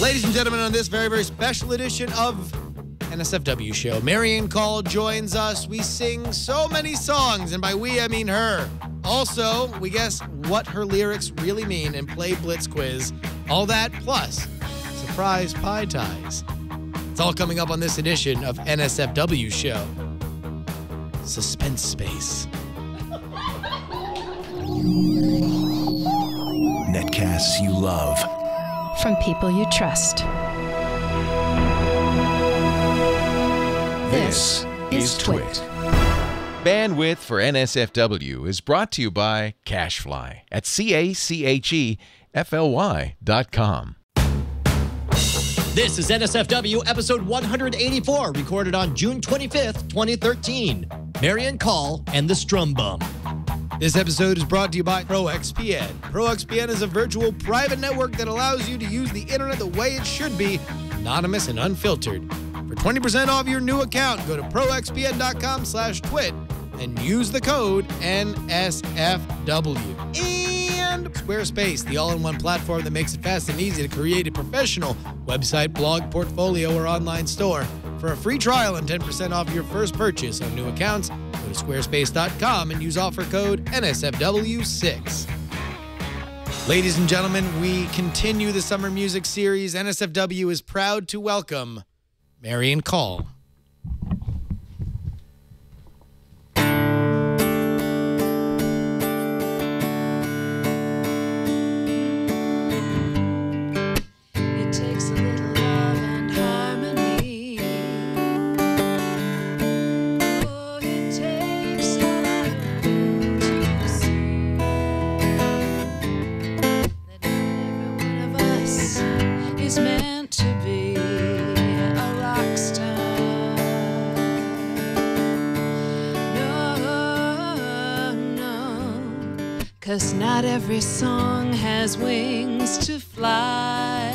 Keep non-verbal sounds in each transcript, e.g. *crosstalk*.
Ladies and gentlemen, on this very, very special edition of NSFW show, Marian Call joins us. We sing so many songs, and by we, I mean her. Also, we guess what her lyrics really mean and play Blitz quiz. All that plus surprise pie ties. It's all coming up on this edition of NSFW show. Suspense Space. Netcasts you love. From people you trust. This is TWiT. Bandwidth for NSFW is brought to you by Cachefly at C A C H E F L Y dot com. This is NSFW episode 184, recorded on June 25th, 2013. Marian Call and the Strum Bum. This episode is brought to you by ProXPN. ProXPN is a virtual private network that allows you to use the internet the way it should be, anonymous and unfiltered. For 20% off your new account, go to proxpn.com slash twit and use the code NSFW. And Squarespace, the all-in-one platform that makes it fast and easy to create a professional website, blog, portfolio, or online store. For a free trial and 10% off your first purchase on new accounts, go to squarespace.com and use offer code NSFW6. Ladies and gentlemen, we continue the summer music series. NSFW is proud to welcome Marian Call. Cause not every song has wings to fly.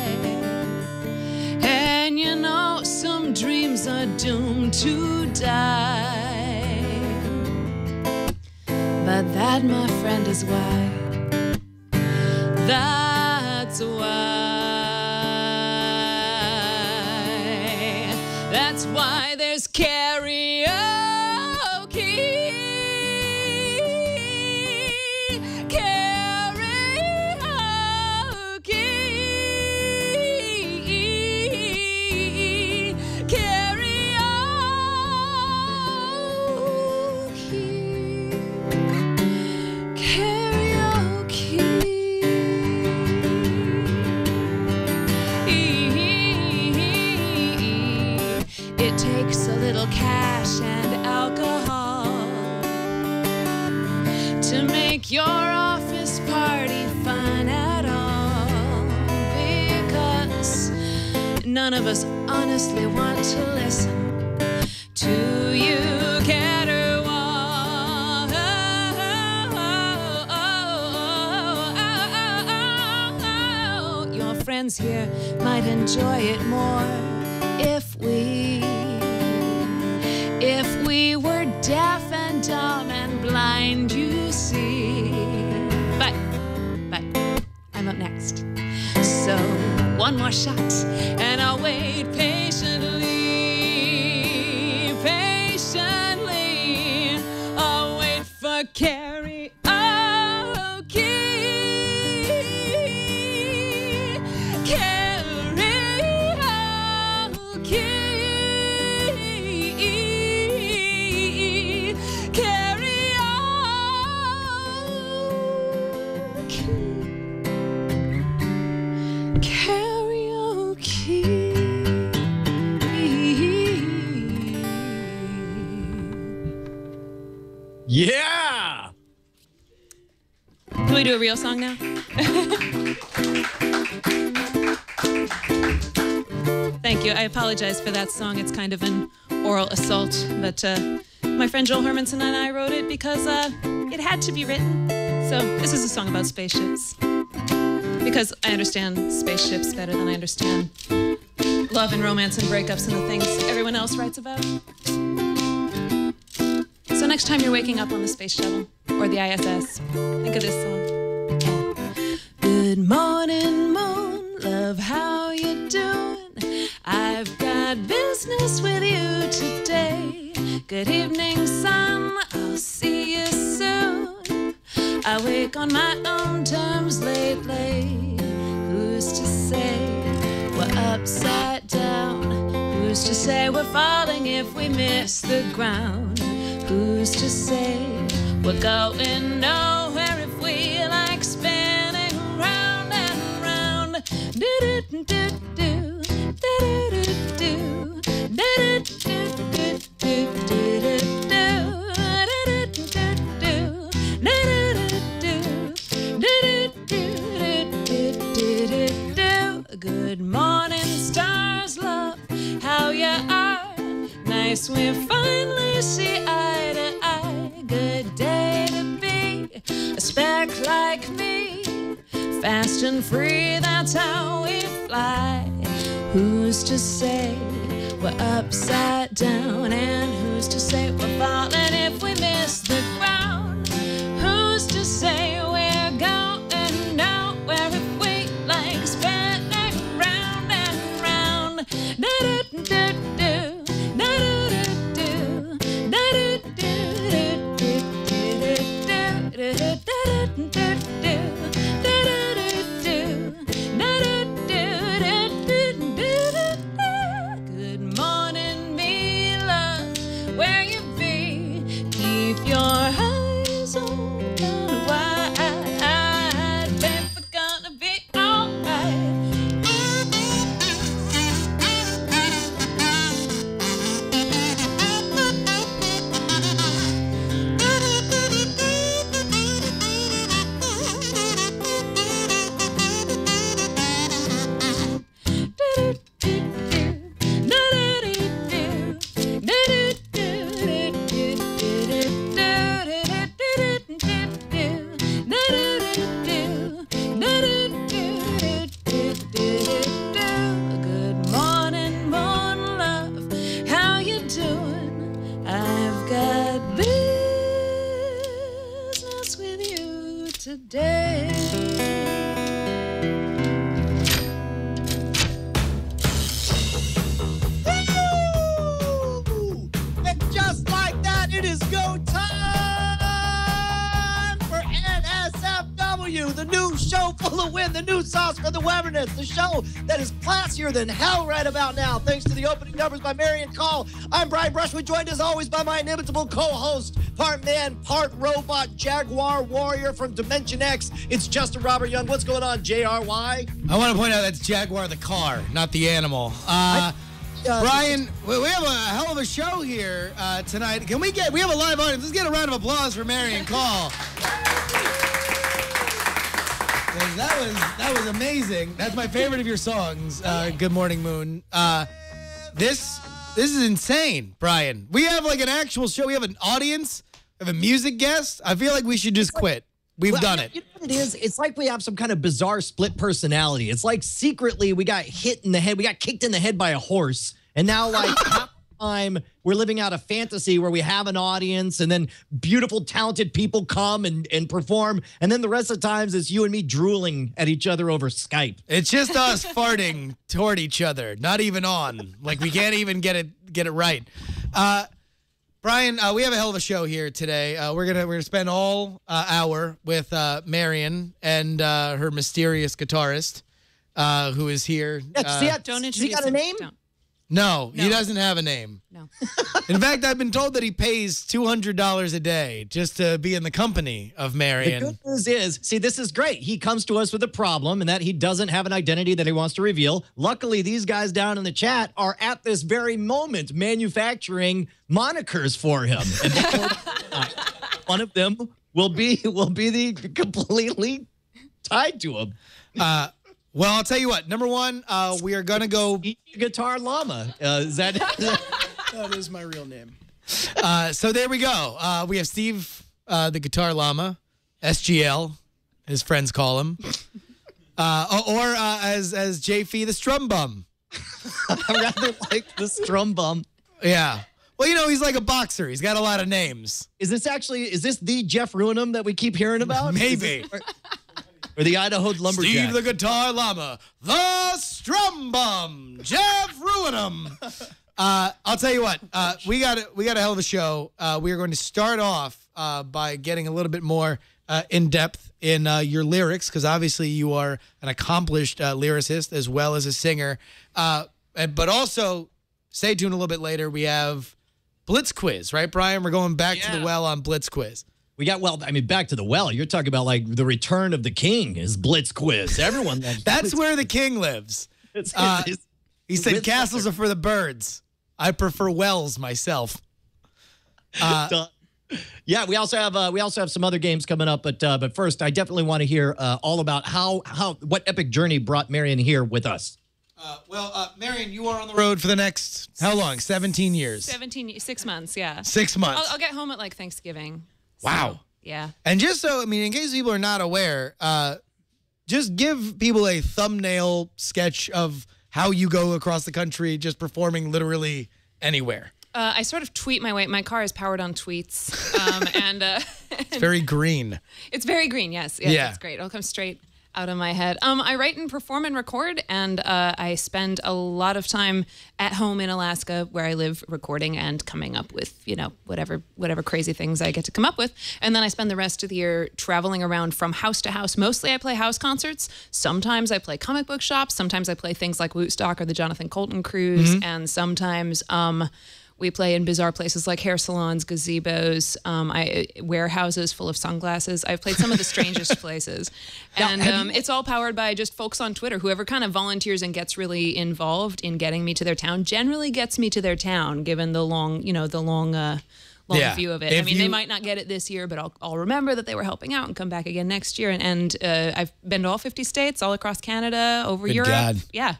And you know, some dreams are doomed to die. But that, my friend, is why. That's why. That's why there's karaoke. Make your office party fun at all. Because none of us honestly want to listen to you caterwaul. Your friends here might enjoy it more if we if we were deaf dumb and blind, you see. But, but, I'm up next. So, one more shot, and I'll wait patiently, Can we do a real song now? *laughs* Thank you. I apologize for that song. It's kind of an oral assault, but uh, my friend Joel Hermanson and I wrote it because uh, it had to be written. So this is a song about spaceships. Because I understand spaceships better than I understand love and romance and breakups and the things everyone else writes about. So next time you're waking up on the space shuttle or the ISS, think of this song. Good morning, moon. Love how you doing? I've got business with you today. Good evening, son. I'll see you soon. I wake on my own terms lately. Who's to say we're upside down? Who's to say we're falling if we miss the ground? Who's to say we're going nowhere if we like Good morning, stars, love, how you are. Nice we finally see eye to eye. Good day to be a speck like me. Fast and free, that's how we fly. Who's to say we're upside down? And who's to say we're falling if we miss the ground? Who's to say we're going new show full of wind, the new sauce for the wilderness, the show that is classier than hell right about now. Thanks to the opening numbers by Marian Call. I'm Brian Brushwood, joined as always by my inimitable co-host, part man, part robot, Jaguar Warrior from Dimension X. It's Justin Robert Young. What's going on, JRY? I want to point out that's Jaguar the car, not the animal. Uh, Uh, Brian, we we have a hell of a show here uh, tonight. Can we get? We have a live audience. Let's get a round of applause for Marion Call. *laughs* That was that was amazing. That's my favorite of your songs. Uh, Good Morning Moon. Uh, this this is insane, Brian. We have like an actual show. We have an audience. We have a music guest. I feel like we should just quit. We've Well, done it. You know what it is? It's like we have some kind of bizarre split personality. It's like secretly we got hit in the head, we got kicked in the head by a horse, and now like time we're living out a fantasy where we have an audience, and then beautiful, talented people come and and perform, and then the rest of the times it's you and me drooling at each other over Skype. It's just us *laughs* farting toward each other, not even on. Like we can't even get it get it right. Uh, Brian, uh, we have a hell of a show here today. Uh, we're gonna we're gonna spend all uh, hour with uh, Marian and uh, her mysterious guitarist, uh, who is here. Yeah, Uh, see, I- Don't does introduce he got a him. name? Don't. No, he doesn't have a name. No. *laughs* In fact, I've been told that he pays two hundred dollars a day just to be in the company of Marian. The Marian. good news is, see, this is great. He comes to us with a problem and that he doesn't have an identity that he wants to reveal. Luckily, these guys down in the chat are at this very moment manufacturing monikers for him. And they told *laughs* one of them will be will be the completely tied to him. Uh, well, I'll tell you what. Number one, uh, we are gonna go Eat Guitar Llama. Uh, is that *laughs* That is my real name. Uh, so there we go. Uh, we have Steve, uh, the guitar llama, SGL, his friends call him, uh, or, or uh, as as JF, the strum bum. *laughs* I rather like the strum bum. Yeah. Well, you know, he's like a boxer. He's got a lot of names. Is this actually is this the Jeff Ruinum that we keep hearing about? Is Maybe. Or, the Idaho lumberjack? Steve, the guitar llama, the strum Bum, Jeff Ruinum. *laughs* Uh, I'll tell you what, uh, we got a, we got a hell of a show. Uh, we are going to start off uh, by getting a little bit more uh, in depth in uh, your lyrics because obviously you are an accomplished uh, lyricist as well as a singer. Uh, but also, stay tuned a little bit later. We have Blitz Quiz, right, Brian? We're going back to the well on Blitz Quiz. We got well. I mean, back to the well. You're talking about like the return of the king is Blitz quiz. Everyone loves That's Blitz where the king lives. *laughs* quiz. uh, He said With castles are for the birds. I prefer wells myself. Uh, *laughs* Yeah, we also have uh, we also have some other games coming up, but uh, but first, I definitely want to hear uh, all about how how what epic journey brought Marian here with us. Uh, well, uh, Marian, you are on the road for the next how long? Seventeen years. 17, ye- six months, yeah. Six months. I'll, I'll get home at like Thanksgiving. So, Wow. yeah. And just so I mean, in case people are not aware, uh, just give people a thumbnail sketch of how you go across the country, just performing literally anywhere. Uh, I sort of tweet my way. My car is powered on tweets, um, *laughs* and uh, It's very green. *laughs* it's very green. Yes, yes, Yeah. it's great. It'll come straight out of my head. Um, I write and perform and record, and uh, I spend a lot of time at home in Alaska, where I live, recording and coming up with you know whatever whatever crazy things I get to come up with, and then I spend the rest of the year traveling around from house to house. Mostly, I play house concerts. Sometimes I play comic book shops. Sometimes I play things like Wootstock or the Jonathan Coulton Cruise, and sometimes. Um, we play in bizarre places like hair salons, gazebos, um, I, warehouses full of sunglasses. I've played some of the *laughs* strangest places, and um, it's all powered by just folks on Twitter. Whoever kind of volunteers and gets really involved in getting me to their town generally gets me to their town, given the long, you know, the long. Uh, Long Yeah. view of it. I If mean, they might not get it this year, but I'll, I'll remember that they were helping out and come back again next year. And, and uh, I've been to all 50 states, all across Canada, over Europe. God. Yeah,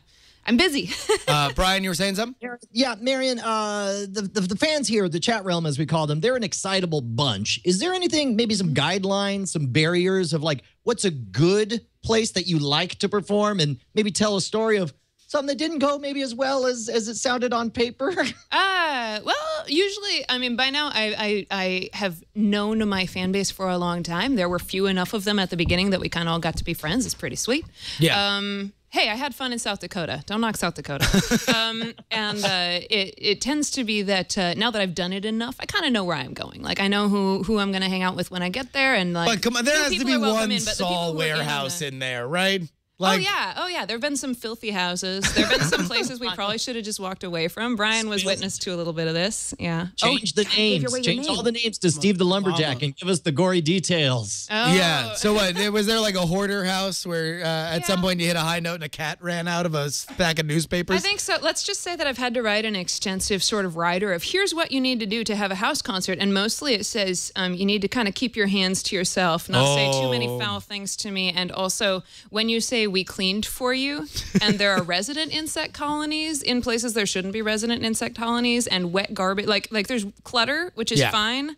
I'm busy. *laughs* Uh, Brian, you were saying something? Yeah, Marian, uh, the, the the fans here, the chat realm as we call them, they're an excitable bunch. Is there anything, maybe some guidelines, some barriers of like what's a good place that you like to perform, and maybe tell a story of something that didn't go maybe as well as as it sounded on paper? Ah, *laughs* well, usually, I mean, by now I, I I have known my fan base for a long time. There were few enough of them at the beginning that we kind of all got to be friends. It's pretty sweet. Yeah. Um, hey, I had fun in South Dakota. Don't knock South Dakota. *laughs* um, and uh, it it tends to be that uh, now that I've done it enough, I kind of know where I'm going. Like I know who who I'm going to hang out with when I get there, and like. But come on, there has to be one in, but the people Saul who are in on warehouse in there, right? Oh yeah, oh yeah. There have been some filthy houses. There have been some places we *laughs* probably should have just walked away from. Brian was witness to a little bit of this. Yeah. Change the names. Change all the names to Steve the Lumberjack and give us the gory details. Oh, Yeah. So what? Was there like a hoarder house where uh, at some point you hit a high note and a cat ran out of a stack of newspapers? I think so. Let's just say that I've had to write an extensive sort of rider of here's what you need to do to have a house concert, and mostly it says um, you need to kind of keep your hands to yourself, not say too many Oh. foul things to me, and also when you say we cleaned for you, and there are *laughs* resident insect colonies in places there shouldn't be resident insect colonies, and wet garbage, like like there's clutter, which is Yeah. fine.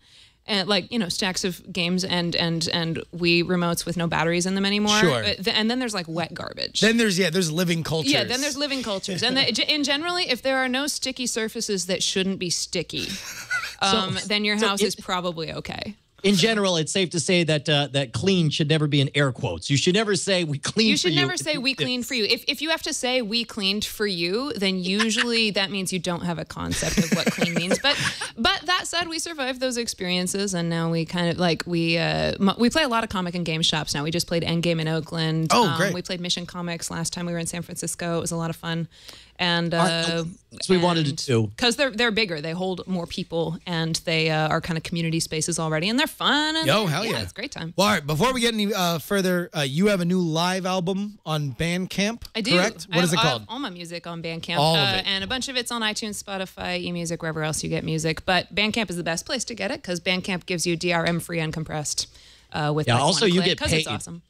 And like you know, stacks of games and and and Wii remotes with no batteries in them anymore. Sure. Th- and then there's like wet garbage. Then there's yeah, there's living cultures. Yeah, then there's living cultures, and the, *laughs* in generally, if there are no sticky surfaces that shouldn't be sticky, *laughs* um, then your house is probably okay. In general, it's safe to say that uh, that clean should never be in air quotes. You should never say we clean. You should you. never say we cleaned for you. If if you have to say we cleaned for you, then usually *laughs* that means you don't have a concept of what clean means. But but that said, we survived those experiences, and now we kind of like we uh, we play a lot of comic and game shops now. We just played Endgame in Oakland. Oh, Um, great. We played Mission Comics last time we were in San Francisco. It was a lot of fun. And uh, That's what we wanted it to because they're they're bigger. They hold more people, and they uh, are kind of community spaces already, and they're fun. And Yo, hell yeah. it's a great time. Well, all right. Before we get any uh, further, uh, you have a new live album on Bandcamp. I do. Correct. I What is it I have called? all my music on Bandcamp. All of uh, it. And a bunch of it's on iTunes, Spotify, eMusic, wherever else you get music. But Bandcamp is the best place to get it because Bandcamp gives you DRM free and compressed. Uh, with Yeah, like also you click, get paid. awesome.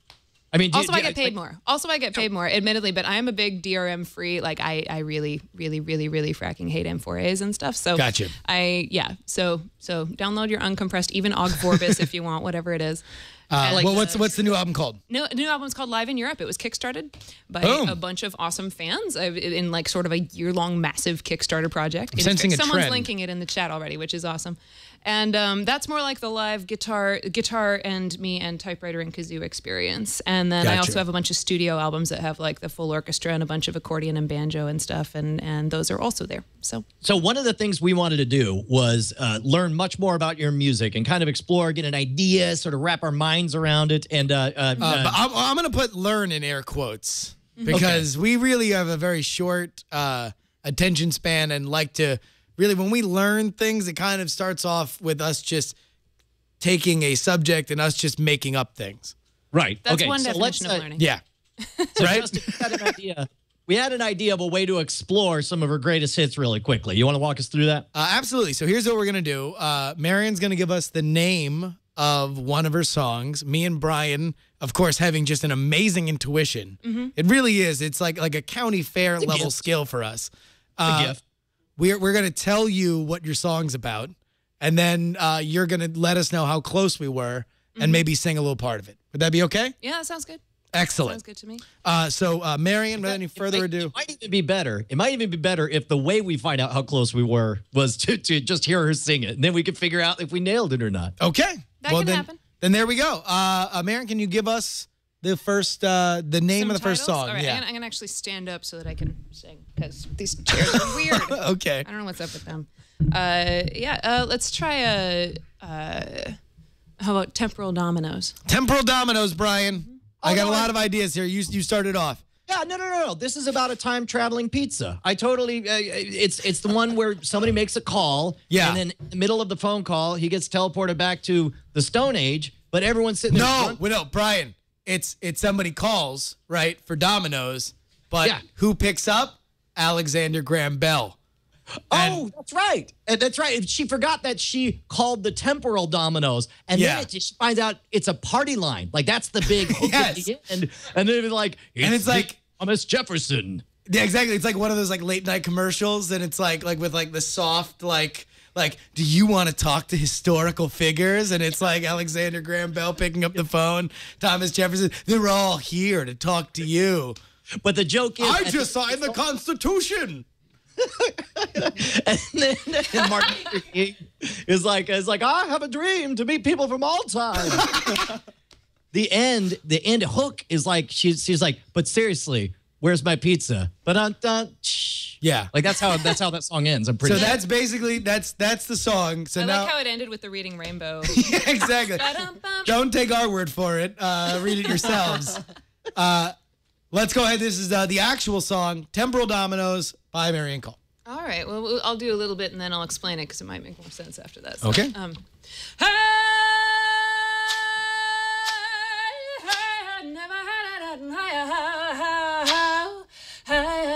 I mean, Also, I get paid more. Also, I get paid more, admittedly, but I am a big DRM free. Like, I, I really, really, really, really fracking hate M4As and stuff. So, Gotcha. I, yeah. So, so download your uncompressed, even Ogg Vorbis if you want, whatever it is. *laughs* Uh, And, well, what's uh, what's the new album called? New, new album's called Live in Europe. It was kickstarted by Boom. a bunch of awesome fans in like sort of a year long massive Kickstarter project. Is sensing a Someone's trend. linking it in the chat already, which is awesome. And um, that's more like the live guitar, guitar and me and typewriter and kazoo experience. And then I also have a bunch of studio albums that have like the full orchestra and a bunch of accordion and banjo and stuff. And and those are also there. So So one of the things we wanted to do was uh, learn much more about your music and kind of explore, get an idea, sort of wrap our minds around it, and uh, uh, Uh, uh, but I'm, I'm going to put learn in air quotes because we really have a very short uh, attention span and like to really, when we learn things, it kind of starts off with us just taking a subject and us just making up things. right. that's okay, one so let's, definition uh, of learning. Yeah. So Right? Justin, we had an idea. We had an idea of a way to explore some of her greatest hits really quickly. You want to walk us through that? Uh, absolutely. So here's what we're gonna do. Uh, Marian's gonna give us the name of one of her songs. Me and Brian, of course, having just an amazing intuition. It really is. It's like like a county fair level gift. skill for us. A Uh, gift. We're we're gonna tell you what your song's about, and then uh, you're gonna let us know how close we were, and maybe sing a little part of it. Would that be okay? Yeah, that sounds good. Excellent. Sounds good to me. Uh, so uh, Marian, without any further ado, it might even be better. It might even be better if the way we find out how close we were was to, to just hear her sing it, and then we could figure out if we nailed it or not. okay. That well can then, happen. then there we go. Uh, uh, Marian, can you give us the first uh, the name Some of the first song? All right, yeah. I'm, gonna, I'm gonna actually stand up so that I can sing because these chairs are weird. *laughs* okay. I don't know what's up with them. Uh, yeah, uh, let's try a. Uh, how about temporal dominoes? Temporal Dominoes, Brian. I Oh, got no, a lot I- of ideas here. You you started off. Yeah, no, no, no, no. This is about a time traveling pizza. I totally. Uh, it's it's the one where somebody makes a call. Yeah. And then in the middle of the phone call, he gets teleported back to the Stone Age, but everyone's sitting there. No, drunk. well, no, Brian. It's it's somebody calls right for Dominoes, but Yeah. who picks up? Alexander Graham Bell. Oh, that's right. And that's right. She forgot that she called the temporal dominoes, and Yeah. then it just finds out it's a party line. Like that's the big *laughs* Yes. end. And then it's like, And it's like- Thomas Jefferson. Yeah, exactly. It's like one of those like late night commercials, and it's like like with like the soft like like, do you want to talk to historical figures? And it's like Alexander Graham Bell picking up the phone, Thomas Jefferson. They're all here to talk to you. But the joke is, I just signed the Constitution. *laughs* and then and Martin Luther King is like, is like, I have a dream to meet people from all time. *laughs* the end, the end hook is like she's she's like, but seriously, where's my pizza? But dun dun. Yeah. Like that's how that's how that song ends. I'm pretty. So sure. that's basically that's that's the song. So I now like how it ended with the reading rainbow. *laughs* Yeah, exactly. Don't take our word for it. Uh, read it yourselves. *laughs* Uh, let's go ahead. This is uh, the actual song, "Temporal Dominoes" by Marian Call. All right. Well, we'll- I'll do a little bit and then I'll explain it because it might make more sense after that. So, Okay. Um, I never had it how I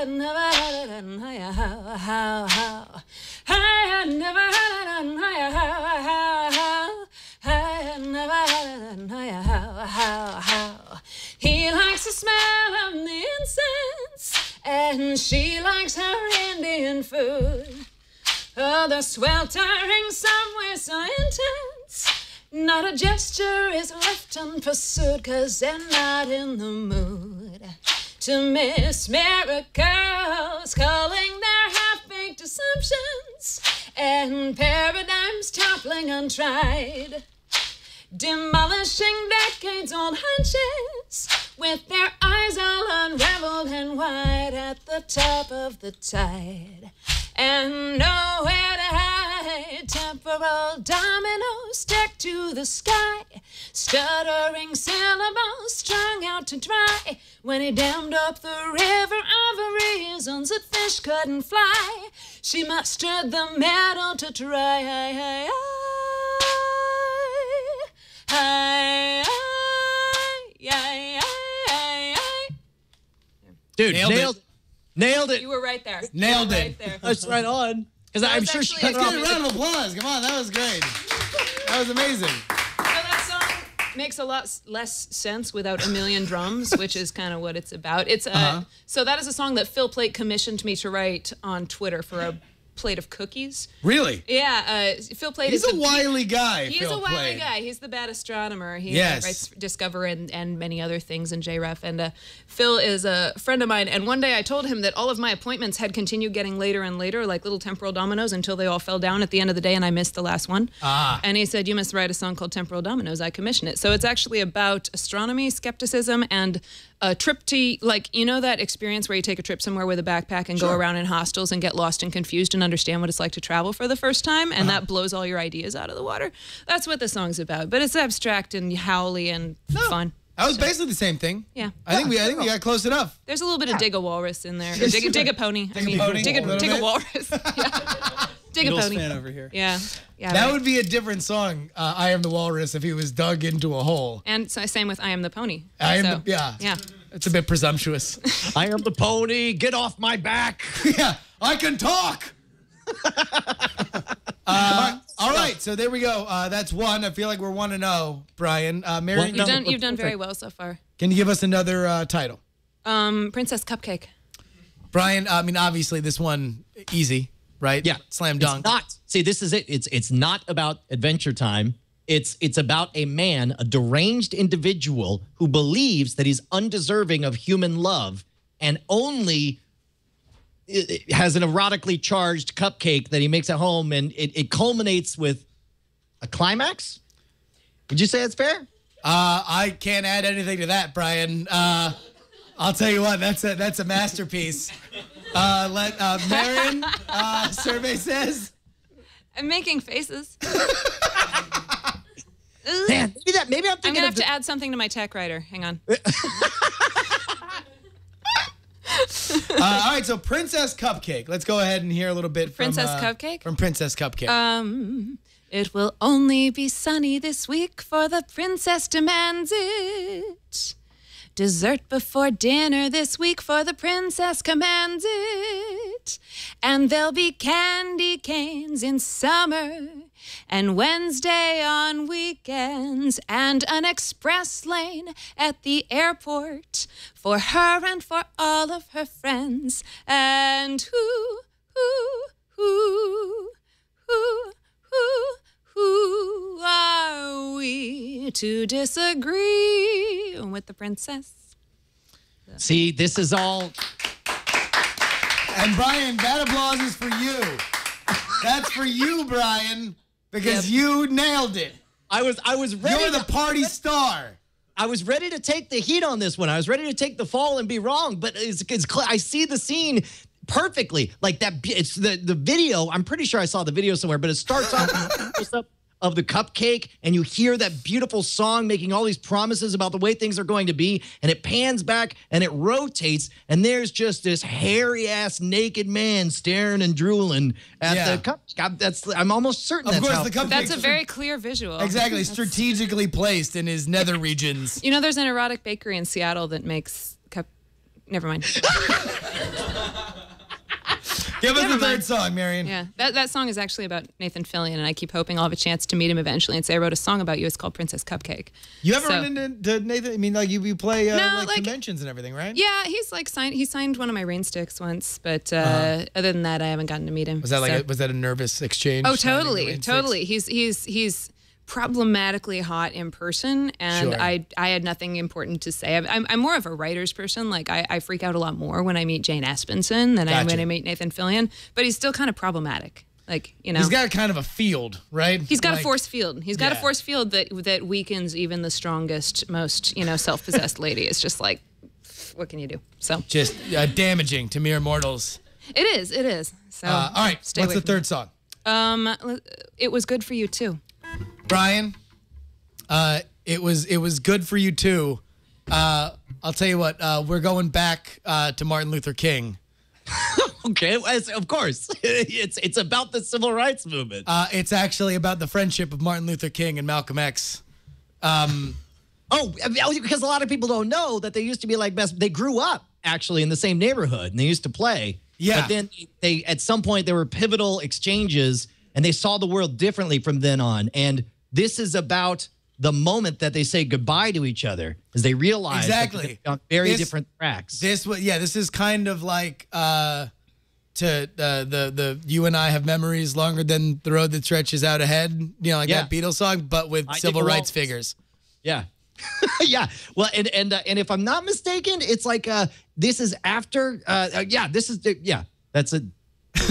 had never had it how how how I had never had it how how how I had never had it how how how he likes the smell of the incense and she likes her Indian food. Oh, the sweltering somewhere so intense. Not a gesture is left unpursued, cause they're not in the mood to miss miracles, calling their half baked assumptions and paradigms toppling untried. Demolishing decades old hunches with their eyes all unraveled and wide at the top of the tide. And nowhere to hide temporal dominoes stuck to the sky stuttering syllables strung out to dry when he dammed up the river of reasons that fish couldn't fly she mustered the metal to try Hi, hi, hi, hi, hi. dude Nailed nailed it. it. Nailed it. You were right there. Nailed it. Right there. That's right on. Because I'm sure she cut it Let's get a round of applause. Come on, that was great. That was amazing. So that song makes a lot less sense without a million drums, *laughs* which is kind of what it's about. It's uh, so that is a song that Phil Plait commissioned me to write on Twitter for a plate of cookies. Really? Yeah, uh, Phil Plait. He's is a wily guy. He's Phil a wily Plait. guy. He's the bad astronomer. He Yes. writes Discover and, and many other things in JREF. And uh, Phil is a friend of mine. And one day I told him that all of my appointments had continued getting later and later, like little temporal dominoes, until they all fell down at the end of the day, and I missed the last one. Ah. And he said, "You must write a song called Temporal Dominoes." I commissioned it. So it's actually about astronomy, skepticism, and a trip to like you know that experience where you take a trip somewhere with a backpack and go around in hostels and get lost and confused and understand what it's like to travel for the first time and uh-huh. that blows all your ideas out of the water? That's what the song's about but it's abstract and howly and fun. That was basically the same thing. Yeah. I think we I think we got close enough. there's a little bit of dig a walrus in there. Or *laughs* dig, a- dig a pony. I a mean pony, dig a a, dig a walrus. *laughs* Yeah. *laughs* dig a pony fan over here. yeah yeah That right. would be a different song. Uh, I am the walrus if he was dug into a hole. and so, same with i am the pony I am So, the, yeah. yeah It's a bit presumptuous. *laughs* I am the pony. Get off my back. *laughs* yeah, I can talk. *laughs* uh, all right, so there we go. Uh, that's one. I feel like we're one to zero, Brian. Uh, Mary, you've No, done you've done very well so far can you give us another uh, title? um princess cupcake Brian, I mean, obviously this one easy, right? Yeah, slam dunk. It's not. See, this is it. It's it's not about Adventure Time. It's it's about a man, a deranged individual who believes that he's undeserving of human love and only i- i- has an erotically charged cupcake that he makes at home, and it, it culminates with a climax. Would you say that's fair? Uh, I can't add anything to that, Brian. Uh, I'll tell you what, that's a that's a masterpiece. Uh, let uh, Marin *laughs* uh, survey says. i'm making faces *laughs* Man, maybe that. Maybe I'm I'm gonna have to add something to my tech writer. Hang on. *laughs* Uh, all right, so Princess Cupcake. Let's go ahead and hear a little bit from Princess uh, Cupcake? From Princess Cupcake. Um, it will only be sunny this week, for the princess demands it. Dessert before dinner this week, for the princess commands it. And there'll be candy canes in summer, and Wednesday on weekends, and an express lane at the airport for her and for all of her friends. And who, who, who, who, who, who are we to disagree with the princess? See, this is all. and Brian, that applause is for you. That's for you, Brian, because you nailed it. I was I was ready. You're the party star. I was ready to take the heat on this one. I was ready to take the fall and be wrong, but it's, it's cl- I see the scene perfectly. Like that, it's the the video. I'm pretty sure I saw the video somewhere, but it starts off with a close-up of the cupcake, and you hear that beautiful song making all these promises about the way things are going to be, and it pans back and it rotates, and there's just this hairy ass naked man staring and drooling at Yeah. the cupcake. I'm, that's I'm almost certain. Of that's course, how- the cupcake. That's a very clear visual. exactly *laughs* strategically placed in his nether regions. You know, there's an erotic bakery in Seattle that makes cup. Never mind. *laughs* Give us the third song, Marian. Yeah, that, that song is actually about Nathan Fillion, and I keep hoping I'll have a chance to meet him eventually and say I wrote a song about you. It's called Princess Cupcake. You ever So- run into Nathan? I mean, like you, you play uh, No, like, like- conventions and everything, right? Yeah, he's like signed. He signed one of my rain sticks once, but uh, other than that, I haven't gotten to meet him. Was that like so- a, was that a nervous exchange? Oh, totally, totally. He's he's he's problematically hot in person, and Sure. I I had nothing important to say. I'm, I'm, more of a writer's person. Like I, I freak out a lot more when I meet Jane Espenson than I am Gotcha. when I meet Nathan Fillion. But he's still kind of problematic. Like you know, He's got kind of a field, right? He's got Like- a force field. He's got Yeah. a force field that that weakens even the strongest, most you know, self-possessed *laughs* lady. It's just like, what can you do? So just uh, damaging to mere mortals. it is. It is. So Uh, all right, what's the third song? Um, it was good for you too. Brian, uh, it was it was good for you too. Uh, I'll tell you what, uh, we're going back uh, to Martin Luther King. *laughs* okay, of course, *laughs* it's it's about the civil rights movement. Uh, it's actually about the friendship of Martin Luther King and Malcolm X. Um, Oh, because a lot of people don't know that they used to be like best. They grew up actually in the same neighborhood and they used to play. Yeah. But then they, at some point, there were pivotal exchanges and they saw the world differently from then on. And this is about the moment that they say goodbye to each other as they realize Exactly. on very This- different tracks. this was yeah, this is kind of like uh, to uh, the the you and I have memories longer than the road that stretches out ahead. You know, like Yeah. that Beatles song, but with I civil rights figures. Yeah. *laughs* yeah. Well, and and uh, and if I'm not mistaken, it's like uh this is after uh, uh yeah, this is the, yeah, that's it. *laughs*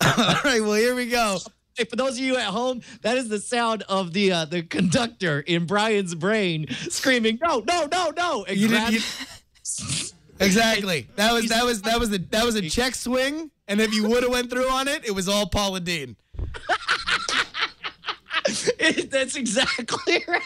All right, well here we go. Hey, for those of you at home, that is the sound of the uh, the conductor in Brian's brain screaming, "No, no, no, no!" And You grab- didn't. You, *laughs* exactly. That was that was that was a that was a check swing, and if you would have went through on it, it was all Paula Deen. *laughs* That's exactly *laughs* right.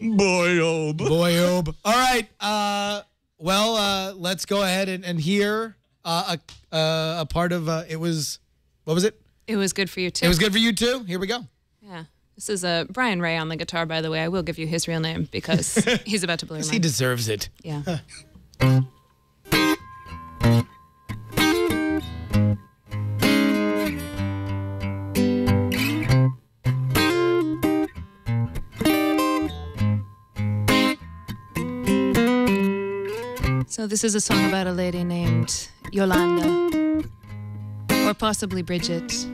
Boy, oh boy. Boy, oh. All right. Uh, well, uh, let's go ahead and, and hear uh, a uh, a part of uh, it was what was it? It was good for you too. It was good for you too. Here we go. Yeah. This is uh, Brian Ray on the guitar, by the way. I will give you his real name because *laughs* he's about to blow your He deserves it. Yeah. So this is a song about a lady named Yolanda, or possibly Bridget,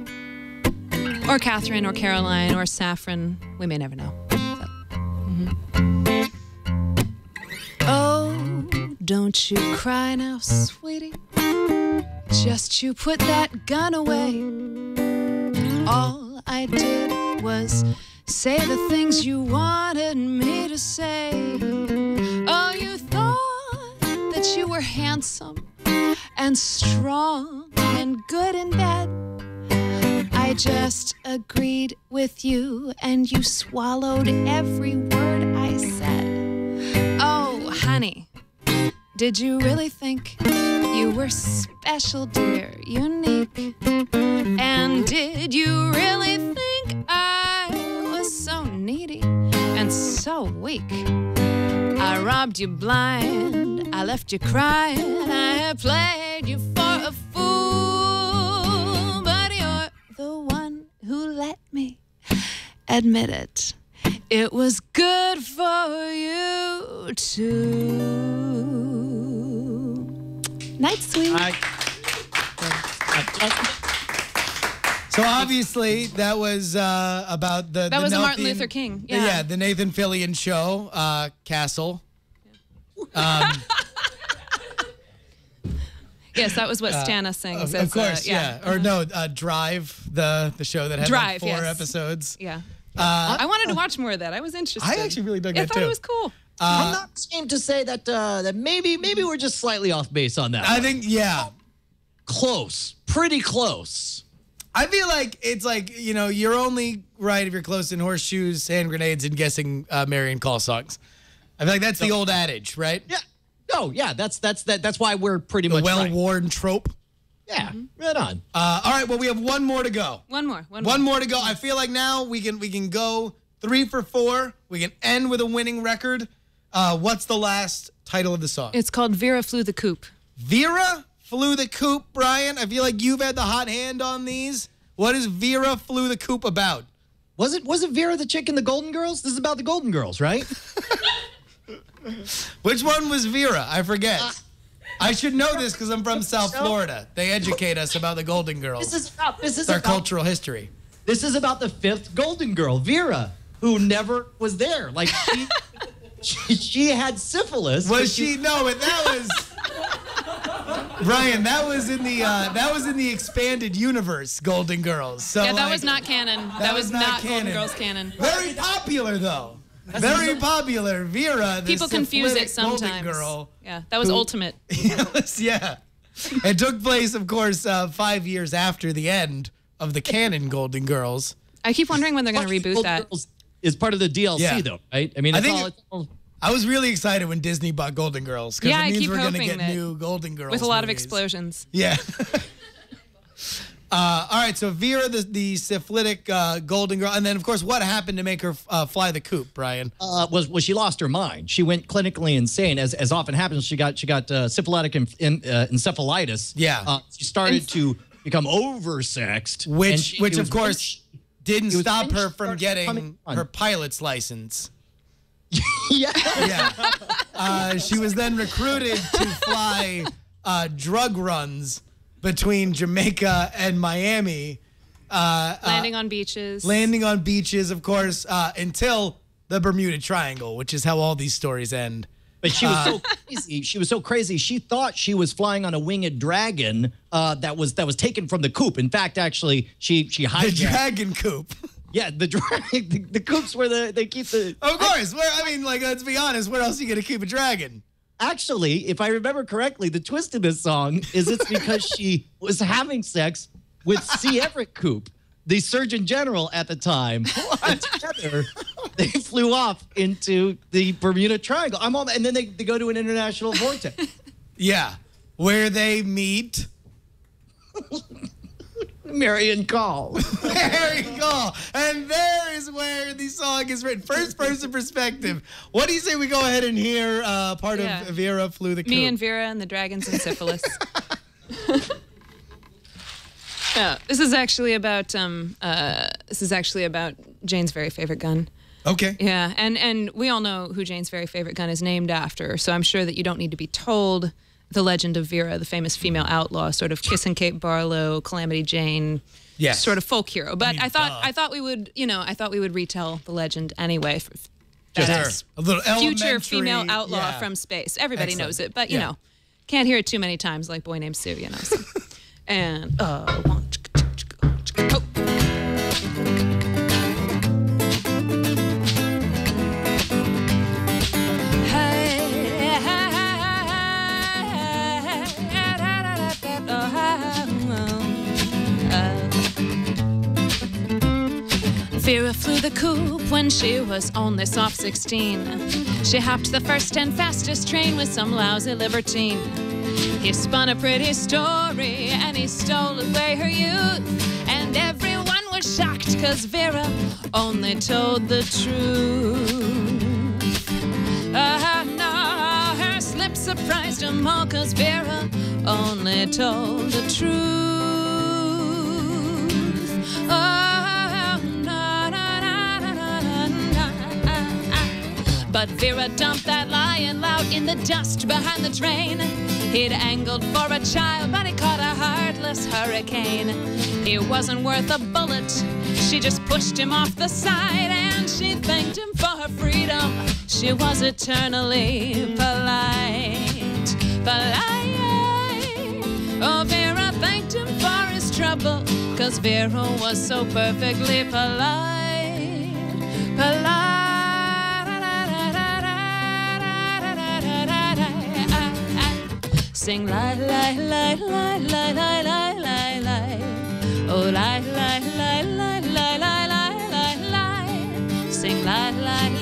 or Catherine, or Caroline, or Saffron. We may never know. So, mhm. Oh, don't you cry now, sweetie. Just you put that gun away. All I did was say the things you wanted me to say. Oh, you thought that you were handsome and strong and good in bed. I just agreed with you and you swallowed every word I said. Oh, honey, did you really think you were special, dear, unique? And did you really think I was so needy and so weak? I robbed you blind, I left you crying, I played you admit it. It was good for you too. Night, sweet. I, So obviously that was uh, about the That the was Nathan- Martin Luther King, the- yeah. the Nathan Fillion show, uh, Castle. *laughs* yes, that was what Stana sings. Of, as, of course, uh, yeah. Or no, uh, Drive, the the show that had like four yes. episodes. Yeah. I wanted to watch more of that. I was interested. I actually really dug I that thought too. it was cool. I'm not ashamed to say that uh, that maybe maybe we're just slightly off base on that. I one. think yeah. close, pretty close. I feel like it's like you know you're only right if you're close in horseshoes, hand grenades, and guessing uh, Marian Call songs. I feel like that's the old adage, right? Yeah. No, yeah, that's that's that that's why we're pretty The much well-worn trope. Yeah, right on. Uh, all right, well we have one more to go. One more. One, One more to go. I feel like now we can we can go three for four. We can end with a winning record. Uh, what's the last title of the song? It's called Vera Flew the Coop. Vera flew the coop, Brian. I feel like you've had the hot hand on these. What is Vera flew the coop about? Was it was it Vera the chick in the Golden Girls? This is about the Golden Girls, right? *laughs* Which one was Vera? I forget. Uh, I should know this because I'm from South Florida. They educate us about the Golden Girls. This is about this is It's our about, cultural history. This is about the fifth Golden Girl, Vera, who never was there. Like she she, she had syphilis. Was she? No, but that was. Brian, that was in the uh, that was in the expanded universe, Golden Girls. So Yeah, that like, was not canon. That, was, was not not, Golden canon. Girls canon. very popular though. Very popular. Vera. The People confuse it sometimes. Girl. Yeah, that was Who- ultimate. *laughs* Yes, yeah. It took place, of course, uh, five years after the end of the canon Golden Girls. I keep wondering when they're going to reboot Golden that. Girls is part of the DLC, Yeah. though, right? I mean, I think all, it's all- I was really excited when Disney bought Golden Girls because Yeah, it I means keep we're gonna hoping get that- new Golden Girls With a lot of explosions. Yeah. *laughs* uh, all right, so Vera, the, the syphilitic uh, Golden Girl, and then of course, what happened to make her uh, fly the coop, Brian? uh, was was she lost her mind? She went clinically insane, as as often happens. She got she got uh, syphilitic en- en- uh, encephalitis. Yeah. she started to become oversexed, Which, she- which of course, didn't stop her from getting her pilot's license. *laughs* yeah. Yeah. Uh, she was then recruited to fly uh, drug runs between Jamaica and Miami, Landing on beaches. landing on beaches, of course, uh, until the Bermuda Triangle, which is how all these stories end. But she was so crazy. She was so crazy. She thought she was flying on a winged dragon uh, that was that was taken from the coop. In fact, actually, she she hijacked The. Dragon Coop. yeah, the dragon. *laughs* The, the coops where the, they keep the. Of course. Where I mean, like, let's be honest. Where else are you gonna keep a dragon? Actually, if I remember correctly, the twist in this song is it's because she *laughs* was having sex with C. Everett Koop, the Surgeon General at the time. And together, they flew off into the Bermuda Triangle. I'm all, and then they, they go to an international vortex. *laughs* Yeah, where they meet. *laughs* Marian Call. There you go. And there is where the song is written. First person perspective. What do you say we go ahead and hear uh, part Yeah. of Vera Flew the Coop? Me and Vera and the dragons and syphilis. *laughs* *laughs* yeah, this is actually about um uh this is actually about Jayne's very favorite gun. okay. Yeah, and and we all know who Jayne's very favorite gun is named after, so I'm sure that you don't need to be told the legend of Vera, the famous female outlaw, sort of Kissin' Kate Barlow, Calamity Jane, Yes. sort of folk hero. But mean, I thought duh. I thought we would, you know, I thought we would retell the legend anyway. For, Sure. that's A little future female outlaw yeah. from space. Everybody Excellent. knows it, but you Yeah. know, can't hear it too many times like Boy Named Sue, you know. So. *laughs* and uh, one, Vera flew the coop when she was only soft 16. She hopped the first and fastest train with some lousy libertine. He spun a pretty story and he stole away her youth. And everyone was shocked cause Vera only told the truth. Ah, no, her slip surprised them all cause Vera only told the truth. Oh, But Vera dumped that lion loud in the dust behind the train. He'd angled for a child, but he caught a heartless hurricane. He wasn't worth a bullet. She just pushed him off the side and she thanked him for her freedom. She was eternally polite. Polite. Oh, Vera thanked him for his trouble, cause Vera was so perfectly polite. Polite. Sing lie, lie, lie, lie, lie, lie, lie, lie, lie. Oh, lie, lie, lie, lie, lie, lie, lie, lie, lie. Sing lie, lie,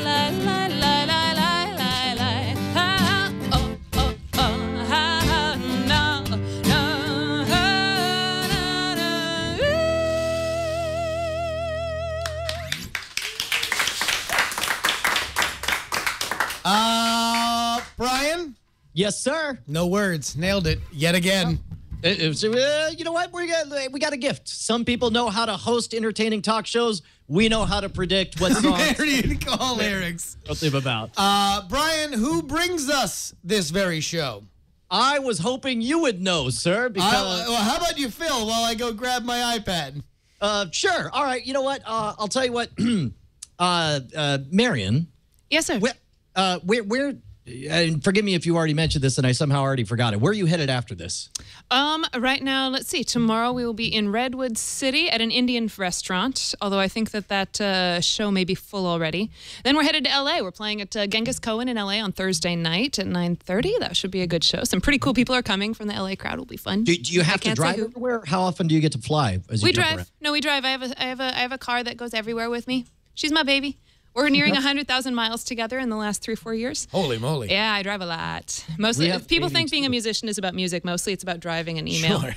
yes, sir. No words. Nailed it yet again. It- it was, uh, you know what? We got we got a gift. Some people know how to host entertaining talk shows. We know how to predict what songs Marian call lyrics. what they're about. Uh, Brian, who brings us this very show? I was hoping you would know, sir, I, because well, how about you, Phil, while I go grab my iPad? uh, sure. All right. You know what? Uh, I'll tell you what. *clears throat* uh, uh, Marian, Yes, sir. where, uh, where, where? And forgive me if you already mentioned this and I somehow already forgot it. Where are you headed after this? Um, right now, let's see. Tomorrow we will be in Redwood City at an Indian restaurant. Although I think that that uh, show may be full already. Then we're headed to LA. We're playing at uh, Genghis Cohen in LA on Thursday night at 9:30. That should be a good show. Some pretty cool people are coming from the LA crowd. Will be fun. Do, do you have to drive everywhere? How often do you get to fly? As you We drive. around? No, we drive. I have a I have a I have a car that goes everywhere with me. She's my baby. We're nearing 100,000 miles together in the last three, four years. Holy moly. Yeah, I drive a lot. Mostly, people think being a musician is about music. Mostly, it's about driving and email. *laughs*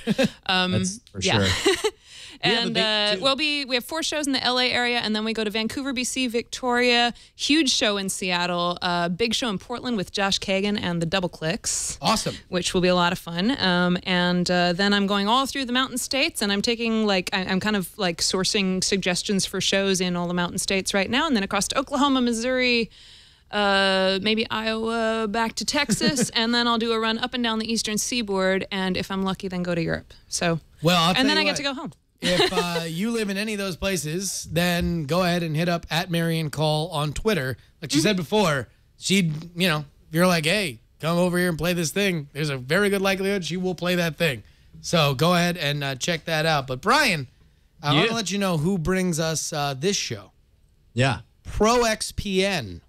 Um, That's for yeah. sure. *laughs* We and baby, uh, we'll be we have four shows in the LA area, and then we go to Vancouver, BC, Victoria, huge show in Seattle, uh, big show in Portland with Josh Kagan and the Doubleclicks. Awesome. Which will be a lot of fun. Um, and uh, then I'm going all through the mountain states, and I'm taking like I- I'm kind of like sourcing suggestions for shows in all the mountain states right now, and then across to Oklahoma, Missouri, uh, maybe Iowa back to Texas, *laughs* and then I'll do a run up and down the eastern seaboard, and if I'm lucky, then go to Europe. So, Well, I'll and then you I get to go home. *laughs* if uh, you live in any of those places, then go ahead and hit up at Marian Call on Twitter. Like she said before, she'd, you know, if you're like, hey, come over here and play this thing, there's a very good likelihood she will play that thing. So go ahead and uh, check that out. But Brian, I want to let you know who brings us uh, this show Yeah. ProXPN.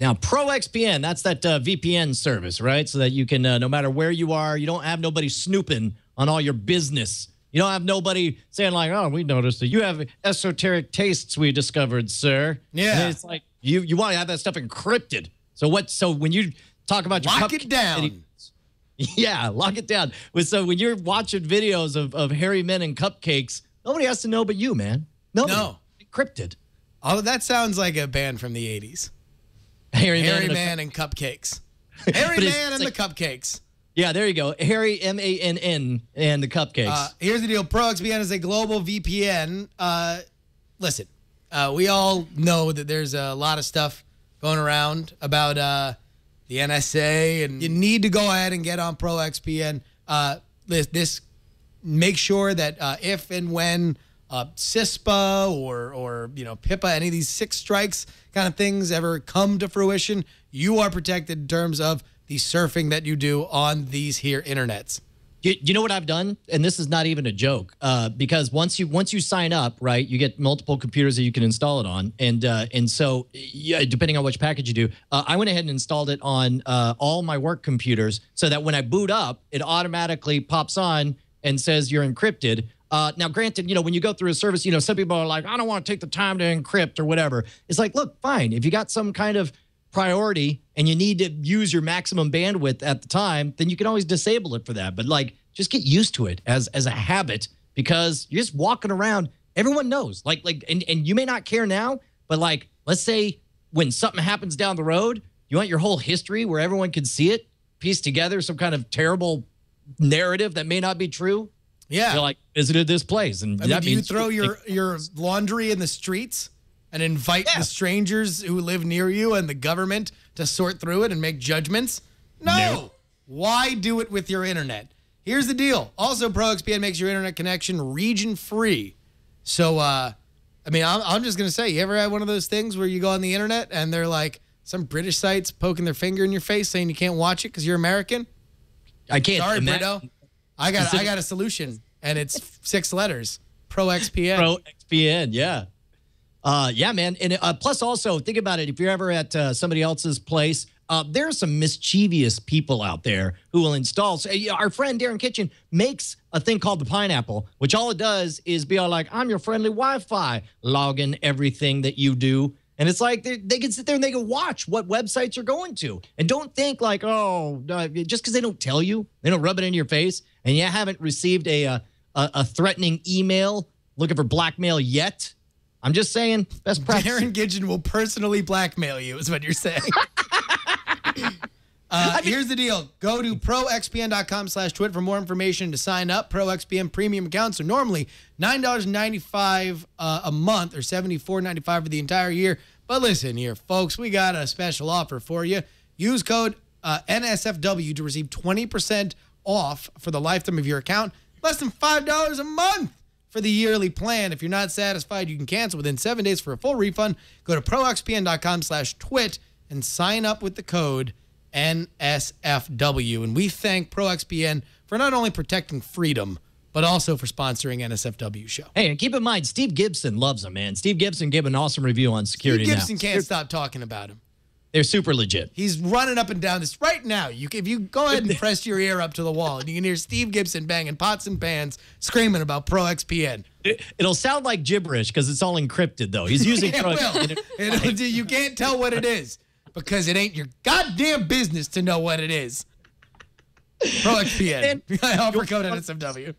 Now, ProXPN, that's that uh, VPN service, right? So that you can, uh, no matter where you are, you don't have nobody snooping on all your business. You don't have nobody saying like, "Oh, we noticed that you have esoteric tastes we discovered, sir." Yeah. And it's like you you want to have that stuff encrypted. So what? So when you talk about your Lock it down. *laughs* yeah, lock it down. So when you're watching videos of of hairy men and cupcakes, nobody has to know but you, man. Nobody. No. encrypted. Oh, that sounds like a band from the 80s. Hairy, Harry *laughs* man. and Man and Cupcakes. Hairy Man and it's the Cupcakes. Yeah, there you go. Harry M A N N and the cupcakes. Uh, here's the deal. ProXPN is a global VPN. Uh, listen, uh, we all know that there's a lot of stuff going around about uh, the NSA, and you need to go ahead and get on ProXPN. Uh, this, this make sure that uh, if and when CISPA or or you know PIPA, any of these six strikes kind of things ever come to fruition, you are protected in terms of the surfing that you do on these here internets. You, you know what I've done, and this is not even a joke, uh, because once you once you sign up, right, you get multiple computers that you can install it on, and uh, and so yeah, depending on which package you do, uh, I went ahead and installed it on uh, all my work computers, so that when I boot up, it automatically pops on and says you're encrypted. Uh, now, granted, you know when you go through a service, you know some people are like, I don't want to take the time to encrypt or whatever. It's like, look, fine, if you got some kind of priority and you need to use your maximum bandwidth at the time, then you can always disable it for that. But like just get used to it as as a habit because you're just walking around. Everyone knows. Like like and, and you may not care now, but like let's say when something happens down the road, you want your whole history where everyone can see it, pieced together some kind of terrible narrative that may not be true. Yeah. You're like visited this place and I mean, that do you throw your your laundry in the streets and invite Yeah. the strangers who live near you and the government to sort through it and make judgments? No. Why do it with your internet? Here's the deal. Also, ProXPN makes your internet connection region free. So, uh, I mean, I'm, I'm just gonna say, you ever had one of those things where you go on the internet and they're like some British sites poking their finger in your face saying you can't watch it because you're American? I can't Sorry, imagine- Brito. I got I got a solution, and it's six letters. ProXPN. Pro XPN, yeah. Uh, yeah, man. And uh, plus, also think about it. If you're ever at uh, somebody else's place, uh, there are some mischievous people out there who will install. So, our friend Darren Kitchen makes a thing called the Pineapple, which all it does is be all like, "I'm your friendly Wi-Fi, logging everything that you do." And it's like they, they can sit there and they can watch what websites you're going to, and don't think like, oh, uh, just because they don't tell you, they don't rub it in your face, and you haven't received a uh, a, a threatening email looking for blackmail yet. I'm just saying, best practice. Darren Kitchen will personally blackmail you, is what you're saying. *laughs* Uh, here's the deal. Go to proxpn.com slash twit for more information to sign up. ProXPN premium accounts are normally $9.95 uh, a month or $74.95 for the entire year. But listen here, folks, we got a special offer for you. Use code uh, NSFW to receive 20% off for the lifetime of your account. Less than $5 a month for the yearly plan. If you're not satisfied, you can cancel within seven days for a full refund. Go to proxpn.com slash twit and sign up with the code NSFW. And we thank ProXPN for not only protecting freedom, but also for sponsoring NSFW show. Hey, and keep in mind, Steve Gibson loves them, man. Steve Gibson gave an awesome review on security. Steve Now. Gibson can't stop talking about him. They're super legit. He's running up and down this right now. You, if you go ahead and *laughs* press your ear up to the wall, and you can hear Steve Gibson banging pots and pans, screaming about Pro ProXPN. It, will sound like gibberish because it's all encrypted, though. He's using. *laughs* It Pro- will. Do- you can't tell what it is because it ain't your goddamn business to know what it is. ProXPN. *laughs* I offer code NSFW.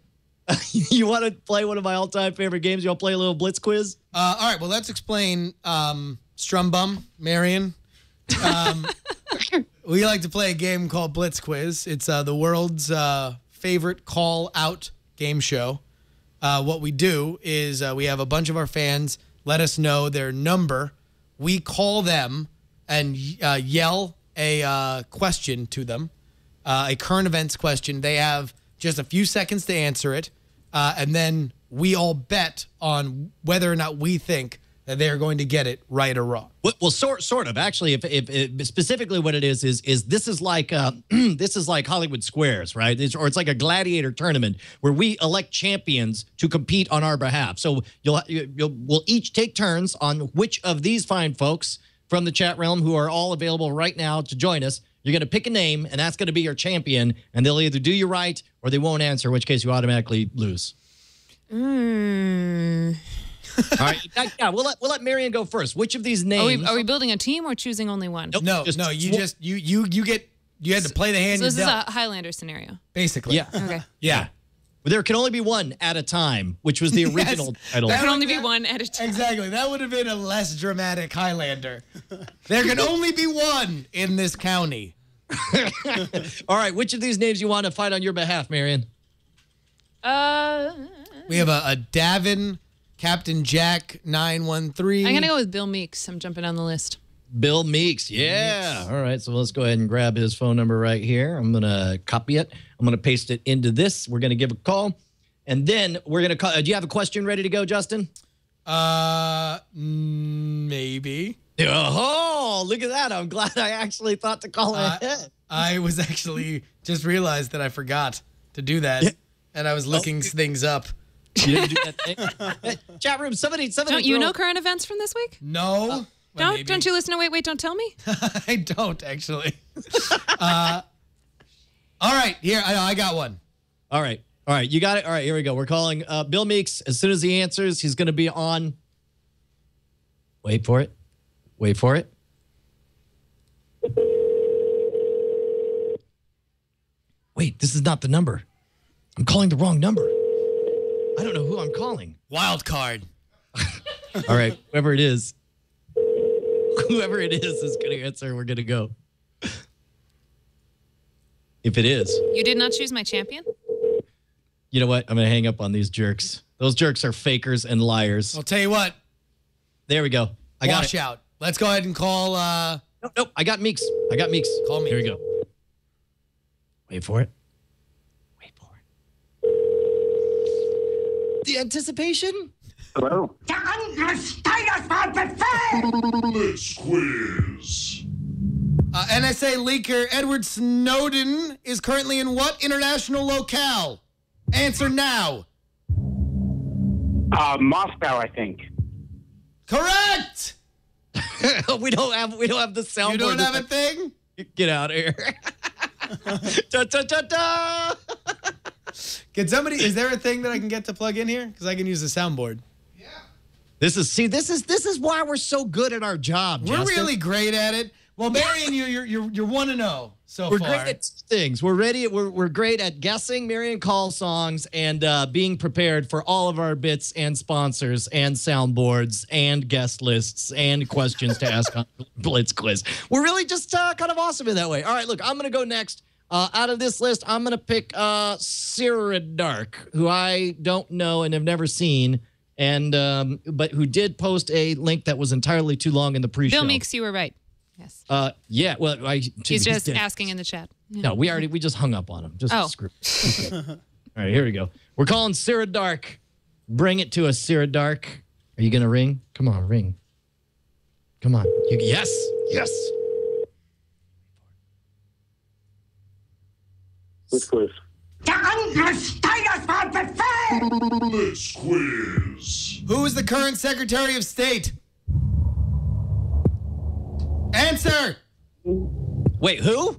you want to play one of my all-time favorite games? You want to play a little Blitz quiz? Uh, all right, well, let's explain um, Strumbum, Marian. Um, *laughs* we like to play a game called Blitz Quiz. It's uh, the world's uh, favorite call out game show. Uh, what we do is uh, we have a bunch of our fans let us know their number. We call them and uh, yell a uh, question to them, a current events question. They have just a few seconds to answer it, and then we all bet on whether or not we think that they are going to get it right or wrong. Well, well, sort sort of actually. If, if, if specifically what it is is is this is like uh, *clears throat* this is like Hollywood Squares, right? It's, or it's like a gladiator tournament where we elect champions to compete on our behalf. So you'll you'll we'll each take turns on which of these fine folks from the chat realm who are all available right now to join us. You're going to pick a name, and that's going to be your champion, and they'll either do you right or they won't answer, in which case you automatically lose. Mm. All right, yeah, we'll let we'll let Marian go first. Which of these Are names? we, are we building a team or choosing only one? Nope. No, Just no, you sw- just you you you get you had to play the hand So you this is dealt, a Highlander scenario. basically. Yeah. Okay. yeah. *laughs* There can only be one at a time, which was the Yes. original title. That There can would- only be one at a time. Exactly. That would have been a less dramatic Highlander. *laughs* There can only be one in this county. *laughs* All right, which of these names you want to fight on your behalf, Marian? Uh, We have a, a Davin, Captain Jack 913. I'm gonna go with Bill Meeks. I'm jumping on the list. Bill Meeks. Yeah. All right, so let's go ahead and grab his phone number right here. I'm going to copy it. I'm going to paste it into this. We're going to give a call. And then we're going to call. Uh, do you have a question ready to go, Justin? Uh, mm, maybe. Oh, look at that. I'm glad I actually thought to call Uh, ahead. I was actually just realized that I forgot to do that. And I was looking things up. You didn't do that thing? *laughs* Chat room, somebody, somebody. Don't you throw- know current events from this week? No. Well, Don't maybe. don't you listen to Wait Wait Don't Tell Me? *laughs* I don't actually. uh, all right, here I, I got one. All right. All right. You got it. All right. Here we go. We're calling uh, Bill Meeks. As soon as he answers, he's going to be on. Wait for it. Wait for it. Wait, this is not the number. I'm calling the wrong number. I don't know who I'm calling. Wild card. *laughs* All right. Whoever it is, whoever it is is going to answer. We're going to go. If it is, You did not choose my champion. you know what? I'm going to hang up on these jerks. Those jerks are fakers and liars. I'll tell you what. There we go. I got wash it. out. Let's go ahead and call. Uh, Nope, nope. I got Meeks. I got Meeks. Call me. Here we go. Wait for it. Wait for it. The anticipation? Hello. uh, NSA leaker Edward Snowden is currently in what international locale? Answer now. Uh, Moscow, I think. Correct. *laughs* we don't have we don't have the sound. You don't have a thing. Get out of here. *laughs* da, da, da, da. Can somebody? Is there a thing that I can get to plug in here? Because I can use the soundboard. Yeah. This is see. This is this is why we're so good at our job. We're Justin. really great at it. Well, Marian, you you're you're you're one to zero so We're far. great at things. We're ready. We're, we're great at guessing Marian call songs and uh, being prepared for all of our bits and sponsors and soundboards and guest lists and questions to ask on *laughs* Blitz Quiz. We're really just uh, kind of awesome in that way. All right, look, I'm going to go next. Uh, out of this list, I'm going to pick uh, Sarah Dark, who I don't know and have never seen, and um, but who did post a link that was entirely too long in the pre-show. Bill Meeks, you were right. Yes. Uh, yeah, well, I, He's just dead. asking in the chat. Yeah. No, we already we just hung up on him. Just Oh. screw. All right, here we go. We're calling Sarah Dark. Bring it to us, Sarah Dark. Are you gonna ring? Come on, ring. Come on. You, yes, yes. Which quiz? Who is the current Secretary of State? Answer. Wait, who?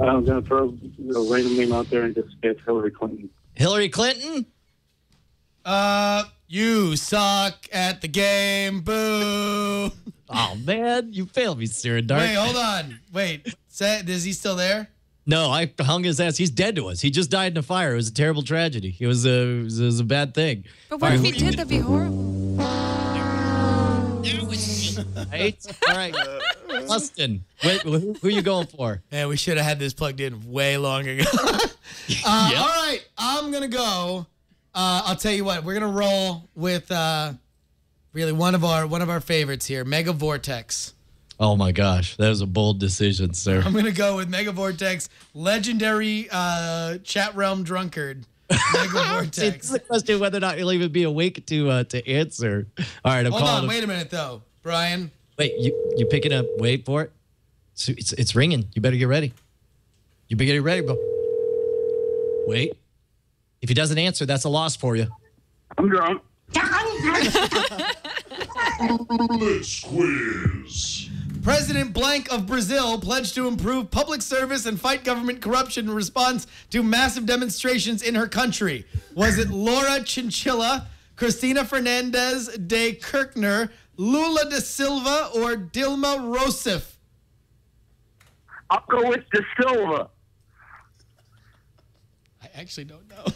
I'm going to throw a random name out there and just say it's Hillary Clinton. Hillary Clinton? Uh, you suck at the game. Boo. Oh man, you failed me, Sarah Dark. Wait, hold on. Wait, say, is he still there? No, I hung his ass. He's dead to us. He just died in a fire. It was a terrible tragedy. It was a it was, it was a bad thing. But what if he did? That'd be horrible. *laughs* Right? All right, Austin. Wait, who, who are you going for? Man, we should have had this plugged in way long ago. *laughs* uh, All right, I'm gonna go. Uh, I'll tell you what. We're gonna roll with. Uh, Really, one of our one of our favorites here, Mega Vortex. Oh my gosh, that was a bold decision, sir. I'm gonna go with Mega Vortex, legendary uh, chat realm drunkard. Mega Vortex. *laughs* It's Vortex. a question whether or not you'll even be awake to uh, to answer. All right, I'm Hold on, him. wait a minute though, Brian. Wait, you you picking up? Wait for it. It's, it's it's ringing. You better get ready. You better get ready, bro. Wait. If he doesn't answer, that's a loss for you. I'm drunk. *laughs* President Blank of Brazil pledged to improve public service and fight government corruption in response to massive demonstrations in her country. Was it Laura Chinchilla, Cristina Fernandez de Kirchner, Lula da Silva, or Dilma Rousseff? I'll go with De Silva. I actually don't know. *laughs*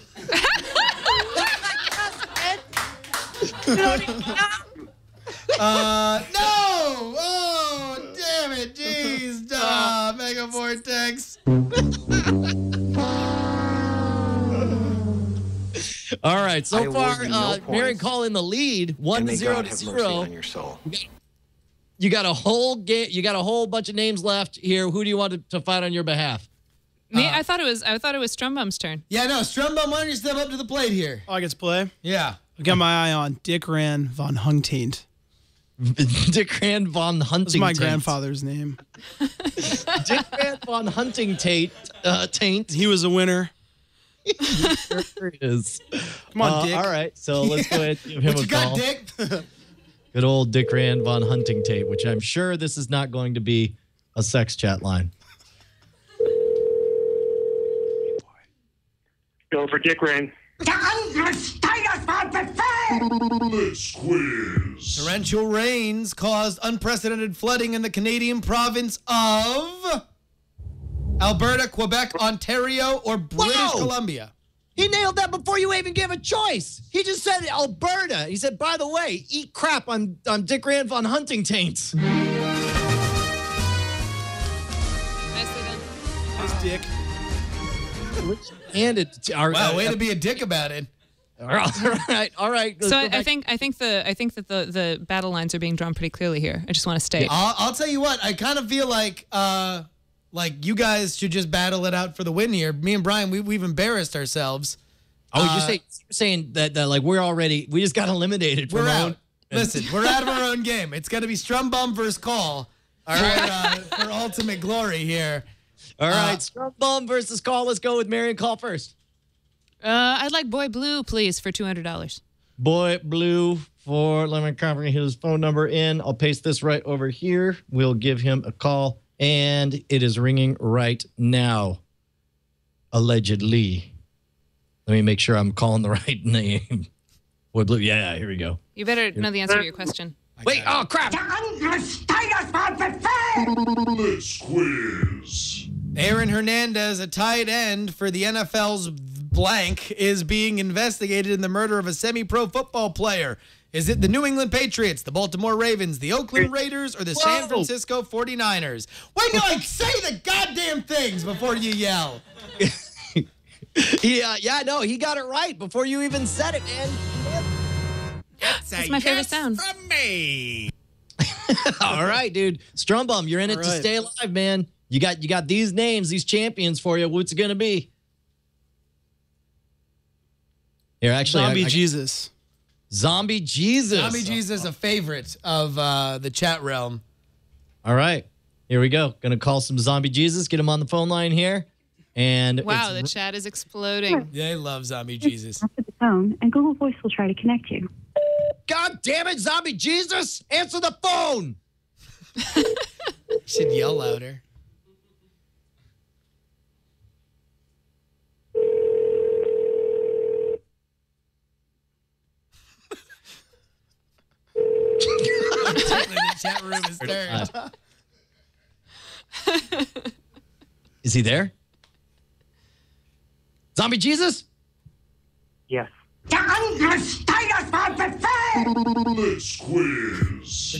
*laughs* uh, no! Oh, damn it! *laughs* Jeez, *laughs* duh, Mega Vortex. *laughs* All right, so I far, you no uh, Marian points. Call in the lead, one And to may zero God to have mercy zero. on your soul. You got a whole game. You got a whole bunch of names left here. Who do you want to, to fight on your behalf? Me, I thought it was I thought it was Strum Bum's turn. Yeah, no, Strum Bum, why don't you step up to the plate here? Oh, I get to play. Yeah. I got my eye on Dick Rand von Hungtaint. *laughs* Dick Rand von That's my grandfather's name. *laughs* Dick Rand von Hunting Tate. Uh, taint. He was a winner. Sure is. Come on, Uh, Dick. All right, so let's go ahead and give *laughs* him What a you got, call. Dick? Good old Dick Rand von Hunting Tate, which I'm sure this is not going to be a sex chat line. Go for Dick Rand. Torrential rains caused unprecedented flooding in the Canadian province of Alberta, Quebec, Ontario, or British Whoa! Columbia. He nailed that before you even gave a choice. He just said Alberta. He said, by the way, eat crap on, on Dick Rand von Hunting Taints. Nicely done. That's Dick. And it. All Wow, right, way to be a dick about it. *laughs* all right, all right. let's So I, I think I think the I think that the the battle lines are being drawn pretty clearly here. I just want to state. I'll, I'll tell you what, I kind of feel like uh, like you guys should just battle it out for the win here. Me and Brian, we, we've embarrassed ourselves. Oh, you're uh, saying, you're saying that, that like we're already we just got eliminated from We're our out. own. Listen, we're out of our own game. It's going to be Strum Bum versus Call for, uh, for ultimate glory here. All right, Strum Bum versus Call. Let's go with Marian Call first. Uh, I'd like Boy Blue, please, for two hundred dollars. Boy Blue for let me copy his phone number in. I'll paste this right over here. We'll give him a call, and it is ringing right now. Allegedly. Let me make sure I'm calling the *laughs* right name. Boy Blue. Yeah, here we go. You better know the answer to your question. Wait, oh crap. Aaron Hernandez, a tight end for the NFL's blank, is being investigated in the murder of a semi pro football player. Is it the New England Patriots, the Baltimore Ravens, the Oakland Raiders, or the San Francisco 49ers? Why do I say the goddamn things before you yell? *laughs* Yeah, yeah, no, he got it right before you even said it, man. That's my favorite sound. From me. *laughs* All right, dude. Strum Bum, you're in it All to stay alive, man. You got you got these names, these champions for you. What's it gonna be? Here, actually, I- Zombie I- Jesus. Zombie Jesus. Zombie Jesus, a favorite of uh, the chat realm. All right, here we go. Gonna call some Zombie Jesus. Get him on the phone line here. And Wow, the chat is exploding. They love Zombie Jesus. Answer the phone, and Google Voice will try to connect you. God damn it, Zombie Jesus! Answer the phone. *laughs* Should yell louder. The chat room is turned. Is he there? Zombie Jesus? Yes. The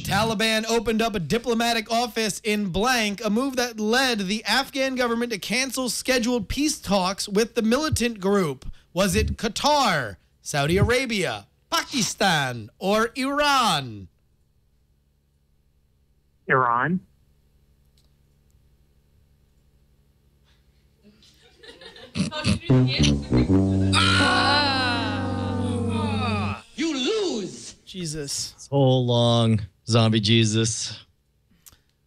Taliban opened up a diplomatic office in blank, a move that led the Afghan government to cancel scheduled peace talks with the militant group. Was it Qatar, Saudi Arabia, Pakistan, or Iran? Iran. Ah! You lose. Jesus. So long, zombie Jesus.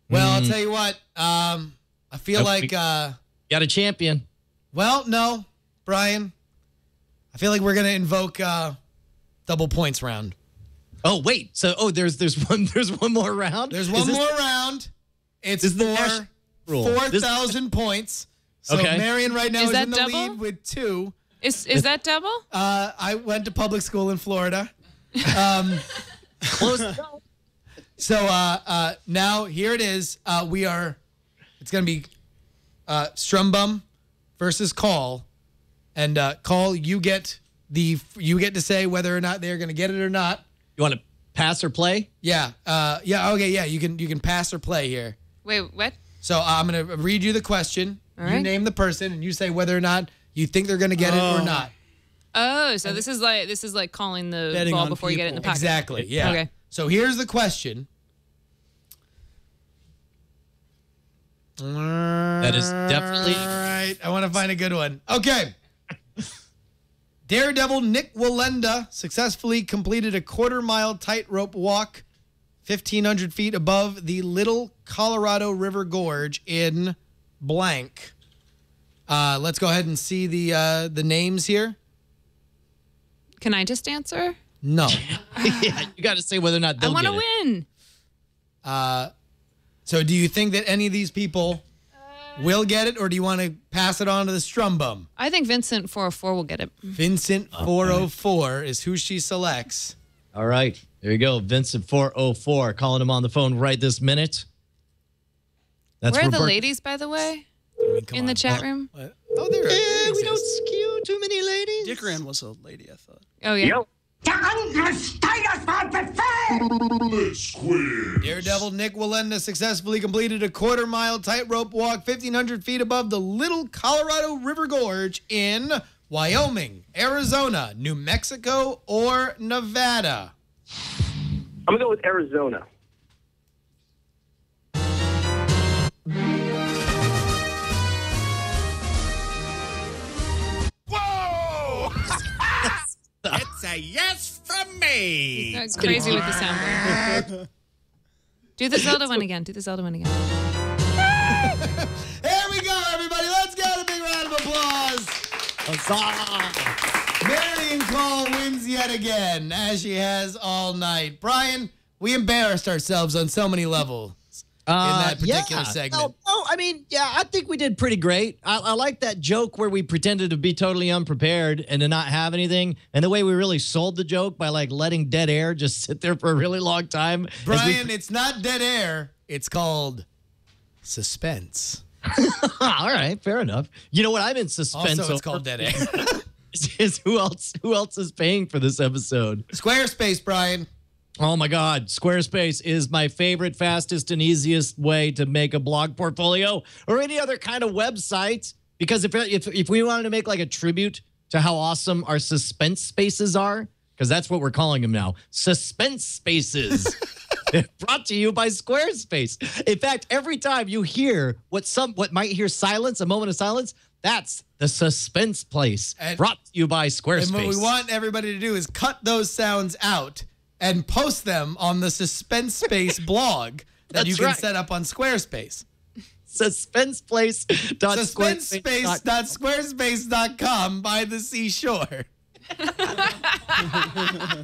Well, Mm. I'll tell you what. Um, I feel Okay. like, uh, Got a champion. well, no, Brian. I feel like we're gonna invoke uh, double points round. Oh wait, so oh there's there's *laughs* one there's one more round. There's one this- more round. It's This is the for four This- thousand points. So Okay. Marian right now Is is, that in the double? lead with two. Is is that double? Uh, I went to public school in Florida. *laughs* Um, Close *laughs* so uh, uh, now here it is. Uh, we are. It's gonna be uh, Strum Bum versus Call, and uh, Call. You get the. You get to say whether or not they're gonna get it or not. You want to pass or play? Yeah. Uh, yeah. Okay. Yeah. You can. You can pass or play here. Wait, what? So uh, I'm gonna read you the question. All You right. name the person, and you say whether or not you think they're gonna get it or not. Oh, so this is like this is like calling the ball on before you get it in the people. pocket. Exactly. Yeah. Okay. So here's the question. That is definitely- All right. I want to find a good one. Okay. Daredevil Nik Wallenda successfully completed a quarter mile tightrope walk 1,500 feet above the Little Colorado River Gorge in blank. Uh, let's go ahead and see the uh, the names here. Can I just answer? No. *laughs* *laughs* yeah, you got to say whether or not I they'll want get to win. Uh, so do you think that any of these people will get it, or do you want to pass it on to the Strum Bum? I think Vincent 404 will get it. Vincent 404 is who she selects. All right, there you go, Vincent four oh four, calling him on the phone right this minute. That's Where are the ladies, by the way? I mean, come In the on. chat room? Oh, there. Eh, we don't skew too many ladies. Dick Rand was a lady, I thought. Oh yeah. Daredevil Nik Wallenda successfully completed a quarter mile tightrope walk 1,500 feet above the Little Colorado River Gorge in Wyoming, Arizona, New Mexico, or Nevada. I'm gonna go with Arizona. It's a yes from me. That's crazy with the soundboard. *laughs* Do the Zelda one again. Do the Zelda one again. *laughs* There we go, everybody. Let's get a big round of applause. Huzzah! Marian Call wins yet again, as she has all night. Brian, we embarrassed ourselves on so many levels in that particular Uh, yeah. segment. No, no, I mean, yeah, I think we did pretty great. I, I like that joke where we pretended to be totally unprepared and to not have anything, and the way we really sold the joke by like letting dead air *laughs* just sit there for a really long time. Brian, it's not dead air. It's called suspense. *laughs* all right, fair enough. You know what? I'm in suspense. Also, it's called dead air. *laughs* is who else? Who else is paying for this episode? Squarespace, Brian. Oh my God, Squarespace is my favorite, fastest, and easiest way to make a blog portfolio or any other kind of website. Because if if if we wanted to make like a tribute to how awesome our suspense spaces are, because that's what we're calling them now, suspense spaces. *laughs* *laughs* Brought to you by Squarespace. In fact, every time you hear what some what might hear silence, a moment of silence, that's the suspense place. And- brought to you by Squarespace. And what we want everybody to do is cut those sounds out and post them on the Suspense Space *laughs* blog that That's you can right. set up on Squarespace. suspenseplace. Suspensespace.squarespace.com by the seashore. *laughs*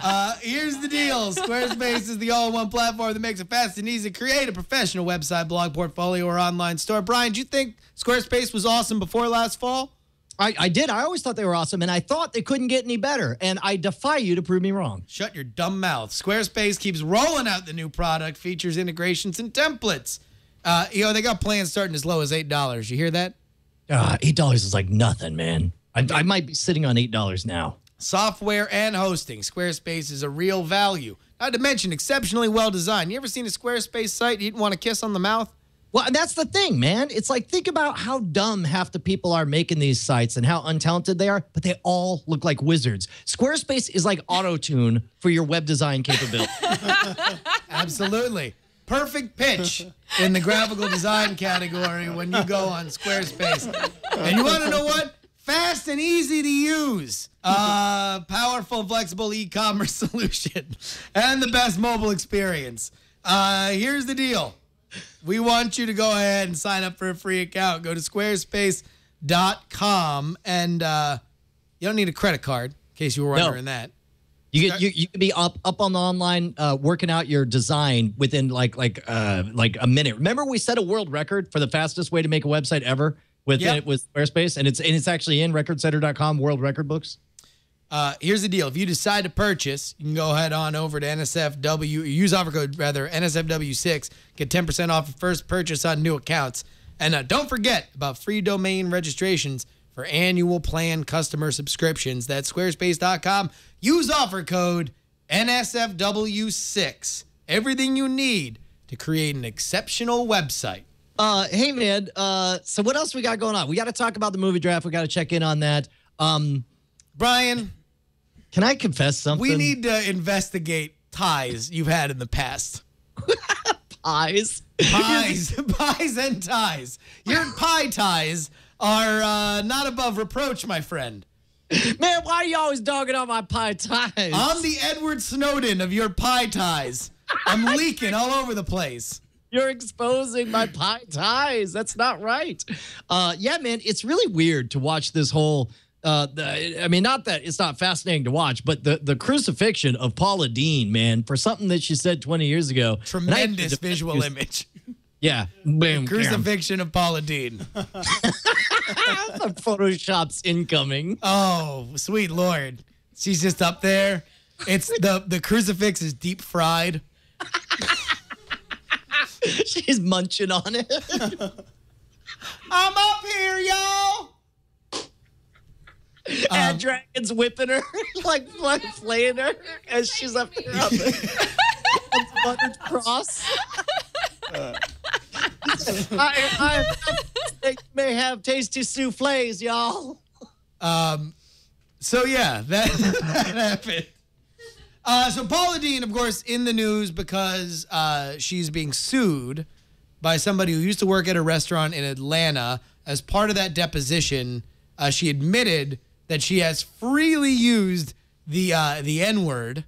uh, here's the deal Squarespace is the all in one platform that makes it fast and easy to create a professional website, blog, portfolio, or online store. Brian, do you think Squarespace was awesome before last fall? I, I did. I always thought they were awesome, and I thought they couldn't get any better. And I defy you to prove me wrong. Shut your dumb mouth. Squarespace keeps rolling out the new product, features, integrations, and templates. Uh, you know, they got plans starting as low as $8. You hear that? Uh, Eight dollars is like nothing, man. I, I might be sitting on eight dollars now. Software and hosting. Squarespace is a real value. Not to mention exceptionally well designed. You ever seen a Squarespace site you didn't want to kiss on the mouth? Well, and that's the thing, man. It's like think about how dumb half the people are making these sites and how untalented they are, but they all look like wizards. Squarespace is like auto tune for your web design capability. *laughs* Absolutely. Perfect pitch in the graphical design category when you go on Squarespace. And you want to know what? Fast and easy to use. Uh, powerful, flexible e commerce *laughs* solution and the best mobile experience. Uh, here's the deal we want you to go ahead and sign up for a free account. Go to squarespace.com and uh, you don't need a credit card in case you were No. wondering that. You get you, you can be up up on the online uh, working out your design within like like uh like a minute. Remember we set a world record for the fastest way to make a website ever with Yep. it with Squarespace and it's and it's actually in recordsetter.com world record books. Uh, here's the deal. If you decide to purchase, you can go ahead on over to NSFW, use offer code rather NSFW6, get 10% off your first purchase on new accounts. And uh, don't forget about free domain registrations for annual plan customer subscriptions. That's squarespace.com. Use offer code NSFW6. Everything you need to create an exceptional website. Uh hey man, uh so what else we got going on? We got to talk about the movie draft. We got to check in on that. Um Brian, can I confess something? we need to investigate ties you've had in the past. *laughs* eyes. pies, *laughs* pies and ties. Your pie ties are uh, not above reproach, my friend. Man, why are you always dogging on my pie ties? I'm the Edward Snowden of your pie ties. I'm *laughs* leaking all over the place. You're exposing my pie ties. That's not right. Uh, yeah, man, it's really weird to watch this whole. Uh, the, I mean, not that it's not fascinating to watch, but the the crucifixion of Paula Deen, man, for something that she said 20 years ago. Tremendous visual *laughs* image. Yeah, boom, Crucifixion of Paula Deen. *laughs* *laughs* Photoshop's incoming. Oh, sweet lord. She's just up there. It's the the crucifix is deep fried. She's munching on it. I'm up here, y'all. And Dragon's whipping her, *laughs* like, like flaying her as she's up there on the *laughs* buttered cross. I, I, I may have tasty souffles, y'all. Um, so yeah, that, *laughs* that happened. Uh, so Paula Deen, of course, in the news because uh, she's being sued by somebody who used to work at a restaurant in Atlanta. As part of that deposition, uh, she admitted that she has freely used the uh, the N word,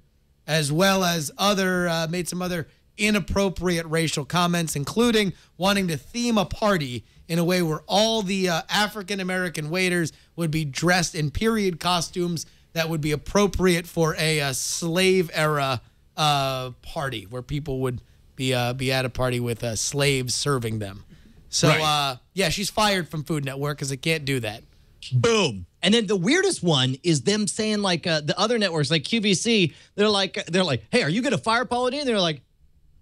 as well as other uh, made some other inappropriate racial comments, including wanting to theme a party in a way where all the uh, African American waiters would be dressed in period costumes that would be appropriate for a, uh slave era uh, party, where people would be uh, be at a party with uh, slaves serving them. So Right. uh, yeah, she's fired from Food Network because it can't do that. Boom. And then the weirdest one is them saying like uh, the other networks like QVC. They're like they're like, hey, are you gonna fire Paula Deen? They're like,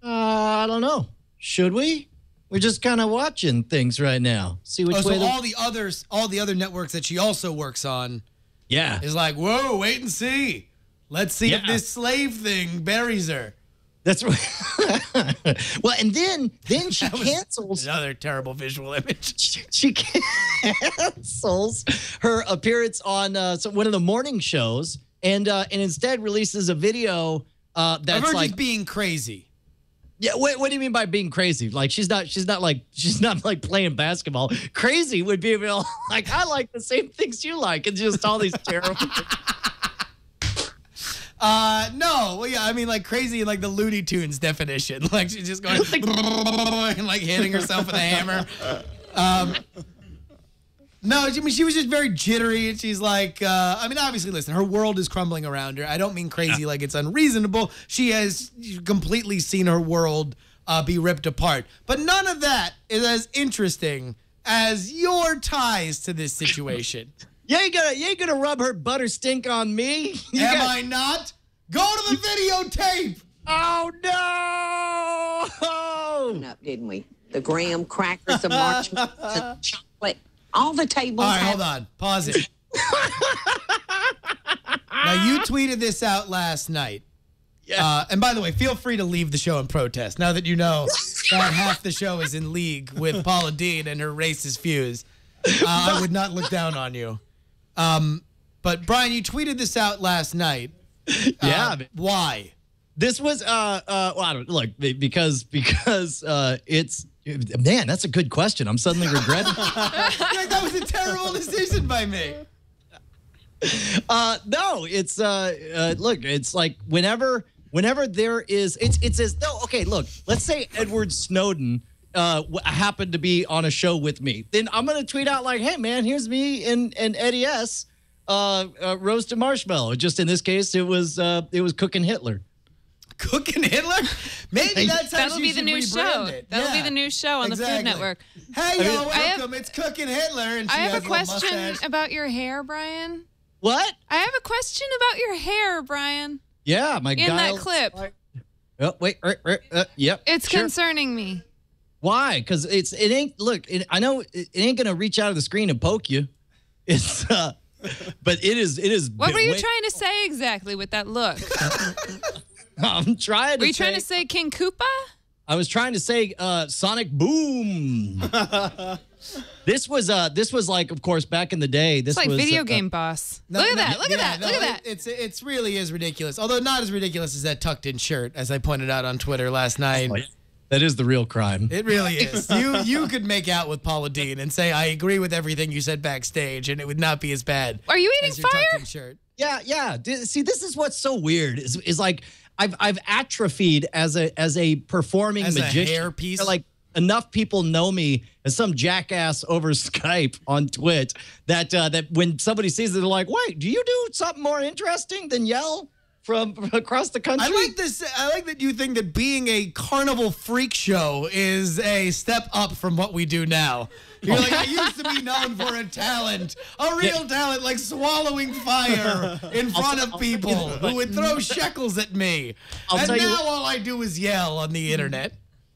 uh, I don't know. Should we? We're just kind of watching things right now. See which Oh, so way. the- all the others, all the other networks that she also works on, yeah. is like, whoa, wait and see. Let's see if this slave thing buries her. That's right. *laughs* well, and then then she cancels. Another terrible visual image. *laughs* She cancels her appearance on uh, so- one of the morning shows, and uh, and instead releases a video uh, that's like being crazy. Yeah, what, what do you mean by being crazy? Like she's not she's not like she's not like playing basketball. Crazy would be *laughs* like I like the same things you like and just all these terrible Uh, no, well, yeah, I mean, like crazy like the Looney Tunes definition. *laughs* Like she's just going and *laughs* *laughs* like hitting herself with a hammer. Um, no, I mean, she was just very jittery, and she's like, uh, I mean, obviously, listen, her world is crumbling around her. I don't mean crazy like it's unreasonable. She has completely seen her world uh, be ripped apart. But none of that is as interesting as your ties to this situation. You ain't gonna you ain't gonna rub her butter stink on me. *laughs* You Am got- I not? Go to the videotape. Oh no! *laughs* up, didn't we? The graham crackers, the marshmallows, the chocolate, all the tables. All right, had- hold on. Pause it. now you tweeted this out last night. Yeah. Uh, and by the way, feel free to leave the show and protest now that you know *laughs* that half the show is in league with Paula Deen and her racist views, uh, I would not look down on you. Um, but Brian, you tweeted this out last night. *laughs* Yeah. Uh, why? This was uh uh well, I don't look because because uh it's man, that's a good question. I'm suddenly regretting. *laughs* like that was a terrible decision by me. uh no, it's uh, uh look, it's like whenever whenever there is it's it's as though okay, look, let's say Edward Snowden uh happened to be on a show with me. Then I'm going to tweet out like, "Hey man, here's me and and Eddie S uh, uh roasted marshmallow." Just in this case, it was uh it was cooking Hitler. Cooking Hitler? Maybe that's how That'll she be the new show. It. That'll be the new show on the Food Network. Hey, yo, I have- welcome. it's Cooking Hitler. And I have a question mustache. about your hair, Brian. What? I have a question about your hair, Brian. Yeah, my In guile- that clip. Oh, wait, right, right, uh, yep. It's sure. concerning me. Why? Because it's it ain't look. It, I know it, it ain't gonna reach out of the screen and poke you. *laughs* It's uh, but it is it is. What were you way- trying to say exactly with that look? *laughs* I'm trying to. Were you say, trying to say King Koopa? I was trying to say uh, Sonic Boom. *laughs* this was uh this was like of course back in the day. This It's like was video uh, game boss. No, look at no, that. Look yeah, at that. no, Look at it- that. It's it's really is ridiculous. Although not as ridiculous as that tucked in shirt, as I pointed out on Twitter last night. That is the real crime. It really *laughs* is. you you could make out with Paula Deen and say I agree with everything you said backstage, and it would not be as bad. Are you as eating your fire? tucked-in shirt. Yeah, yeah. D- See, this is what's so weird. Is, is like I've I've atrophied as a as a performing As a magician. hairpiece? Like enough people know me as some jackass over *laughs* Skype on Twitch that uh, that when somebody sees it, they're like, "Wait, do you do something more interesting than yell from, from across the country?" I like this. I like that you think that being a carnival freak show is a step up from what we do now. You're like, I used to be known for a talent, a real talent, like swallowing fire in front of people who would throw shekels at me. I'll and you now what- all I do is yell on the internet.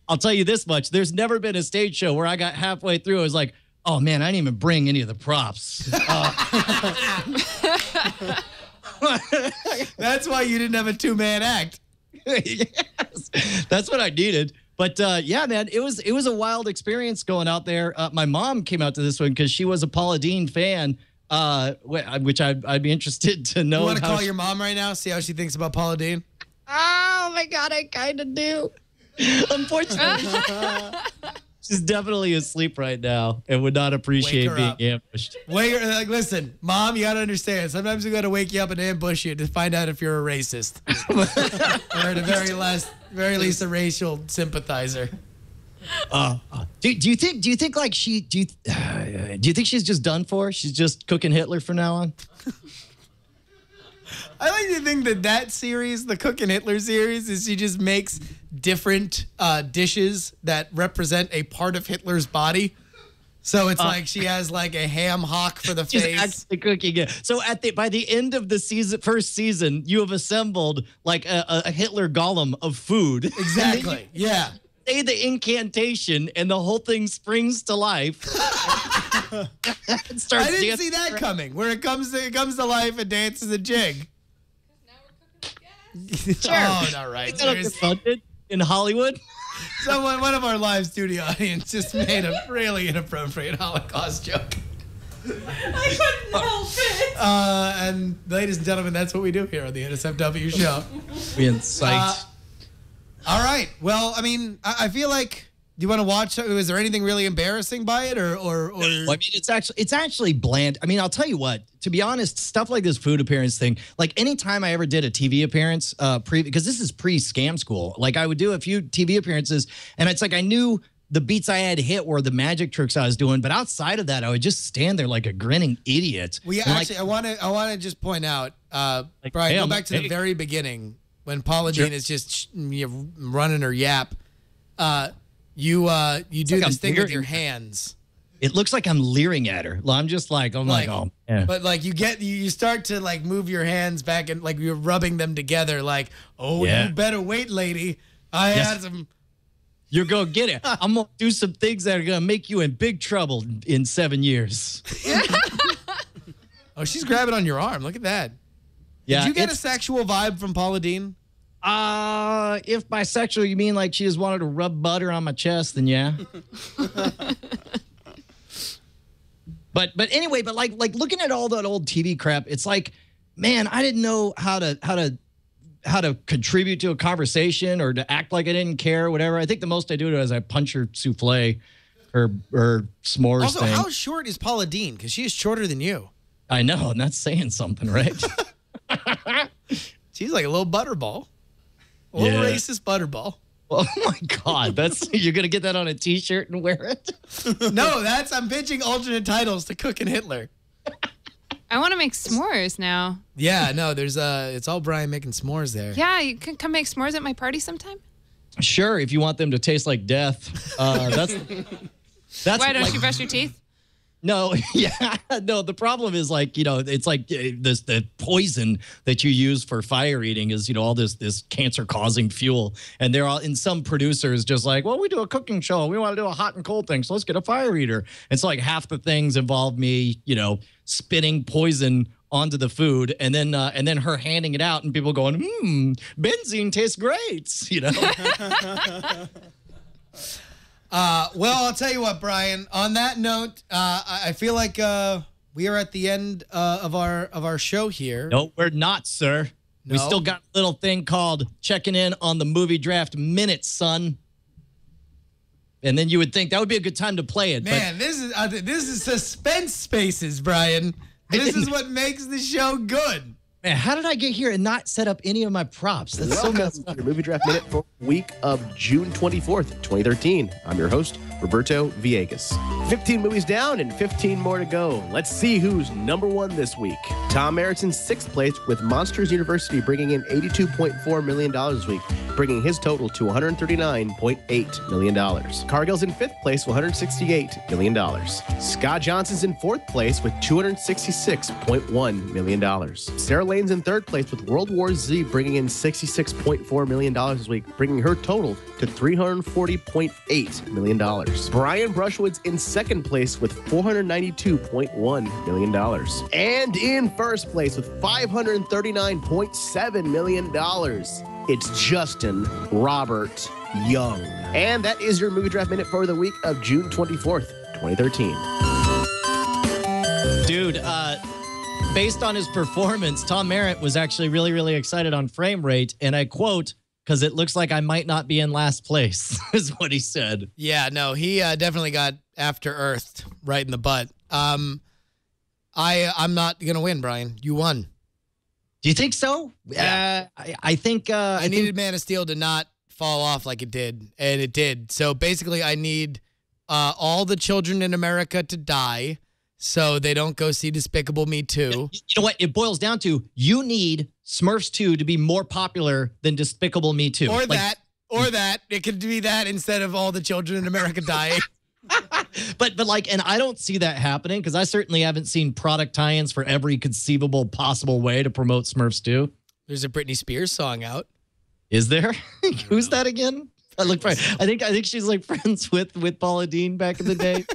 I'll tell you this much: there's never been a stage show where I got halfway through, I was like, "Oh man, I didn't even bring any of the props." *laughs* Uh, *laughs* *laughs* That's why you didn't have a two man act. yes, that's what I needed. But uh, yeah, man, it was it was a wild experience going out there. Uh, my mom came out to this one because she was a Paula Deen fan, uh, which I'd, I'd be interested to know. You want to call she- your mom right now? See how she thinks about Paula Deen? Oh my god, I kind of do. Unfortunately, *laughs* she's definitely asleep right now and would not appreciate her being up. ambushed. Wait, like, listen, mom, you gotta understand. Sometimes we gotta wake you up and ambush you to find out if you're a racist, *laughs* or at the very last, very least, a racial sympathizer. Uh, uh, do, do you think? Do you think like she? Do you? Uh, do you think she's just done for? She's just cooking Hitler from now on. I like to think that that series, the Cooking Hitler series, is she just makes different uh, dishes that represent a part of Hitler's body. So it's Uh, like she has like a ham hock for the *laughs* She's face. actually cooking it. So at the by the end of the season, first season, you have assembled like a, a Hitler golem of food. *laughs* Exactly. Yeah. Say the incantation, and the whole thing springs to life. *laughs* I didn't see that coming. Where it comes to it comes to life and dances a jig. Sure. oh, not right. It's not There's- funded in Hollywood. *laughs* Someone, one of our live studio audience just made a really inappropriate Holocaust joke. I couldn't help it. *laughs* Uh, and ladies and gentlemen, that's what we do here on the NSFW show. We incite. Uh, all right. Well, I mean, I, I feel like. Do you want to watch? Is there anything really embarrassing by it, or or or? Well, I mean, it's actually it's actually bland. I mean, I'll tell you what. To be honest, stuff like this food appearance thing, like anytime I ever did a TV appearance, uh, pre because this is pre scam school. Like I would do a few TV appearances, and it's like I knew the beats I had hit were the magic tricks I was doing, but outside of that, I would just stand there like a grinning idiot. We And, like, actually, I want to, I want to just point out, uh, Brian, hey, go I'm- back to the very beginning when Paula Sure. Dean is just you know, running her yap. Uh, you, uh, you do like this I'm thing with your hands. it looks like I'm leering at her. I'm just like I'm like, oh yeah. But like you get, you you start to like move your hands back and like you're rubbing them together. Like, oh, Yeah. you better wait, lady. I Yes. had some. You're gonna get it. *laughs* I'm gonna do some things that are gonna make you in big trouble in seven years. *laughs* Oh, she's grabbing on your arm. Look at that. Yeah, Did you get a sexual vibe from Paula Deen? Uh, if bisexual, you mean like she just wanted to rub butter on my chest, then yeah. *laughs* but but anyway, but like like looking at all that old TV crap, it's like, man, I didn't know how to how to how to contribute to a conversation or to act like I didn't care, whatever. I think the most I do is I punch her souffle or or s'mores Also, thing. how short is Paula Deen? Because she is shorter than you. I know, and that's saying something, right? *laughs* She's like a little butterball. A little Yeah. racist butterball. *laughs* oh my god, that's *laughs* you're gonna get that on a t-shirt and wear it. *laughs* no, that's I'm pitching alternate titles to Cook and Hitler. I want to make s'mores now. Yeah, no, there's uh it's all Brian making s'mores there. Yeah, you can come make s'mores at my party sometime. Sure, if you want them to taste like death. Uh, that's that's Why don't like- you brush your teeth? No, *laughs* yeah, no. The problem is like you know, it's like uh, this the poison that you use for fire eating is you know all this this cancer causing fuel, and they're all in some producers just like, well, we do a cooking show, we want to do a hot and cold thing, so let's get a fire eater. And so like half the things involve me, you know, spitting poison onto the food, and then uh, and then her handing it out, and people going, hmm, benzene tastes great, *laughs* you know. *laughs* Uh, well, I'll tell you what, Brian. On that note, uh, I feel like uh, we are at the end uh, of our of our show here. No, we're not, sir. We still got a little thing called checking in on the movie draft minutes, son. And then you would think that would be a good time to play it. Man, this is uh, this is suspense spaces, Brian. This is what makes the show good. Man, how did I get here and not set up any of my props? That's so Welcome messed to up. your movie draft minute for week of June 24th, 2013. I'm your host, Roberto Villegas. 15 movies down and 15 more to go. Let's see who's number one this week. Tom Merritt's in sixth place with Monsters University bringing in $82.4 million this week, bringing his total to $139.8 million. Cargill's in fifth place with $168 million. Scott Johnson's in fourth place with $266.1 million. Sarah Lane's in third place with World War Z bringing in $66.4 million this week, bringing her total to $340.8 million. Brian Brushwood's in second place with $492.1 million. And in first place with $539.7 million, it's Justin Robert Young. And that is your movie draft minute for the week of June 24th, 2013. Dude, uh, based on his performance, Tom Merritt was actually really, really excited on frame rate. And I quote, because it looks like I might not be in last place, *laughs* is what he said. Yeah, no, he uh, definitely got after earthed right in the butt. Um, I I'm not gonna win, Brian. You won. Do you think so? Uh, I, I think uh, I, needed Man of Steel to not fall off like it did, and it did. So basically, I need uh, all the children in America to die, so they don't go see Despicable Me Two. You know what? It boils down to you need Smurfs 2 to be more popular than Despicable Me 2. Or Like, that, or that. It could be that instead of all the children in America dying. *laughs* But but like, and I don't see that happening because I certainly haven't seen product tie-ins for every conceivable possible way to promote Smurfs 2. There's a Britney Spears song out. Is there? *laughs* Who's that again? I look for. I think I think she's like *laughs* friends with with Paula Deen back in the day.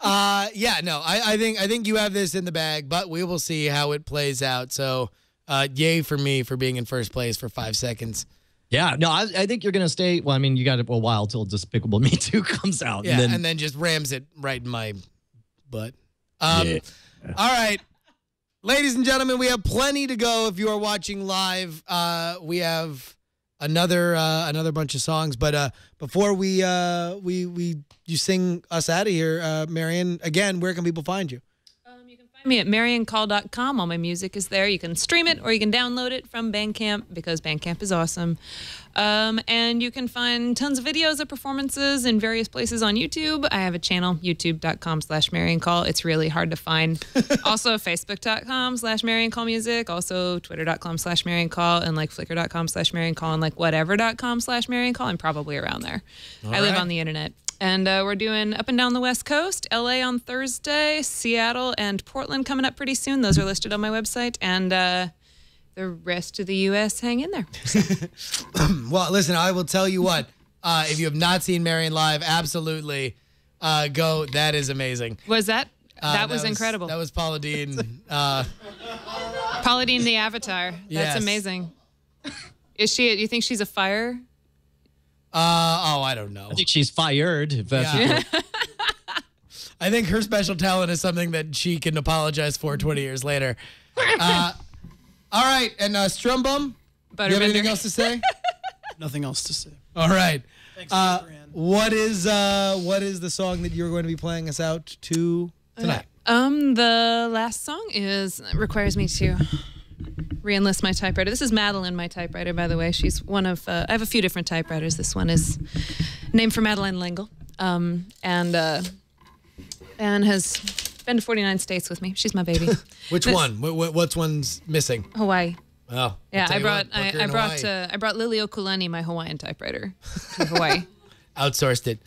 Uh, yeah, no, I, I think I think you have this in the bag, but we will see how it plays out. So, uh, yay for me for being in first place for five seconds. yeah, no, I, I think you're gonna stay. Well, I mean, you got a while till Despicable *laughs* Me 2 comes out. Yeah, and then, and then just rams it right in my butt. Um, Yeah. All right, ladies and gentlemen, we have plenty to go. If you are watching live, uh, we have another uh, another bunch of songs. But uh, before we uh, we we you sing us out of here, uh, Marian. Again, where can people find you? Me at mariancall.com. All my music is there. You can stream it or you can download it from Bandcamp because Bandcamp is awesome. Um, and you can find tons of videos of performances in various places on YouTube. I have a channel, youtube.com slash mariancall. It's really hard to find. *laughs* also, facebook.com slash mariancallmusic. Also, twitter.com slash mariancall and like flickr.com slash mariancall and like whatever.com slash mariancall. I'm probably around there. All I live on the internet. And uh, we're doing up and down the West Coast, LA on Thursday, Seattle and Portland coming up pretty soon. Those are listed on my website. And uh, the rest of the U.S. hang in there. *laughs* well, listen, I will tell you what. Uh, if you have not seen Marian live, absolutely uh, go. That is amazing. Was that? Uh, that, was, incredible. That was Paula Deen. Uh, Paula Deen, the Avatar. That's Yes. amazing. Is she? Do You think she's a fire? Uh oh, I don't know. I think she's fired. If that's Yeah. *laughs* I think her special talent is something that she can apologize for 20 years later. *laughs* Uh, all right, and uh, Strum Bum, do you have anything else to say? *laughs* Nothing else to say. All right. Thanks, uh, what is uh, what is the song that you're going to be playing us out to tonight? Um, the last song is requires me to re-enlist my typewriter. This is Madeline, my typewriter, by the way. She's one of uh, I have a few different typewriters. This one is named for Madeleine L'Engle, um, and uh, and has been to 49 states with me. She's my baby. *laughs* Which This- one? Wh- wh- what's one's missing? Hawaii. Oh, Yeah, I brought what, I, I brought uh, I brought Lili'uokalani, my Hawaiian typewriter, to *laughs* Hawaii. outsourced it.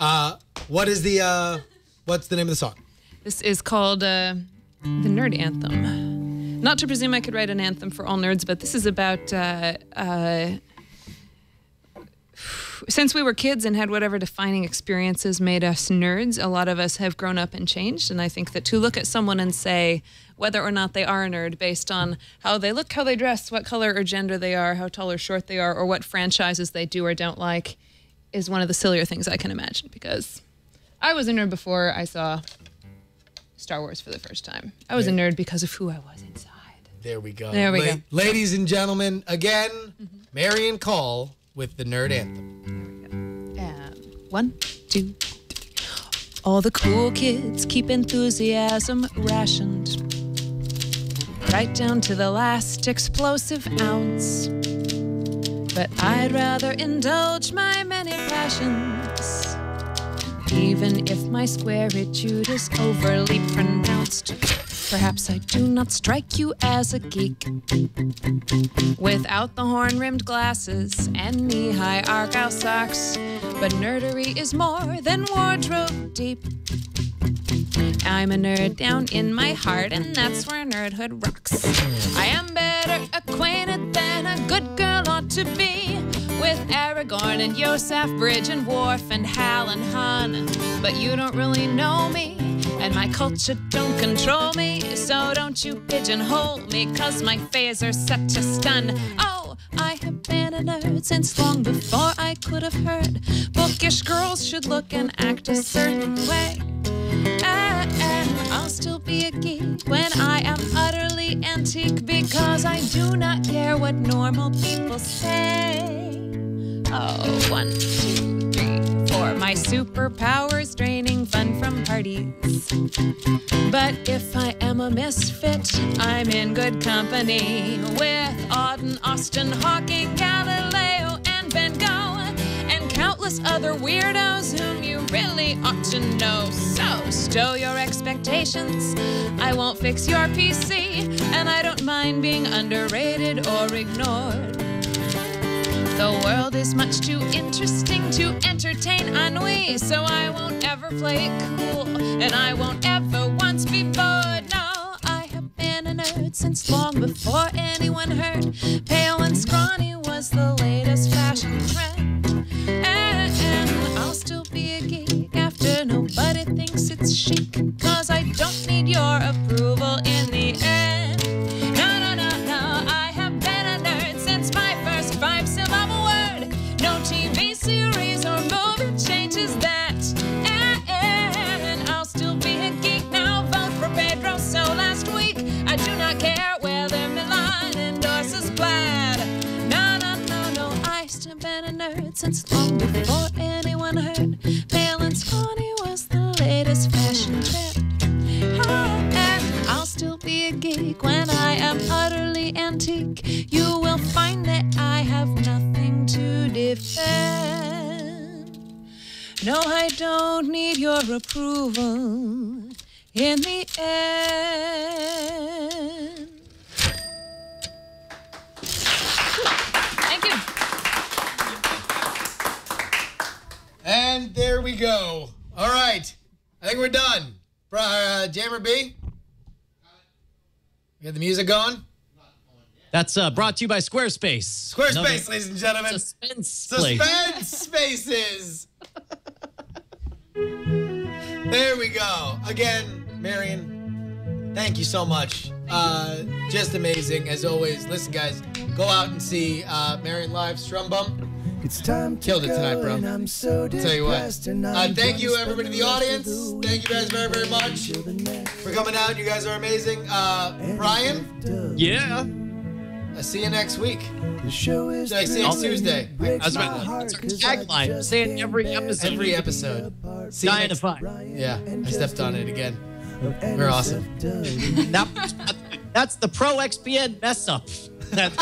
Uh, what is the uh, what's the name of the song? This is called uh, the Nerd Anthem. Not to presume I could write an anthem for all nerds, but this is about uh, uh, *sighs* since we were kids and had whatever defining experiences made us nerds, a lot of us have grown up and changed. And I think that to look at someone and say whether or not they are a nerd based on how they look, how they dress, what color or gender they are, how tall or short they are, or what franchises they do or don't like is one of the sillier things I can imagine because I was a nerd before I saw Star Wars for the first time. I was a nerd because of who I was inside. There we go. There we go. Mm-hmm. Ladies and gentlemen, again, Marian Call with the Nerd Anthem. And one, two, three. All the cool kids keep enthusiasm rationed. Right down to the last explosive ounce. But I'd rather indulge my many passions. Even if my squaritude is overly pronounced. Perhaps I do not strike you as a geek. Without the horn rimmed glasses and knee high Argyle socks. But nerdery is more than wardrobe deep. I'm a nerd down in my heart, and that's where nerdhood rocks. I am better acquainted than a good girl ought to be with Aragorn and Yosef Bridge and Worf and Hal and Han. But you don't really know me, and my culture don't control me. So don't you pigeonhole me, cause my phaser set to stun. Oh, I have been a nerd since long before I could have heard. Bookish girls should look and act a certain way. And I'll still be a geek when I am utterly antique because I do not care what normal people say. Oh, one, two, three, four. My superpowers draining fun from parties. But if I am a misfit, I'm in good company with Auden, Austen, Hawking, Galileo, and Van Gogh, countless other weirdos whom you really ought to know. So stow your expectations. I won't fix your PC, and I don't mind being underrated or ignored. The world is much too interesting to entertain ennui, so I won't ever play it cool, and I won't ever once be bored. Nerd since long before anyone heard. Pale and scrawny was the latest fashion trend, and, and I'll still be a geek after nobody thinks it's chic, cause I don't need your approval in the end. Nerd since long before anyone heard. Pale and scrawny was the latest fashion trend. And I'll still be a geek when I am utterly antique. You will find that I have nothing to defend. No, I don't need your approval in the end. And there we go. All right. I think we're done. Uh, Jammer B? We got the music going? That's uh, brought to you by Squarespace. Squarespace, Another ladies and gentlemen. Suspense. Suspense spaces. there we go. Again, Marian, Thank you so much. Uh, just amazing as always. Listen, guys, go out and see uh, Marian live Strum Bum. It's time to Killed it tonight, bro. I'm so Tell you what. Uh, I'm thank you, everybody in the audience. Thank you guys very, very much for coming out. You guys are amazing. Uh, Brian, Yeah. I'll see you next week. The show is I see you next Tuesday. I was about that's our tagline. Say it every episode. Every episode. See you Dying to next- find. Yeah, I stepped on it again. We're awesome. That, that's the ProXPN mess up. That,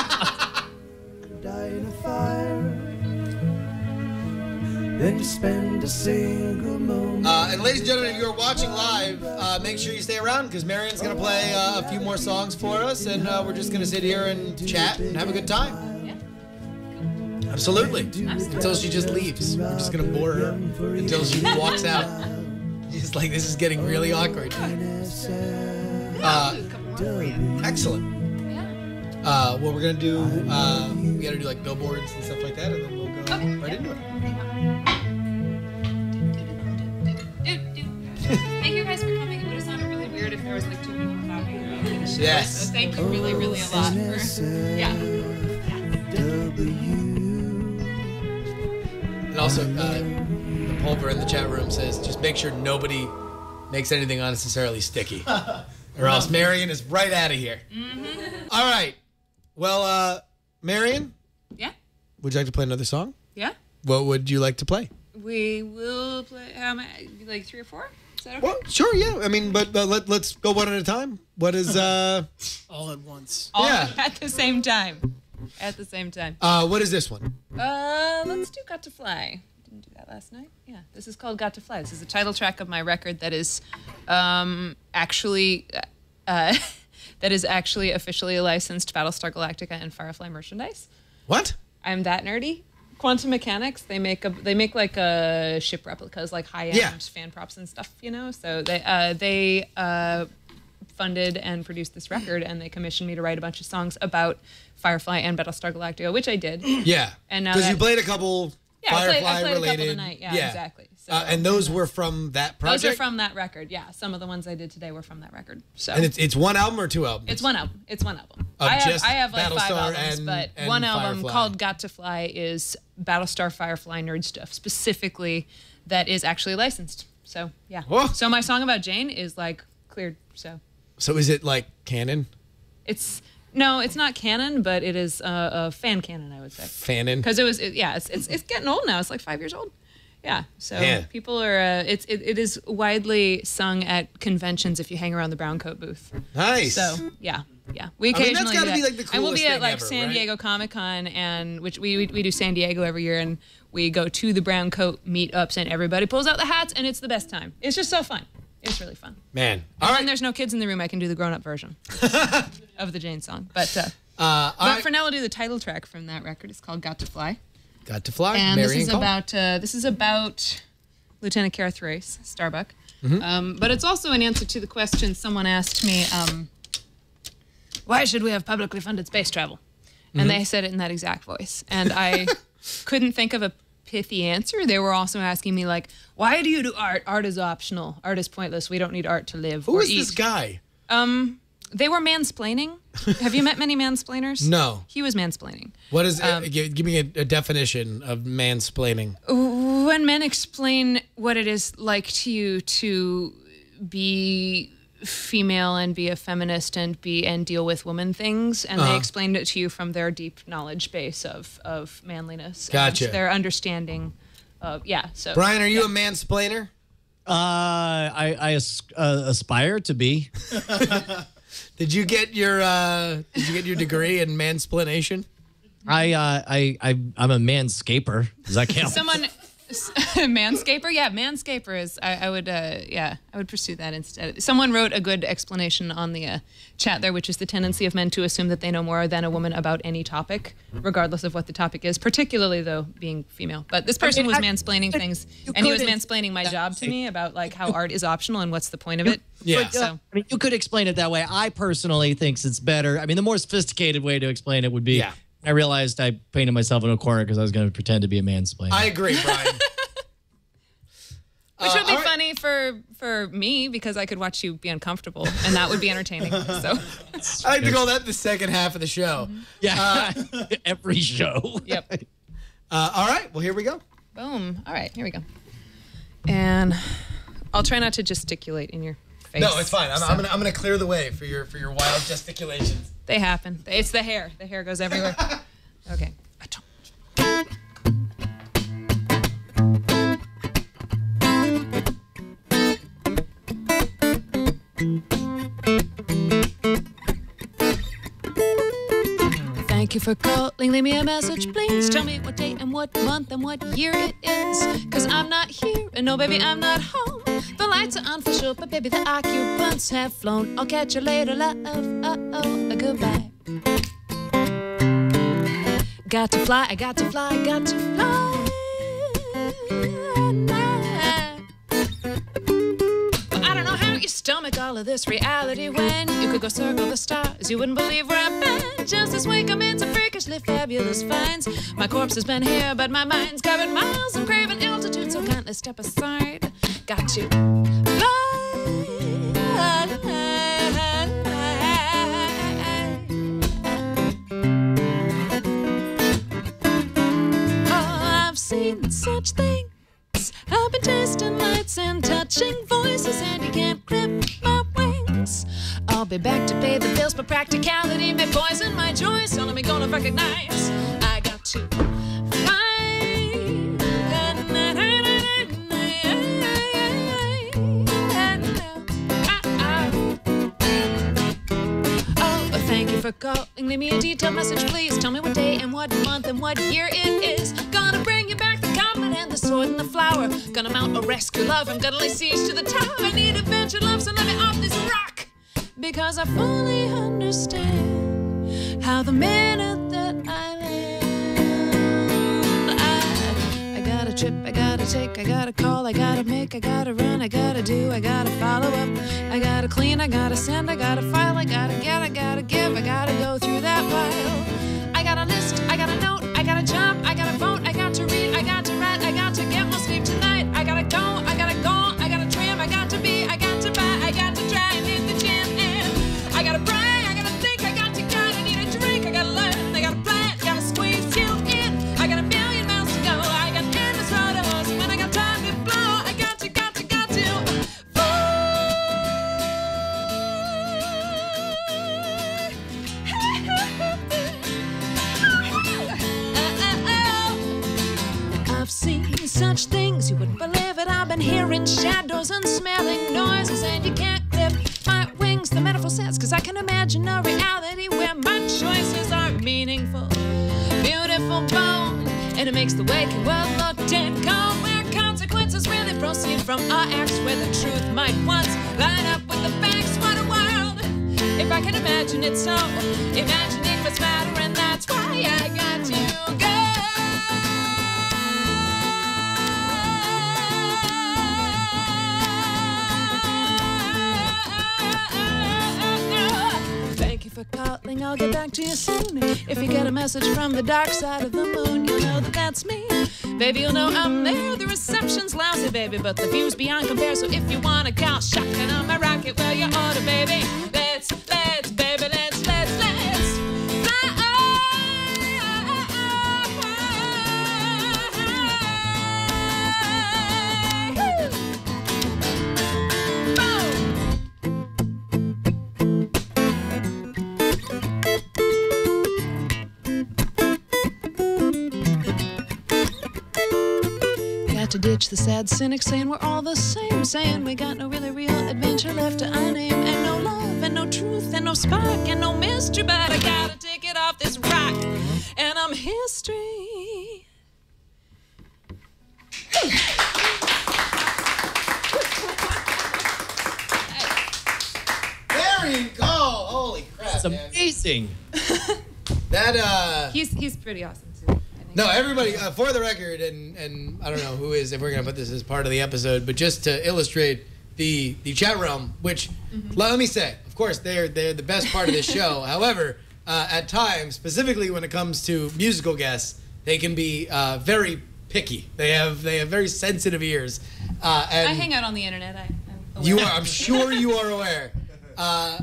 die in a fire. Then you spend a single moment. Uh, and ladies and gentlemen, if you're watching live, uh, make sure you stay around because Marian's going to play uh, a few more songs for us, and uh, we're just going to sit here and chat and have a good time. Absolutely. Until she just leaves. We're just going to bore her until she walks out. *laughs* She's like, this is getting really awkward. Uh, excellent. Uh, what we're going to do, uh, we got to do like billboards and stuff like that, and then we'll go right into it. Thank you guys for coming. It would have sounded really weird if there was like two people clapping. Yes. So thank you really, really a lot for yeah. And also, uh, the pulver in the chat room says just make sure nobody makes anything unnecessarily sticky, *laughs* or else Marian is right out of here. All right. Well, uh, Marian, Yeah. would you like to play another song? Yeah. What would you like to play? We will play um, like three or four. Is that okay? Well, sure, yeah. I mean, but, but let, let's go one at a time. What is uh, *laughs* All at once. All yeah. *laughs* at the same time. At the same time. uh, what is this one? Uh, let's do "Got to Fly." Didn't do that last night. Yeah, this is called "Got to Fly." This is the title track of my record that is, um, actually, uh, *laughs* that is actually officially licensed Battlestar Galactica and Firefly merchandise. What? I'm that nerdy. Quantum Mechanix. They make a they make like a ship replicas, like high end Yeah. fan props and stuff. You know, so they uh, they uh, funded and produced this record, and they commissioned me to write a bunch of songs about Firefly and Battlestar Galactica, which I did. Yeah. And now because you played a couple Yeah, I played- I Firefly played a couple related. tonight. Yeah, exactly. So- uh, and those were from that project. Those are from that record. Yeah, some of the ones I did today were from that record. So And it's it's one album or two albums. it's one album. It's one album. Of I have, I have like five albums, and- but and one album Firefly. called "Got to Fly" is Battlestar Firefly nerd stuff specifically that is actually licensed. So yeah. Whoa. So my song about Jayne is like cleared. So So is it like canon? it's no, it's not canon, but it is uh, a fan canon, I would say. Fanon? Because it was, it, yeah, it's, it's it's getting old now. It's like five years old. Yeah. So Man. people are. Uh, it's it, it is widely sung at conventions if you hang around the brown coat booth. Nice. So yeah, yeah. We I mean, that's occasionally gotta do be, like, the and we'll be at like ever, San right? Diego Comic Con, and which we, we we do San Diego every year, and we go to the brown coat meetups, and everybody pulls out the hats, and it's the best time. It's just so fun. It's really fun. Man. And when there's no kids in the room, I can do the grown-up version *laughs* of the Jayne song. But uh, Uh, but I for now, we'll do the title track from that record. It's called "Got to Fly," got to fly. and this is Cole. about uh, this is about Lieutenant Kara Thrace, Starbuck. Mhm. Um, but it's also an answer to the question someone asked me: um, Why should we have publicly funded space travel? And Mhm. they said it in that exact voice, and I *laughs* couldn't think of a pithy answer. They were also asking me like, "Why do you do art? Art is optional. Art is pointless. We don't need art to live Who or is eat." this guy? Um, they were mansplaining. Have you met many mansplainers? No. He was mansplaining. What is? Um, uh, give, give me a, a definition of mansplaining. When men explain what it is like to you to be female and be a feminist and be and deal with woman things and Uh-huh. they explained it to you from their deep knowledge base of of manliness Gotcha. and their understanding of yeah so Brian, are you a mansplainer? Uh, I, I as, uh, aspire to be. *laughs* Did you get your uh, Did you get your degree in mansplanation? I, uh, I, I, I'm a manscaper. Does that *laughs* count? someone *laughs* manscaper yeah manscaper is i, I would uh, yeah i would pursue that instead someone wrote a good explanation on the uh, chat there which is the tendency of men to assume that they know more than a woman about any topic regardless of what the topic is particularly though being female but this I person mean, was I- mansplaining things and he was mansplaining my job to me about like how art is optional and what's the point of it But, uh, so I mean, you could explain it that way. I personally thinks it's better. I mean, the more sophisticated way to explain it would be. Yeah. I realized I painted myself in a corner because I was going to pretend to be a mansplainer. I agree, Brian. *laughs* Which Uh, would be all right. funny for for me because I could watch you be uncomfortable, and that would be entertaining. So *laughs* I like to call that the second half of the show. Yeah. *laughs* Every show. Yep. Uh, all right. Well, here we go. boom. All right, here we go. And I'll try not to gesticulate in your face. No, it's fine. I'm, so- I'm gonna I'm gonna clear the way for your for your wild gesticulations. They happen. It's the hair. The hair goes everywhere. *laughs* Okay. Thank you for calling. Leave me a message, please. Tell me what day and what month and what year it is. Cause I'm not here, and no, baby, I'm not home. The lights are on for sure, but baby, the occupants have flown. I'll catch you later, love. Uh oh, goodbye. Got to fly, I got to fly, got to fly. I don't know how you stomach all of this reality when you could go circle the stars. You wouldn't believe where I've been. Just this week, I'm into freakishly fabulous finds. My corpse has been here, but my mind's covered miles and craving altitude. So kindly step aside. Got to Oh, I've seen such things. I've been tasting lights and touching voices, and you can't clip my. I'll be back to pay the bills, but practicality may poison my joy. So let me gonna recognize I got to. Oh, thank you for calling. Leave me a detailed message, please. Tell me what day and what month and what year it is. Gonna bring you back the goblet and the sword and the flower. Gonna mount a rescue love. I'm gonna lay siege to the tower. I need adventure love, so let me off this rock. Because I fully understand how the minute that I land, I, I gotta trip, I gotta take, I gotta call, I gotta make, I gotta run, I gotta do, I gotta follow up, I gotta clean, I gotta send, I gotta file, I gotta get, I gotta give, I gotta go through that pile. I got a list, I got a note, I got a job, I gotta vote, I got to read, I got to write, I got to get more sleep tonight. I gotta go, I gotta go, I gotta trim, I got to be, I such things you wouldn't believe it. I've been hearing shadows and smelling noises, and you can't clip my wings. The metaphor says, cause I can imagine a reality where my choices are meaningful, beautiful bone, and it makes the waking world look dead cold. Where consequences really proceed from our acts, where the truth might once line up with the facts. What a world! If I can imagine it so, imagining what's matter, and that's why I got to go. I'll get back to you soon. If you get a message from the dark side of the moon, you'll know that that's me. Baby, you'll know I'm there. The reception's lousy, baby, but the view's beyond compare. So if you want a gal shotgun on my rocket, well, you oughta, baby. Let's, ditch the sad cynics saying we're all the same, saying we got no really real adventure left to our name, and no love, and no truth, and no spark, and no mystery. But I gotta take it off this rock, and I'm history. There you go. Holy crap, It's amazing. That uh He's he's pretty awesome too. No, everybody, uh, for the record, and and I don't know who is if we're gonna put this as part of the episode, but just to illustrate the the chat realm, which let me say, of course, they're they're the best part of this show. *laughs* However, uh, at times, specifically when it comes to musical guests, they can be uh, very picky. They have they have very sensitive ears. Uh, and I hang out on the internet. I, I'm You are. I'm sure you are aware. *laughs* Uh,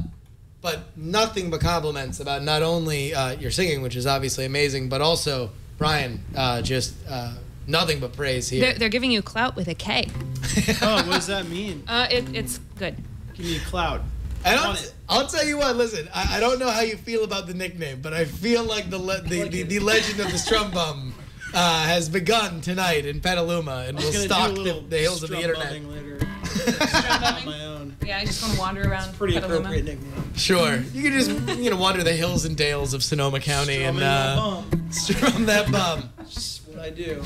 but nothing but compliments about not only uh, your singing, which is obviously amazing, but also Brian. Uh, just uh, nothing but praise here. They're, they're giving you clout with a K. *laughs* oh, what does that mean? Uh, it, it's good. Give me a cloud. And I'll, I'll tell you what. Listen, I, I don't know how you feel about the nickname, but I feel like the le- the, the, the legend of the Strum Bum *laughs* uh, has begun tonight in Petaluma, and I will was gonna stalk the, the hills of the internet. later. On my own. Yeah, I just want to wander around. Pretty Petaluma. appropriate nickname. Sure, *laughs* you can just you know wander the hills and dales of Sonoma County Strumming and that uh, bum. strum that bum. That's what I do.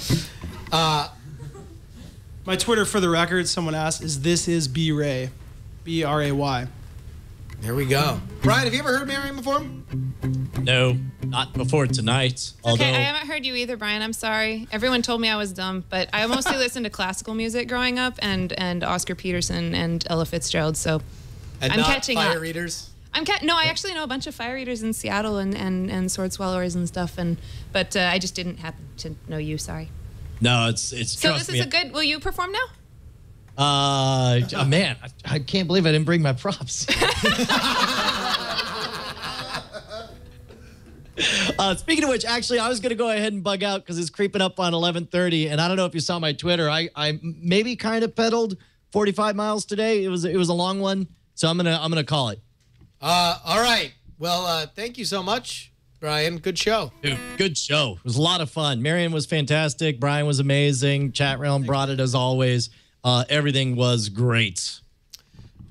Uh, My Twitter, for the record, someone asked, is this is B Ray, B R A Y. There we go. Brian, have you ever heard Marian before? No, not before tonight. Although Okay, I haven't heard you either, Brian. I'm sorry. Everyone told me I was dumb, but I mostly *laughs* listened to classical music growing up and and Oscar Peterson and Ella Fitzgerald. So And I'm not catching fire up. readers. I'm ca- no, I actually know a bunch of fire eaters in Seattle and and and sword swallowers and stuff, and but uh, I just didn't happen to know you. Sorry. no, it's it's So trust this me. is a good. Will you perform now? Uh, oh, man, I, I can't believe I didn't bring my props. *laughs* Uh, speaking of which, actually, I was going to go ahead and bug out because it's creeping up on 11:30, and I don't know if you saw my Twitter. I I maybe kind of pedaled 45 miles today. It was it was a long one, so I'm gonna I'm gonna call it. Uh, all right. Well, uh, thank you so much, Brian. Good show. Dude, good show. It was a lot of fun. Marian was fantastic. Brian was amazing. Chat realm brought it as always. Uh, everything was great.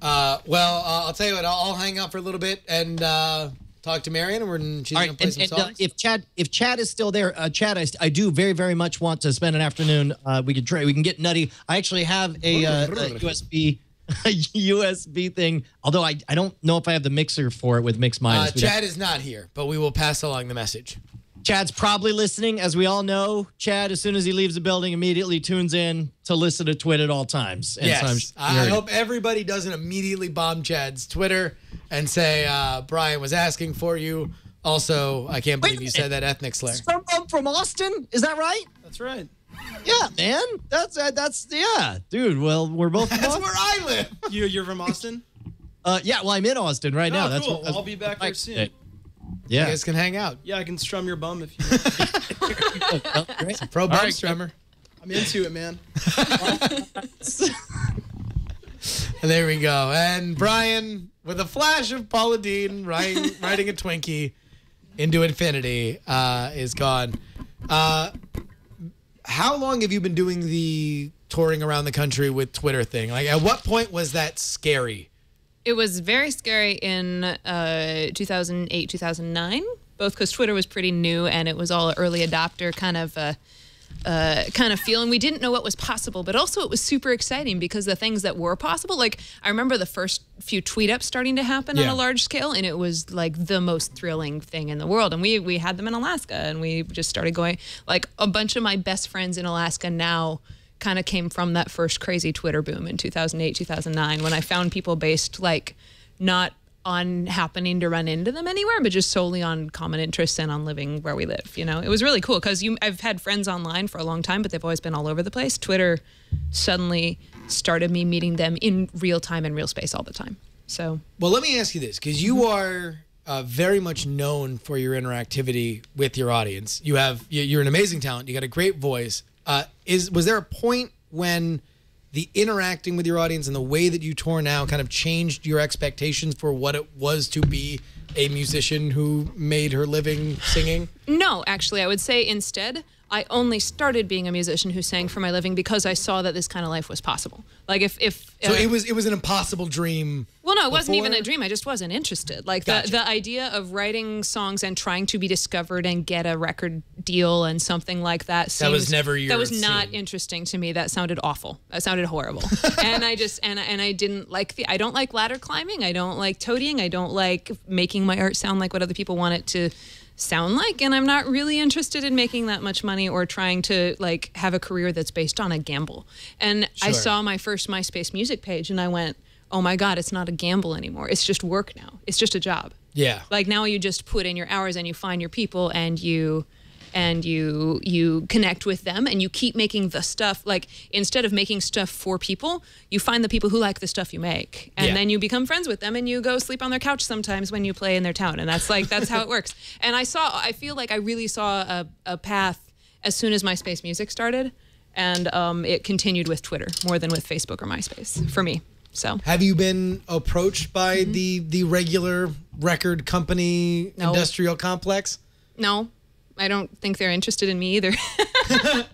Uh, well, uh, I'll tell you what. I'll, I'll hang out for a little bit and uh, talk to Marian, and we're she's All gonna play and, some and, uh, songs. if Chad if Chad is still there, uh, Chad, I, I do very very much want to spend an afternoon. Uh, we could try. We can get nutty. I actually have a, uh, a USB a *laughs* USB thing. Although I I don't know if I have the mixer for it with Mix uh, Minus. Have- Chad is not here, but we will pass along the message. Chad's probably listening, as we all know. Chad, as soon as he leaves the building, immediately tunes in to listen to TWiT at all times. And I'm yes, sure I, I you're- hope everybody doesn't immediately bomb Chad's Twitter and say uh, Brian was asking for you. Also, I can't believe you said that ethnic slur. From, from- from Austin, is that right? That's right. Yeah, man. That's uh, that's yeah, dude. Well, we're both. From *laughs* That's Austin. where I live. You, you're from Austin? Uh, yeah. Well, I'm in Austin right now. Oh, That's cool. what, that's I'll be back there soon. You Yeah. You guys can hang out. Yeah, I can strum your bum if you. *laughs* Oh, great. Pro All bum right, strummer. I'm into it, man. *laughs* There we go. And Brian, with a flash of Paula Deen riding, *laughs* riding a Twinkie into infinity, uh, is gone. Uh, how long have you been doing the touring around the country with Twitter thing? Like, at what point was that scary? It was very scary in uh, 2008, 2009, both because Twitter was pretty new and it was all early adopter kind of. Uh, uh, kind of feeling we didn't know what was possible, but also it was super exciting because the things that were possible, like I remember the first few tweet ups starting to happen on a large scale, and it was like the most thrilling thing in the world. And we we had them in Alaska, and we just started going. Like a bunch of my best friends in Alaska now kind of came from that first crazy Twitter boom in 2008, 2009, when I found people based like not on happening to run into them anywhere, but just solely on common interests and on living where we live. You know, it was really cool because you I've had friends online for a long time, but they've always been all over the place. Twitter suddenly started me meeting them in real time and real space all the time. So Well, let me ask you this because you are uh, very much known for your interactivity with your audience. You have you- you're an amazing talent. You got a great voice. Uh, is was there a point when the interacting with your audience and the way that you tour now kind of changed your expectations for what it was to be a musician who made her living singing? No, actually, I would say instead, I only started being a musician who sang for my living because I saw that this kind of life was possible. Like if if So uh, it was it was an impossible dream. Well, no, it wasn't even a dream. I just wasn't interested. Like Gotcha. the the idea of writing songs and trying to be discovered and get a record deal and something like that. That was never your That was not scene. interesting to me. That sounded awful. That sounded horrible. *laughs* and I just and and I didn't like the. I don't like ladder climbing. I don't like toadying. I don't like making my art sound like what other people want it to sound like and i'm not really interested in making that much money or trying to like have a career that's based on a gamble. And i saw my first myspace music page and i went oh my god it's not a gamble anymore. It's just work now. It's just a job. Yeah. like now you just put in your hours and you find your people and you and you you connect with them and you keep making the stuff like instead of making stuff for people you find the people who like the stuff you make and Yeah. then you become friends with them and you go sleep on their couch sometimes when you play in their town and that's like that's how it works *laughs* and i saw i feel like i really saw a, a path as soon as myspace music started and um, it continued with twitter more than with facebook or myspace for me so Have you been approached by Mm-hmm. the the regular record company No. industrial complex? no i don't think they're interested in me either *laughs* *laughs*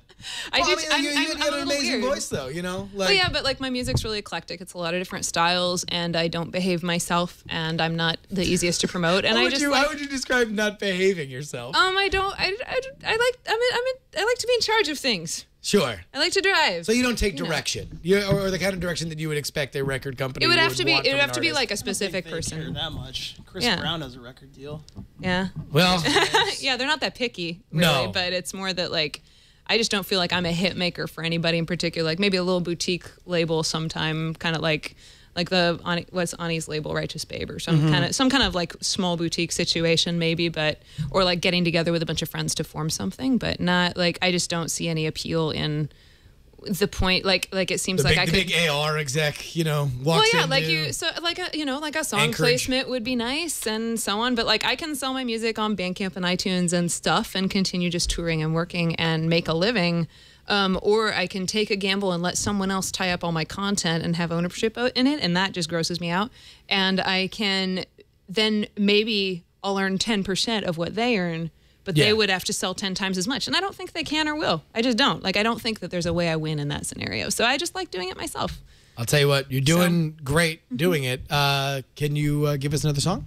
I Well, do. mean, you, I'm, you I'm got an amazing weird. voice, though. You know, Well, yeah, but like my music's really eclectic. It's a lot of different styles, and I don't behave myself, and I'm not the easiest to promote. And I would just you like, how would you describe not behaving yourself? um, I don't, I, I, I like, I'm, in, I'm, in, I like to be in charge of things. Sure. I like to drive. So you don't take You direction, you or, or the kind of direction that you would expect a record company. It would have to be. It would have to be artist. like a specific person. that much. Chris Yeah. Brown has a record deal. Yeah. Well, *laughs* yeah, they're not that picky, really, No. but it's more that like I just don't feel like I'm a hit maker for anybody in particular. Like maybe a little boutique label sometime, kind of like like the Ani, what's Ani's label, Righteous Babe, or some Mhm. kind of some kind of like small boutique situation, maybe, but or like getting together with a bunch of friends to form something, but not like I just don't see any appeal in the point. Like like it seems the like big, I could. big AR exec, you know, Well, yeah, like you, so like a you know, like a song Anchorage. placement would be nice and so on. But like I can sell my music on Bandcamp and iTunes and stuff, and continue just touring and working and make a living. Um, or I can take a gamble and let someone else tie up all my content and have ownership in it, and that just grosses me out. And I can then maybe I'll earn ten percent of what they earn, but Yeah. they would have to sell ten times as much, and I don't think they can or will. I just don't. Like I don't think that there's a way I win in that scenario. So I just like doing it myself. I'll tell you what, you're doing great doing it. Uh, can you uh, give us another song?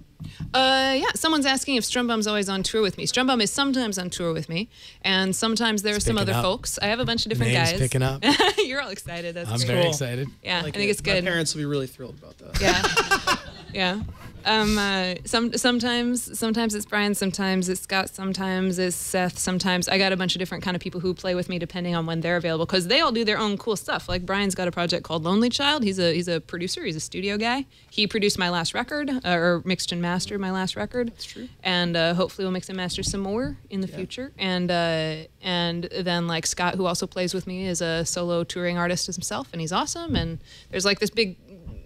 Uh, yeah. Someone's asking if Strum Bum's always on tour with me. Strum Bum is sometimes on tour with me, and sometimes there are some other up. folks. I have a bunch of different Names guys. picking up. *laughs* You're all excited. That's I'm great. very excited. Yeah, Like I think it. it's good. My parents will be really thrilled about that. Yeah. *laughs* yeah. Um, uh, some sometimes sometimes it's Brian, sometimes it's Scott, sometimes it's Seth, sometimes I got a bunch of different kind of people who play with me depending on when they're available because they all do their own cool stuff. Like Brian's got a project called Lonely Child. He's a he's a producer. He's a studio guy. He produced my last record uh, or mixed and mastered my last record. That's true. And uh, hopefully we'll mix and master some more in the future. And uh, and then like Scott, who also plays with me, is a solo touring artist himself, and he's awesome. And there's like this big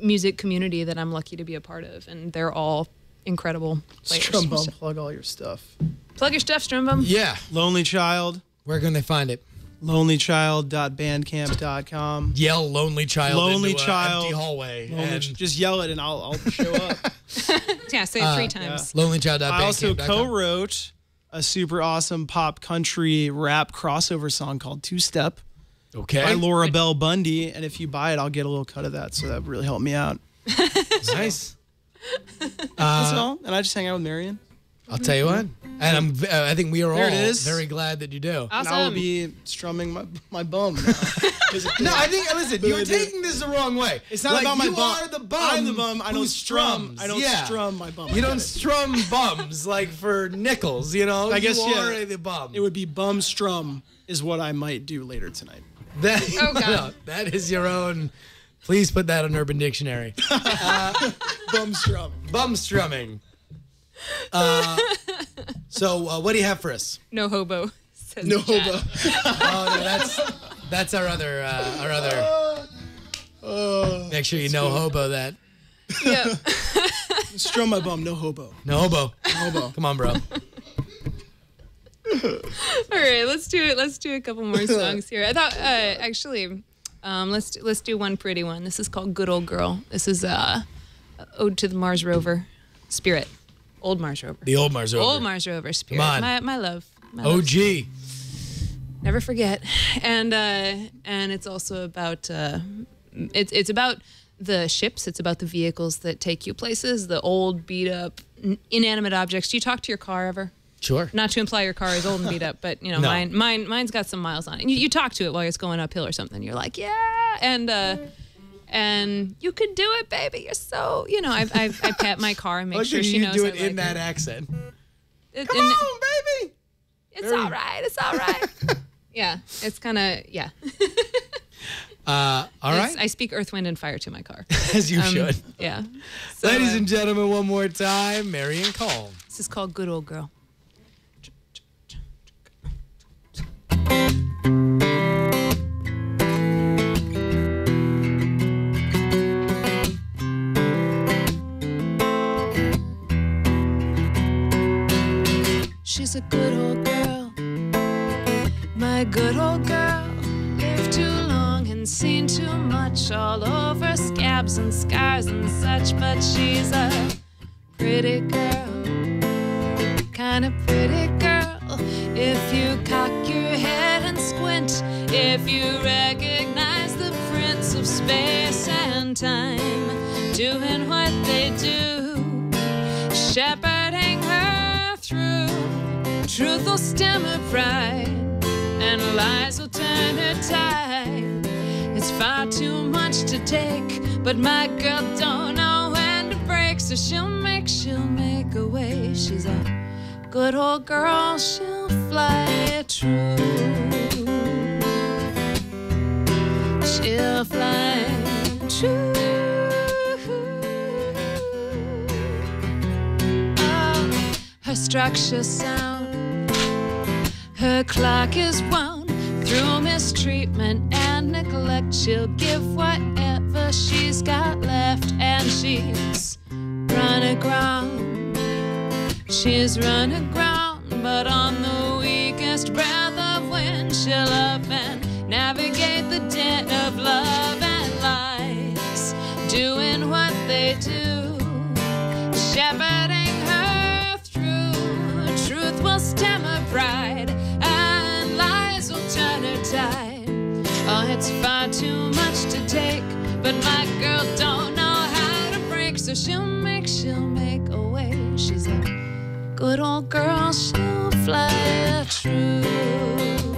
music community that I'm lucky to be a part of, and they're all incredible players. Strum Bum, plug all your stuff. Plug your stuff, Strum Bum. Yeah. Lonely Child. Where can they find it? lonelychild.bandcamp.com. Yell "Lonely Child" Lonely uh, into a Child. empty hallway Lonely and- Ch- just yell it and I'll, I'll show up. *laughs* yeah, say it three uh, times. Lonelychild.bandcamp.com. I also co-wrote a super awesome pop country rap crossover song called Two Step. Okay. By Laura Bell Bundy, and if you buy it, I'll get a little cut of that. So that really helped me out. *laughs* nice. That's Uh, all. And I just hang out with Marian. I'll tell you what, and I'm. uh, I think we are There all it is. very glad that you do. And I will be strumming my, my bum. Now. *laughs* No, I think listen, you're taking this the wrong way. It's not Like, about my you bum. are the bum. I'm the bum. I don't strum. I don't Yeah. strum my bum. You don't strum bums like for nickels. You know. I guess you yeah. the bum. It would be bum strum is what I might do later tonight. *laughs* That, Oh, God. no, that is your own. Please put that on Urban Dictionary. *laughs* Uh, bum strum. Bum strumming. Uh, so, uh, what do you have for us? No hobo. says No hobo. *laughs* oh no, that's that's our other uh, our other. Make sure you know hobo that. Yeah. Strum my bum, no hobo. No hobo. No hobo. Come on, bro. *laughs* All right, let's do it. Let's do a couple more *laughs* songs here. I thought, uh, actually, um, let's let's do one pretty one. This is called "Good Old Girl." This is uh, "Ode to the Mars Rover," Spirit, old Mars Rover, The old Mars Rover. old Mars Rover, Spirit. My my love. My love. OG. Never forget. And uh, and it's also about uh, it's it's about the ships. It's about the vehicles that take you places. The old, beat up, inanimate objects. Do you talk to your car ever? Sure. Not to imply your car is old and beat up, but you know, *laughs* No. mine, mine, mine's got some miles on it. You, you talk to it while it's going uphill or something. You're like, yeah, and uh, and you could do it, baby. You're so, you know, I've I, I pet my car and make *laughs* Like, sure she you knows do I it in like that her. accent. It- Come and- on, baby. It's Very- all right. It's all right. *laughs* yeah, it's kind of yeah. Uh, all It's- right. I speak earth, wind, and fire to my car. As you Um, should. Yeah. So, Ladies uh, and gentlemen, one more time, Marian Call. This is called Good Old Girl. She's a good old girl, my good old girl. Lived too long and seen too much, all over scabs and scars and such. But she's a pretty girl, kind of pretty girl. If you if you recognize the prince of space and time, doing what they do, shepherding her through. Truth will stem her pride, and lies will turn her tide. It's far too much to take, but my girl don't know when to break, so she'll make, she'll make a way. She's a good old girl, she'll fly true. She'll fly true. Her structure sound, her clock is wound through mistreatment and neglect. She'll give whatever she's got left, and she's run aground. She's run aground, but on the weakest breath of wind, she'll up and navigate the den of love and lies, doing what they do, shepherding her through. Truth will stem her pride, and lies will turn her tide. Oh, it's far too much to take, but my girl don't know how to break, so she'll make, she'll make a way. She's a good old girl, she'll fly true. She'll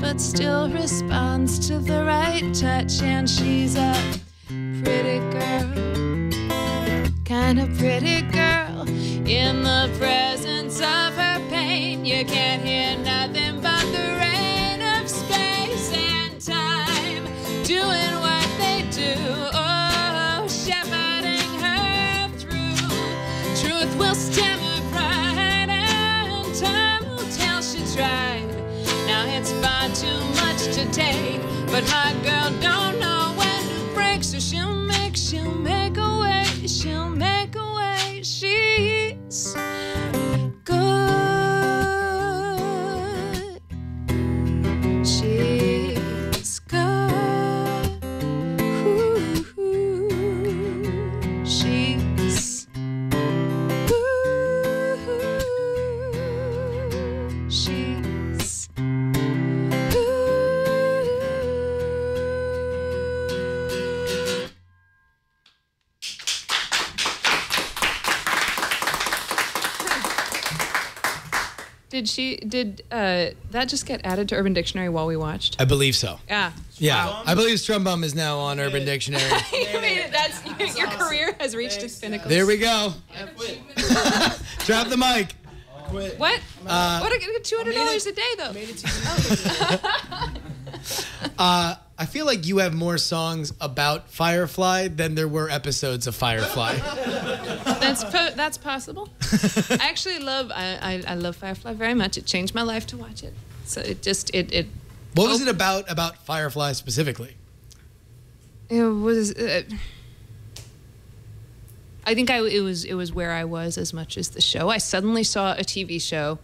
but still responds to the right touch. And she's a pretty girl, kind of pretty girl. In the presence of her pain, you can't hear nothing but the rain of space and time, doing what they do. Oh, shepherding her through. Truth will stem but my girl don't Did she? Did uh, that just get added to Urban Dictionary while we watched? I believe so. Yeah. Yeah, I believe Strum Bum is now on Urban Dictionary. *laughs* you made it. That's your, your career has reached its pinnacle. There we go. *laughs* Drop the mic. What? Uh, what? I get two hundred dollars a day though. *laughs* Uh, I feel like you have more songs about Firefly than there were episodes of Firefly. *laughs* that's po- that's possible. I actually love I, I I love Firefly very much. It changed my life to watch it. So it just it it What was it about about Firefly specifically? it was. Uh, I think I it was it was where I was as much as the show. I suddenly saw a TV show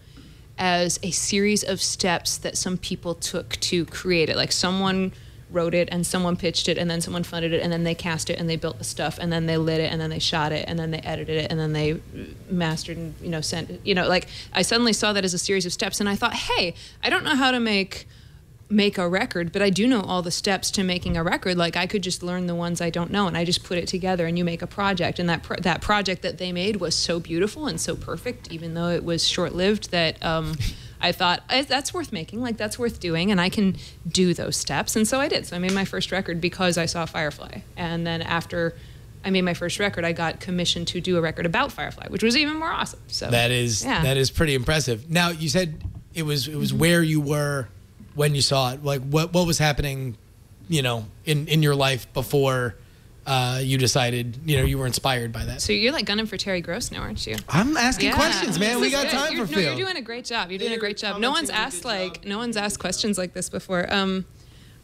as a series of steps that some people took to create it. Like someone wrote it and someone pitched it and then someone funded it and then they cast it and they built the stuff and then they lit it and then they shot it and then they edited it and then they mastered and you know sent you know like I suddenly saw that as a series of steps and I thought hey I don't know how to make make a record but I do know all the steps to making a record. Like I could just learn the ones I don't know and I just put it together and you make a project and that pro- that project that they made was so beautiful and so perfect even though it was short lived that um I thought "Eh, that's worth making, like that's worth doing, and I can do those steps. And so I did. So I made my first record because I saw Firefly. And then after I made my first record, I got commissioned to do a record about Firefly, which was even more awesome. So That is yeah. that is pretty impressive. Now you said it was it was where you were when you saw it. Like what what was happening, you know, in in your life before uh, you decided, you know, you were inspired by that. So you're like gunning for Terry Gross now, aren't you? I'm asking Yeah. questions, man. This We got good. time You're- for no, Phil. You're doing a great job. You're doing a great job. No one's asked like no one's asked questions like this before. Um,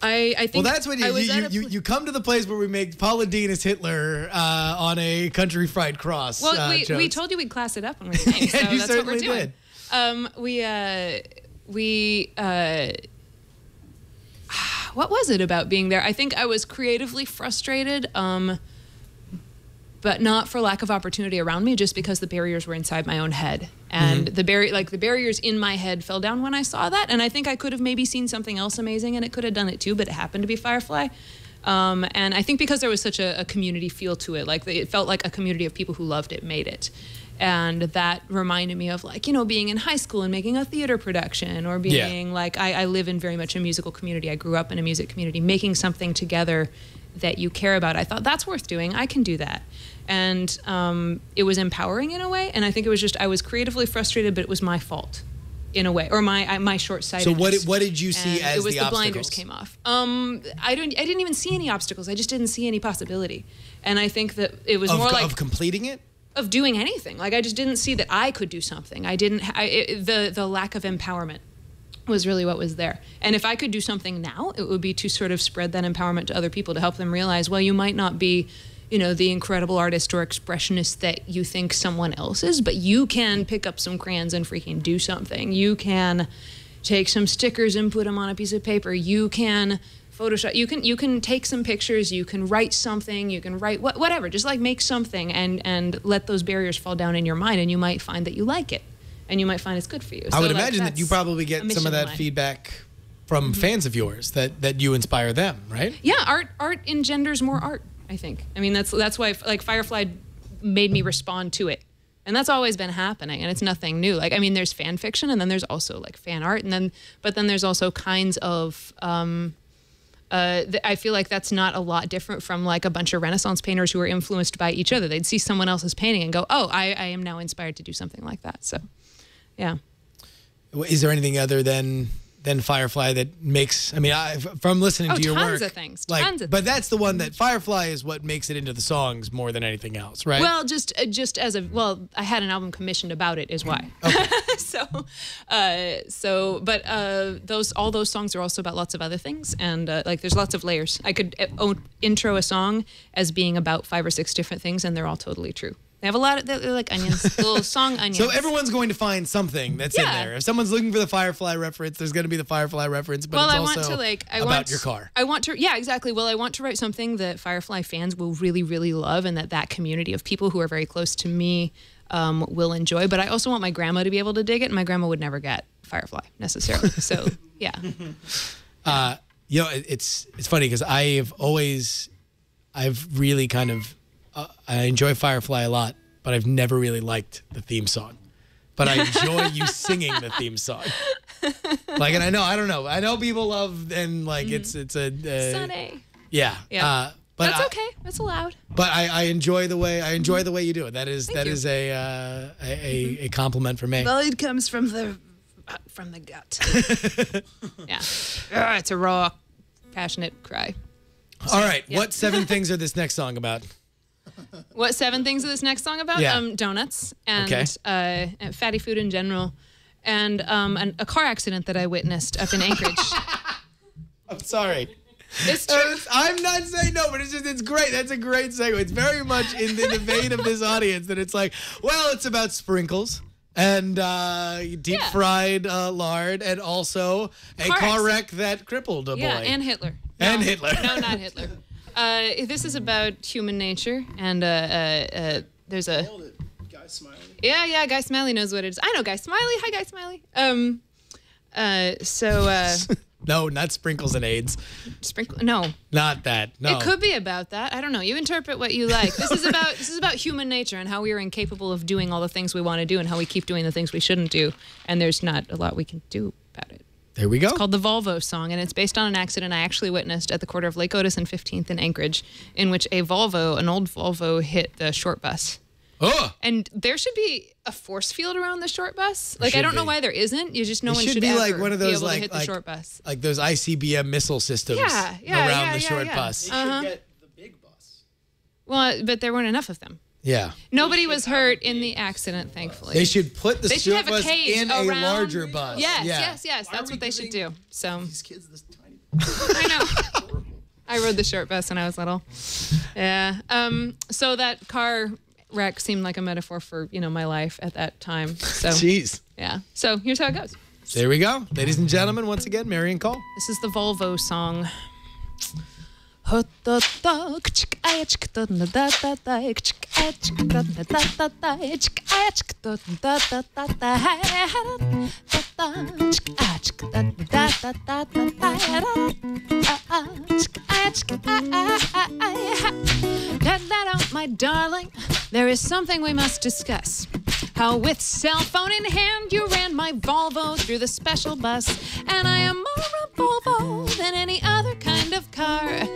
I I well, that's when you I you, you, you come to the place where we make Paula Deen as Hitler uh, on a country fried cross. Well, uh, we, we told you we'd class it up when we *laughs* came, so you that's what we're doing. did. Um, we uh, we uh, what was it about being there? I think I was creatively frustrated, um, but not for lack of opportunity around me, just because the barriers were inside my own head, and Mhm. the barrier like the barriers in my head fell down when I saw that, and I think I could have maybe seen something else amazing, and it could have done it too, but it happened to be Firefly. Um, and I think because there was such a, a community feel to it, like it felt like a community of people who loved it made it. And that reminded me of like, you know, being in high school and making a theater production or Yeah. being like, I, I live in very much a musical community. I grew up in a music community, making something together that you care about. I thought that's worth doing. I can do that. And um, it was empowering in a way. And I think it was just, I was creatively frustrated, but it was my fault in a way, or my my short sighted. So what did- what did you see as it was the the, blinders obstacles? came off. Um, I don't. I didn't even see any obstacles. I just didn't see any possibility. And I think that it was of, more like of completing it. Of doing anything. Like I just didn't see that I could do something. I didn't. I, it, the the lack of empowerment was really what was there. And if I could do something now, it would be to sort of spread that empowerment to other people to help them realize, well, you might not be, you know, the incredible artist or expressionist that you think someone else is, but you can pick up some crayons and freaking do something. You can take some stickers and put them on a piece of paper. You can Photoshop. You can you can take some pictures. You can write something. You can write what, whatever. Just like make something and and let those barriers fall down in your mind, and you might find that you like it, and you might find it's good for you. I So, would like, imagine that you probably get some of that feedback from Mm-hmm. fans of yours that that you inspire them, right? Yeah, art art engenders more art. I think. I mean, that's that's why like Firefly made me respond to it, and that's always been happening, and it's nothing new. Like I mean, there's fan fiction, and then there's also like fan art, and then but then there's also kinds of. Um, uh, th- I feel like that's not a lot different from like a bunch of Renaissance painters who are influenced by each other. They'd see someone else's painting and go, "Oh, I, I am now inspired to do something like that." So, yeah. Is there anything other than than Firefly that makes? I mean, I, from listening Oh, to your tons work, of things, like, tons of but that's the one that Firefly is what makes it into the songs more than anything else, right? Well, just uh, just as a well, I had an album commissioned about it, is why. *laughs* so, uh, so, but uh, those all those songs are also about lots of other things, and uh, like there's lots of layers. I could uh, intro a song as being about five or six different things, and they're all totally true. They have a lot of they're, like onions, little *laughs* song onions. So everyone's going to find something that's in there. If someone's looking for the Firefly reference, there's going to be the Firefly reference. But well, it's I also want to like I about want your car. I want to yeah, exactly. Well, I want to write something that Firefly fans will really really love and that that community of people who are very close to me um, will enjoy, but I also want my grandma to be able to dig it and my grandma would never get Firefly necessarily. *laughs* So, yeah. Uh, you know, it- it's it's funny because I've always, I've really kind of, uh, I enjoy Firefly a lot, but I've never really liked the theme song. But I enjoy you *laughs* singing the theme song. Like, and I know, I don't know, I know people love and like it's it's a uh, Sunny. Yeah, Yeah. Uh, but That's okay. That's allowed. But I, I enjoy the way I enjoy the way you do it. That is Thank that you. is a uh, a, a, a compliment for me. Well, it comes from the uh, from the gut. *laughs* yeah. Ah, it's a raw, passionate cry. All right, Yeah. what seven *laughs* things are this next song about? What seven things is this next song about? Yeah. Um, donuts and Okay. uh, and fatty food in general, and um, an, a car accident that I witnessed up in Anchorage. *laughs* I'm sorry. It's true. I'm not saying no, but it's just it's great. That's a great segue. It's very much in the, the vein of this audience that it's like, well, it's about sprinkles and uh, deep fried uh, lard, and also a Car car wreck that crippled a boy. yeah, and Hitler. And Hitler. No, not Hitler. *laughs* Uh, this is about human nature, and uh, uh, uh, there's a. Guy Smiley. Yeah, yeah. Guy Smiley knows what it is. I know Guy Smiley. Hi, Guy Smiley. Um, uh, so uh, *laughs* No, not sprinkles and AIDS. sprinkle. No, Not that. No. It could be about that. I don't know. You interpret what you like. This is about this is about human nature and how we are incapable of doing all the things we want to do and how we keep doing the things we shouldn't do. And there's not a lot we can do about it. There we go. It's called the Volvo song, and it's based on an accident I actually witnessed at the corner of Lake Otis and 15th in Anchorage, in which a Volvo, an old Volvo, hit the short bus. Oh. And there should be a force field around the short bus. Like I don't know why there isn't. You just no it one should, should be ever like one of be those able like to hit the short bus. like those ICBM missile systems Yeah, yeah, around yeah, the yeah, short yeah. bus. Uh-huh. Well, but there weren't enough of them. Yeah. Nobody was hurt in the accident, thankfully. They should put the They should have a bus cage in around- a larger bus. Yes, yeah. yes, yes. That's what they should do. So these kids this tiny. *laughs* I know. I rode the short bus when I was little. Yeah. Um. So that car wreck seemed like a metaphor for you know my life at that time. So. *laughs* Jeez. Yeah. So here's how it goes. There we go. Ladies and gentlemen, once again, Marian Call. This is the Volvo song. Cut that out, my darling, there is something we must discuss. How, with cell phone in hand, you ran my Volvo through the special bus, and I am more a Volvo than any other kind of car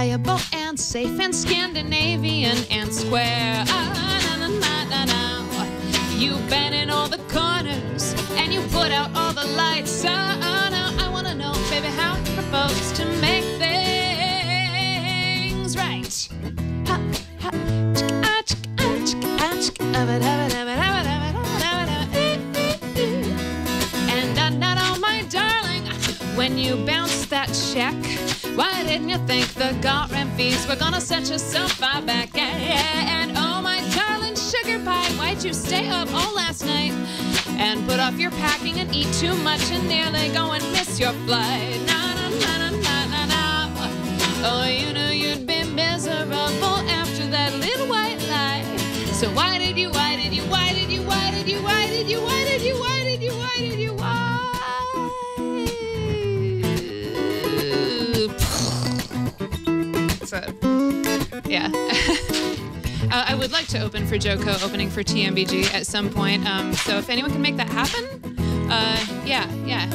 reliable and safe and Scandinavian and square. Ah, na, na, na, you bend in all the corners and you put out all the lights. Ah, ah now I wanna know, baby, how you're to make things right. Ha, ha, chicka, chicka, chicka, chicka, oh, when you bounce that check why didn't you think the rent fees were gonna set yourself far back? Yeah, yeah. And oh my darling sugar pie, why'd you stay up all last night and put off your packing and eat too much and nearly go and miss your flight? Na na na na na na. Oh, you knew you'd be miserable Yeah. *laughs* Uh, I would like to open for JoCo, opening for TMBG at some point. Um, so if anyone can make that happen, uh, yeah, yeah,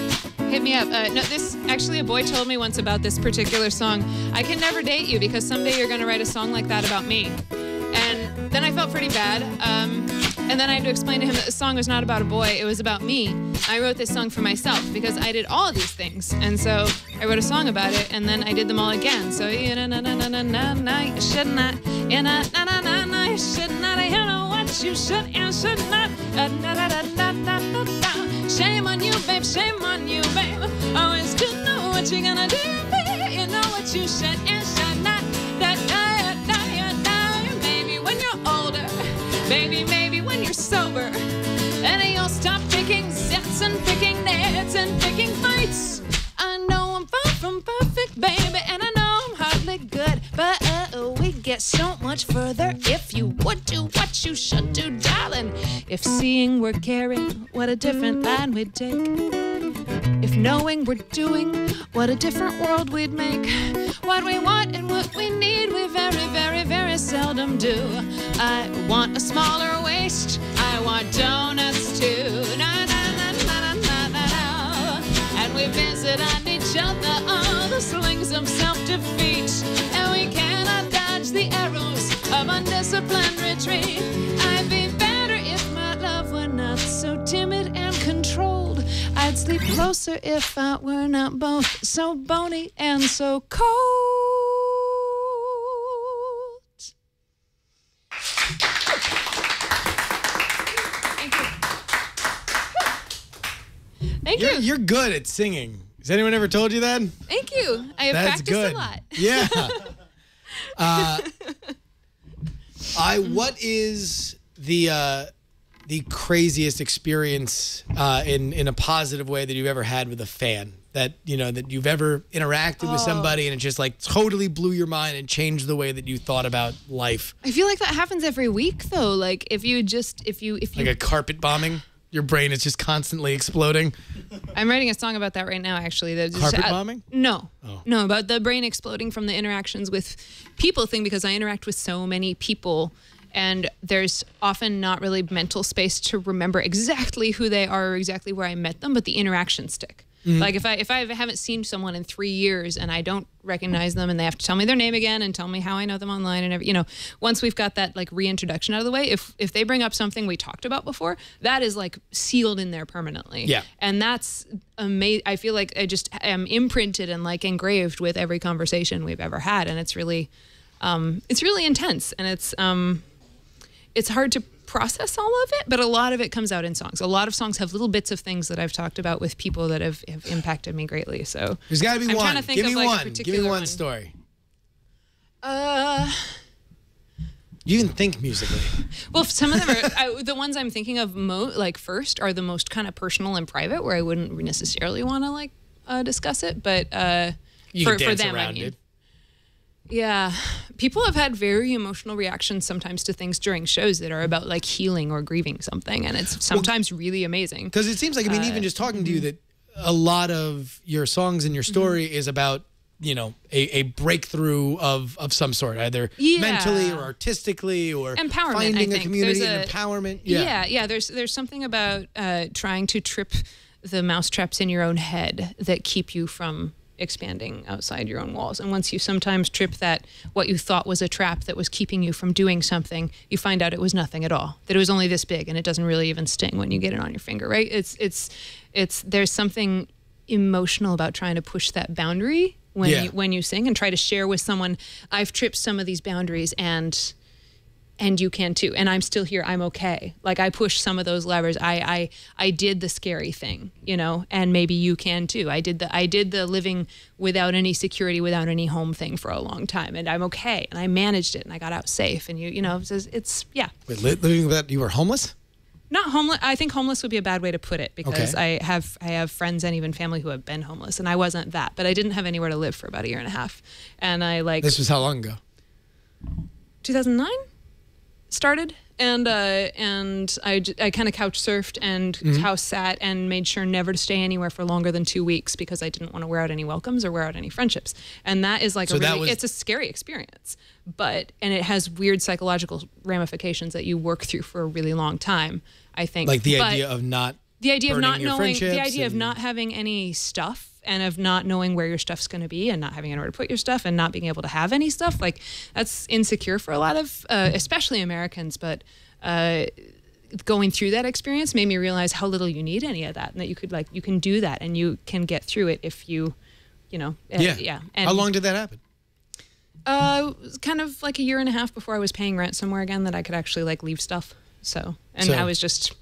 hit me up. Uh, no, this actually a boy told me once about this particular song. I can never date you because someday you're gonna write a song like that about me. And then I felt pretty bad. Um, and then I had to explain to him that the song was not about a boy, it was about me. I wrote this song for myself because I did all of these things. And so I wrote a song about it and then I did them all again. So, you know, na na na na na na, should not, you na na na na, you should not, you know what you should and should not. Uh, da, da, da, da, da, da, da. Shame on you, babe, shame on you, babe. Always to know what you're gonna do, babe. You know what you should and should not. Da, da, da, da. Maybe when you're older, baby, nets and picking fights. I know I'm far from perfect, baby, and I know I'm hardly good. But uh, we get so much further if you would do what you should do, darling. If seeing were caring, what a different line we'd take. If knowing we're doing, what a different world we'd make. What we want and what we need, we very, very, very seldom do. I want a smaller waist. I want donuts too. We on each other all the slings of self-defeat. And we cannot dodge the arrows of undisciplined retreat. I'd be better if my love were not so timid and controlled. I'd sleep closer if I were not both so bony and so cold. Thank you're, you. You're good at singing. Has anyone ever told you that? Thank you. I have That's practiced good. a lot. Yeah. *laughs* uh, I what is the uh, the craziest experience uh, in in a positive way that you've ever had with a fan that you know that you've ever interacted with Oh. somebody and it just like totally blew your mind and changed the way that you thought about life? I feel like that happens every week though. Like if you just if you if you Like a carpet bombing? Your brain is just constantly exploding. I'm writing a song about that right now, actually. That just- Carpet bombing? No, Oh. no, about the brain exploding from the interactions with people thing because I interact with so many people, and there's often not really mental space to remember exactly who they are or exactly where I met them, but the interactions stick. Mhm. Like if I if I haven't seen someone in three years and I don't recognize them and they have to tell me their name again and tell me how I know them online and every, you know once we've got that like reintroduction out of the way if if they bring up something we talked about before that is like sealed in there permanently Yeah. and that's amazing i feel like i just am imprinted and like engraved with every conversation we've ever had and it's really um it's really intense and it's um it's hard to process all of it but a lot of it comes out in songs a lot of songs have little bits of things that i've talked about with people that have, have impacted me greatly so There's got to be I'm one. trying to think Give of, me like, a one. Give me one one. story. uh You can think musically. Well, some of them are I, the ones I'm thinking of. Mo like first are the most kind of personal and private, where I wouldn't necessarily want to like uh, discuss it. But uh, You for, can dance for them, I mean. it. Yeah, people have had very emotional reactions sometimes to things during shows that are about like healing or grieving something, and it's sometimes really amazing. Because it seems like I mean, Uh, even just talking to you, that a lot of your songs and your story Mm-hmm. is about you know a, a breakthrough of of some sort, either Yeah. mentally or artistically or empowerment. finding I a think. community There's and empowerment. Yeah. yeah, yeah. There's there's something about uh, trying to trip the mousetraps in your own head that keep you from expanding outside your own walls. And once you sometimes trip that what you thought was a trap that was keeping you from doing something, you find out it was nothing at all. That it was only this big and it doesn't really even sting when you get it on your finger, right? It's it's it's there's something emotional about trying to push that boundary when Yeah. you when you sing and try to share with someone I've tripped some of these boundaries and and you can too. And i'm still here. I'm okay. Like i pushed some of those levers. I i i did the scary thing you know and maybe you can too. I did the i did the living without any security without any home thing for a long time and i'm okay. And i managed it and i got out safe. And you you know it's, it's yeah. Wait, living that, you were homeless. not homeless. I think homeless would be a bad way to put it because Okay. i have i have friends and even family who have been homeless and i wasn't that but i didn't have anywhere to live for about a year and a half. And i like This was how long ago? 2009 started and uh, and I, I kind of couch surfed and Mm-hmm. Mhm. house sat and made sure never to stay anywhere for longer than two weeks because I didn't want to wear out any welcomes or wear out any friendships and that is like So a that really was- it's a scary experience but and it has weird psychological ramifications that you work through for a really long time I think Like the But- idea of not the idea of not knowing the idea of not having any stuff and of not knowing where your stuff's going to be and not having anywhere to put your stuff and not being able to have any stuff like that's insecure for a lot of uh, especially americans but uh, going through that experience made me realize how little you need any of that and that you could like you can do that and you can get through it if you you know uh, yeah. yeah how long did that happen? uh it was kind of like a year and a half before i was paying rent somewhere again that i could actually like leave stuff so and So- i was just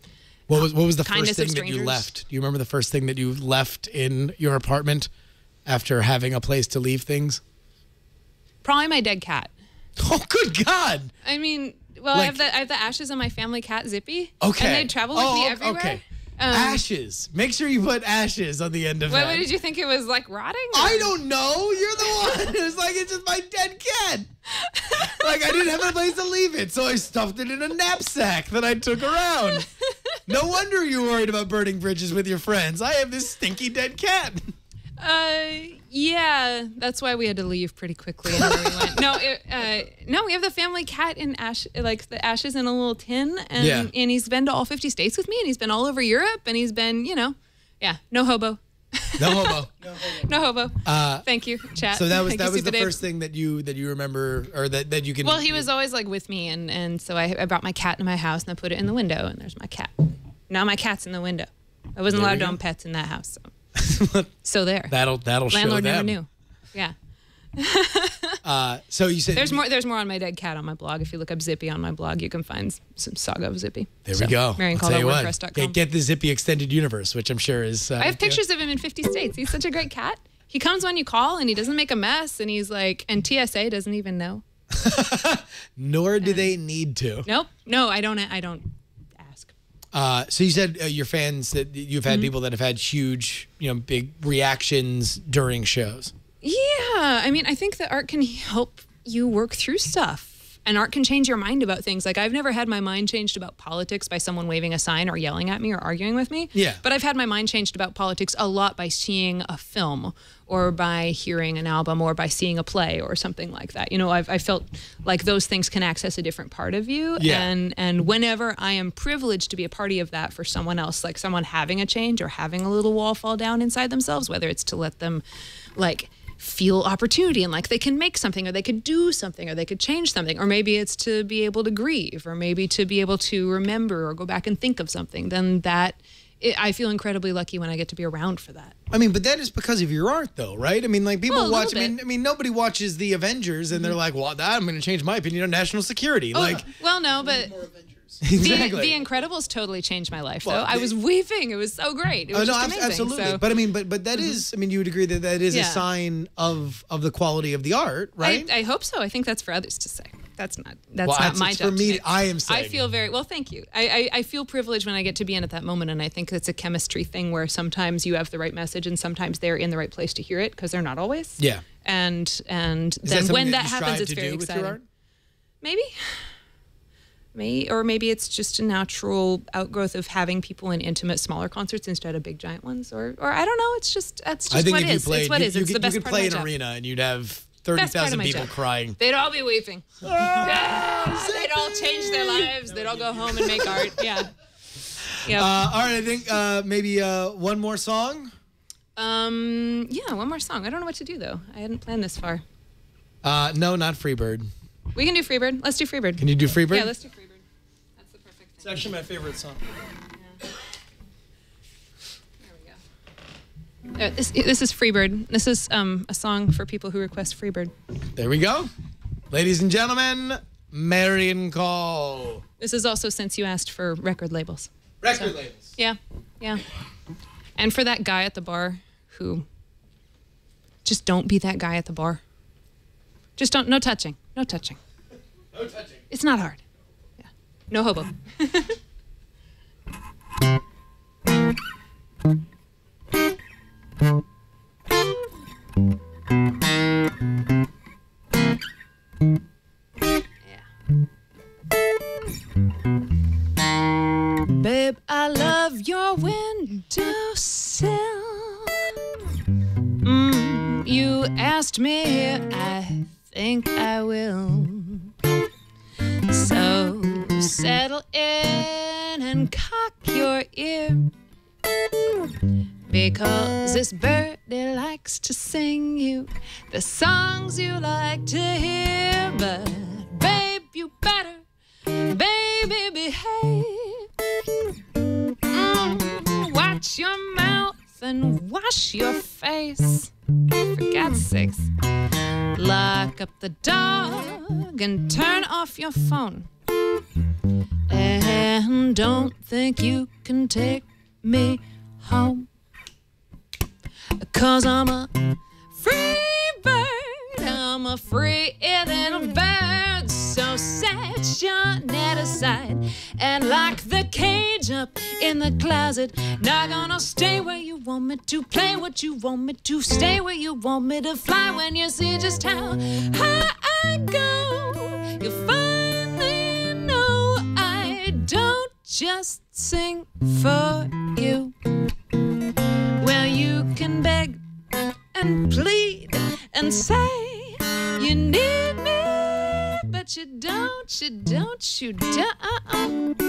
What was what was the first thing that you left? Do you remember the first thing that you left in your apartment after having a place to leave things? probably my dead cat *laughs* Oh, good God! I mean, well, I have the I have the ashes of my family cat Zippy. Okay. And they travel with Oh, me everywhere. okay. Um, ashes. Make sure you put ashes on the end of What, that. what did you think it was like rotting? I don't know. You're the one. *laughs* It was like it's just my dead cat. *laughs* like I didn't have a place to leave it, so I stuffed it in a knapsack that I took around. *laughs* No wonder you're worried about burning bridges with your friends. I have this stinky dead cat. Uh, yeah, that's why we had to leave pretty quickly. And we went. No, it, uh, no, we have the family cat in ash, like the ashes in a little tin, and Yeah. and he's been to all fifty states with me, and he's been all over Europe, and he's been, you know, yeah, no hobo, No hobo. *laughs* no hobo. Uh, Thank you, chat. So that was Thank that was the first thing that you that you remember or that, that you can Well, he was always like with me, and and so I, I brought my cat in my house and I put it in the window, and there's my cat. Now my cat's in the window. I wasn't There allowed to own pets in that house, so, *laughs* so there. That'll that'll show Landlord never knew. Yeah. *laughs* Uh, so you said There's more. There's more on my dead cat on my blog. If you look up Zippy on my blog, you can find some saga of Zippy. There So, we go. Marian I'll tell you what. WordPress.com. Get, get the Zippy extended universe, which I'm sure is. Uh, I have pictures of him in 50 states. He's such a great cat. He comes when you call, and he doesn't make a mess. And he's like, and TSA doesn't even know. *laughs* Nor do they need to. Nope. No, I don't. I don't. Uh, so you said uh, your fans that you've had Mhm. people that have had huge, you know, big reactions during shows. Yeah, I mean, I think that art can help you work through stuff. And art can change your mind about things. Like I've never had my mind changed about politics by someone waving a sign or yelling at me or arguing with me. Yeah. But I've had my mind changed about politics a lot by seeing a film or by hearing an album or by seeing a play or something like that. You know, I've I felt like those things can access a different part of you. Yeah. And and whenever I am privileged to be a party of that for someone else, like someone having a change or having a little wall fall down inside themselves, whether it's to let them like feel opportunity and like they can make something or they could do something or they could change something or maybe it's to be able to grieve or maybe to be able to remember or go back and think of something then that it, i feel incredibly lucky when i get to be around for that I mean, but that is because of your art, though, right? I mean, like people Well, watch. I mean, I mean, nobody watches the Avengers and they're Mhm. like, "Well, that I'm going to change my opinion on national security." Oh, like, well no but Exactly. *laughs* the, the incredibles totally changed my life Well, though i was weeping it was so great it Oh, no, just amazing absolutely. so But I mean, but but that mm-hmm. is. I mean, you would agree that that is a sign of of the quality of the art, right? I, I hope so. I think that's for others to say. That's not that's Well, not my job. for me-. I am I feel very well. Thank you. I, I I feel privileged when I get to be in at that moment, and I think it's a chemistry thing where sometimes you have the right message, and sometimes they're in the right place to hear it because they're not always. Yeah. And and Is then something when that that, happens, it's very do with your exciting. Maybe. Maybe, or maybe it's just a natural outgrowth of having people in intimate, smaller concerts instead of big, giant ones, or, or I don't know. It's just that's just I think what if it you is. played, it's what you, it is. you It's could, the best you could part play of an job. arena and you'd have thirty Best part of thousand my people job. crying. They'd all be weeping. *laughs* Ah, they'd all change their lives. They'd all go home and make art. Yeah. Yeah. Uh, all right, I think uh, maybe uh, one more song. Um. Yeah. One more song. I don't know what to do though. I hadn't planned this far. Uh, no, not Freebird. We can do Freebird. Let's do Freebird. Can you do Freebird? Yeah. Let's do Freebird. It's actually my favorite song. Uh, this, this is Freebird. This is um a song for people who request Freebird. There we go, ladies and gentlemen. Marian Call. This is also since you asked for record labels. Record labels. Yeah, yeah. And for that guy at the bar who just don't be that guy at the bar. Just don't no touching. No touching. No touching. It's not hard. Yeah. No hobo. *laughs* Babe, I love your windowsill. Mm, you asked me, I think I will. So settle in and cock your ear. Because this birdie likes to sing you the songs you like to hear. But, babe, you better, baby, behave. Mm, watch your mouth and wash your face. For God's sakes. Lock up the dog and turn off your phone. And don't think you can take me home. Cause I'm a free bird. I'm a free little bird. So set your net aside and lock the cage up in the closet. Not gonna stay where you want me to, play what you want me to, stay where you want me to fly when you see just how high I go. You finally know I don't just sing for you. Well, you can beg and plead and say you need me, but you don't, you don't, you don't.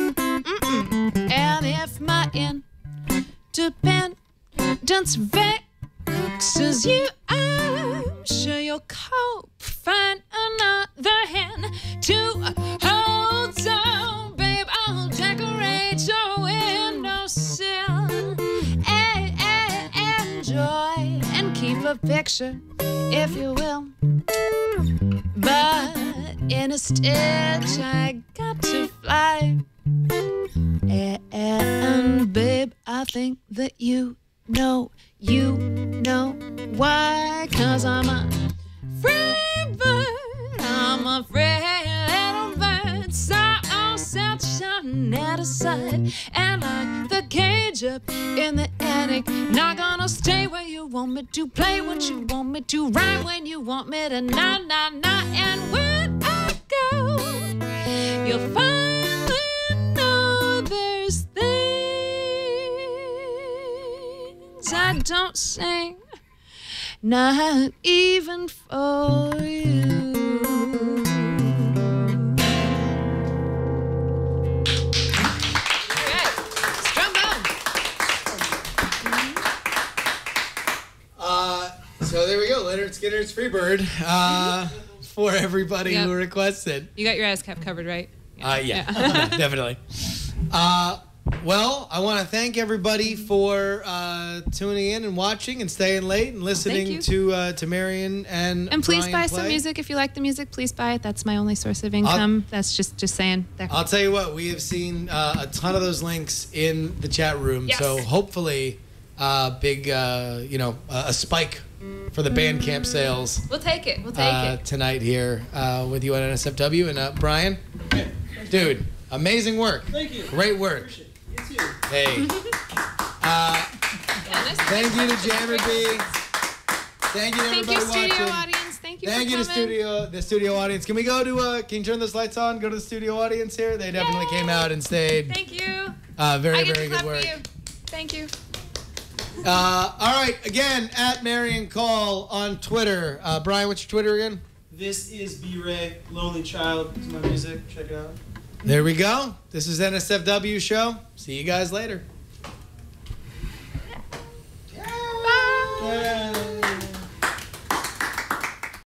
And if my independence vexes you, I'm sure you'll cope. Find another hand to hold. So, picture, if you will. But in a stitch, I got to fly. And babe, I think that you know, you know why. Cause I'm a free bird, I'm a free little such a net aside and lock the cage up in the attic. Not gonna stay where you want me to, play what you want me to, rhyme when you want me to, nah, nah, nah. And when I go, you'll finally know there's things I don't sing, not even for you. Lynyrd Skynyrd's Freebird uh, for everybody Yep. who requested. You got your ass cap covered, right? Uh, yeah, *laughs* definitely. Uh, well, I want to thank everybody for uh, tuning in and watching and staying late and listening to uh, to Marian and And please Brian buy play. some music if you like the music. Please buy it. That's my only source of income. That's just just saying. There. I'll tell you what, we have seen uh, a ton of those links in the chat room. Yes. So hopefully, uh, big, uh, you know, uh, a spike for the Bandcamp sales We'll take it. We'll take uh, it. tonight here uh, with you at NSFW. And uh, Brian, dude, amazing work. Thank you. Great work. You Hey. *laughs* Uh, thank you to Jammer B. Thank you to Thank you, everybody studio watching. audience. Thank you. Thank for you to coming. studio, the studio audience. Can we go to? Uh, can you turn those lights on? Go to the studio audience here. They definitely came out and stayed. Thank you. Uh, very, I get very to good clap work. for you. Thank you. Uh, all right, again at Marian Call on Twitter. Uh, Brian, what's your Twitter again? This is B Ray, Lonely Child. It's my music. Check it out. There we go. This is NSFW show. See you guys later. Bye. Yeah.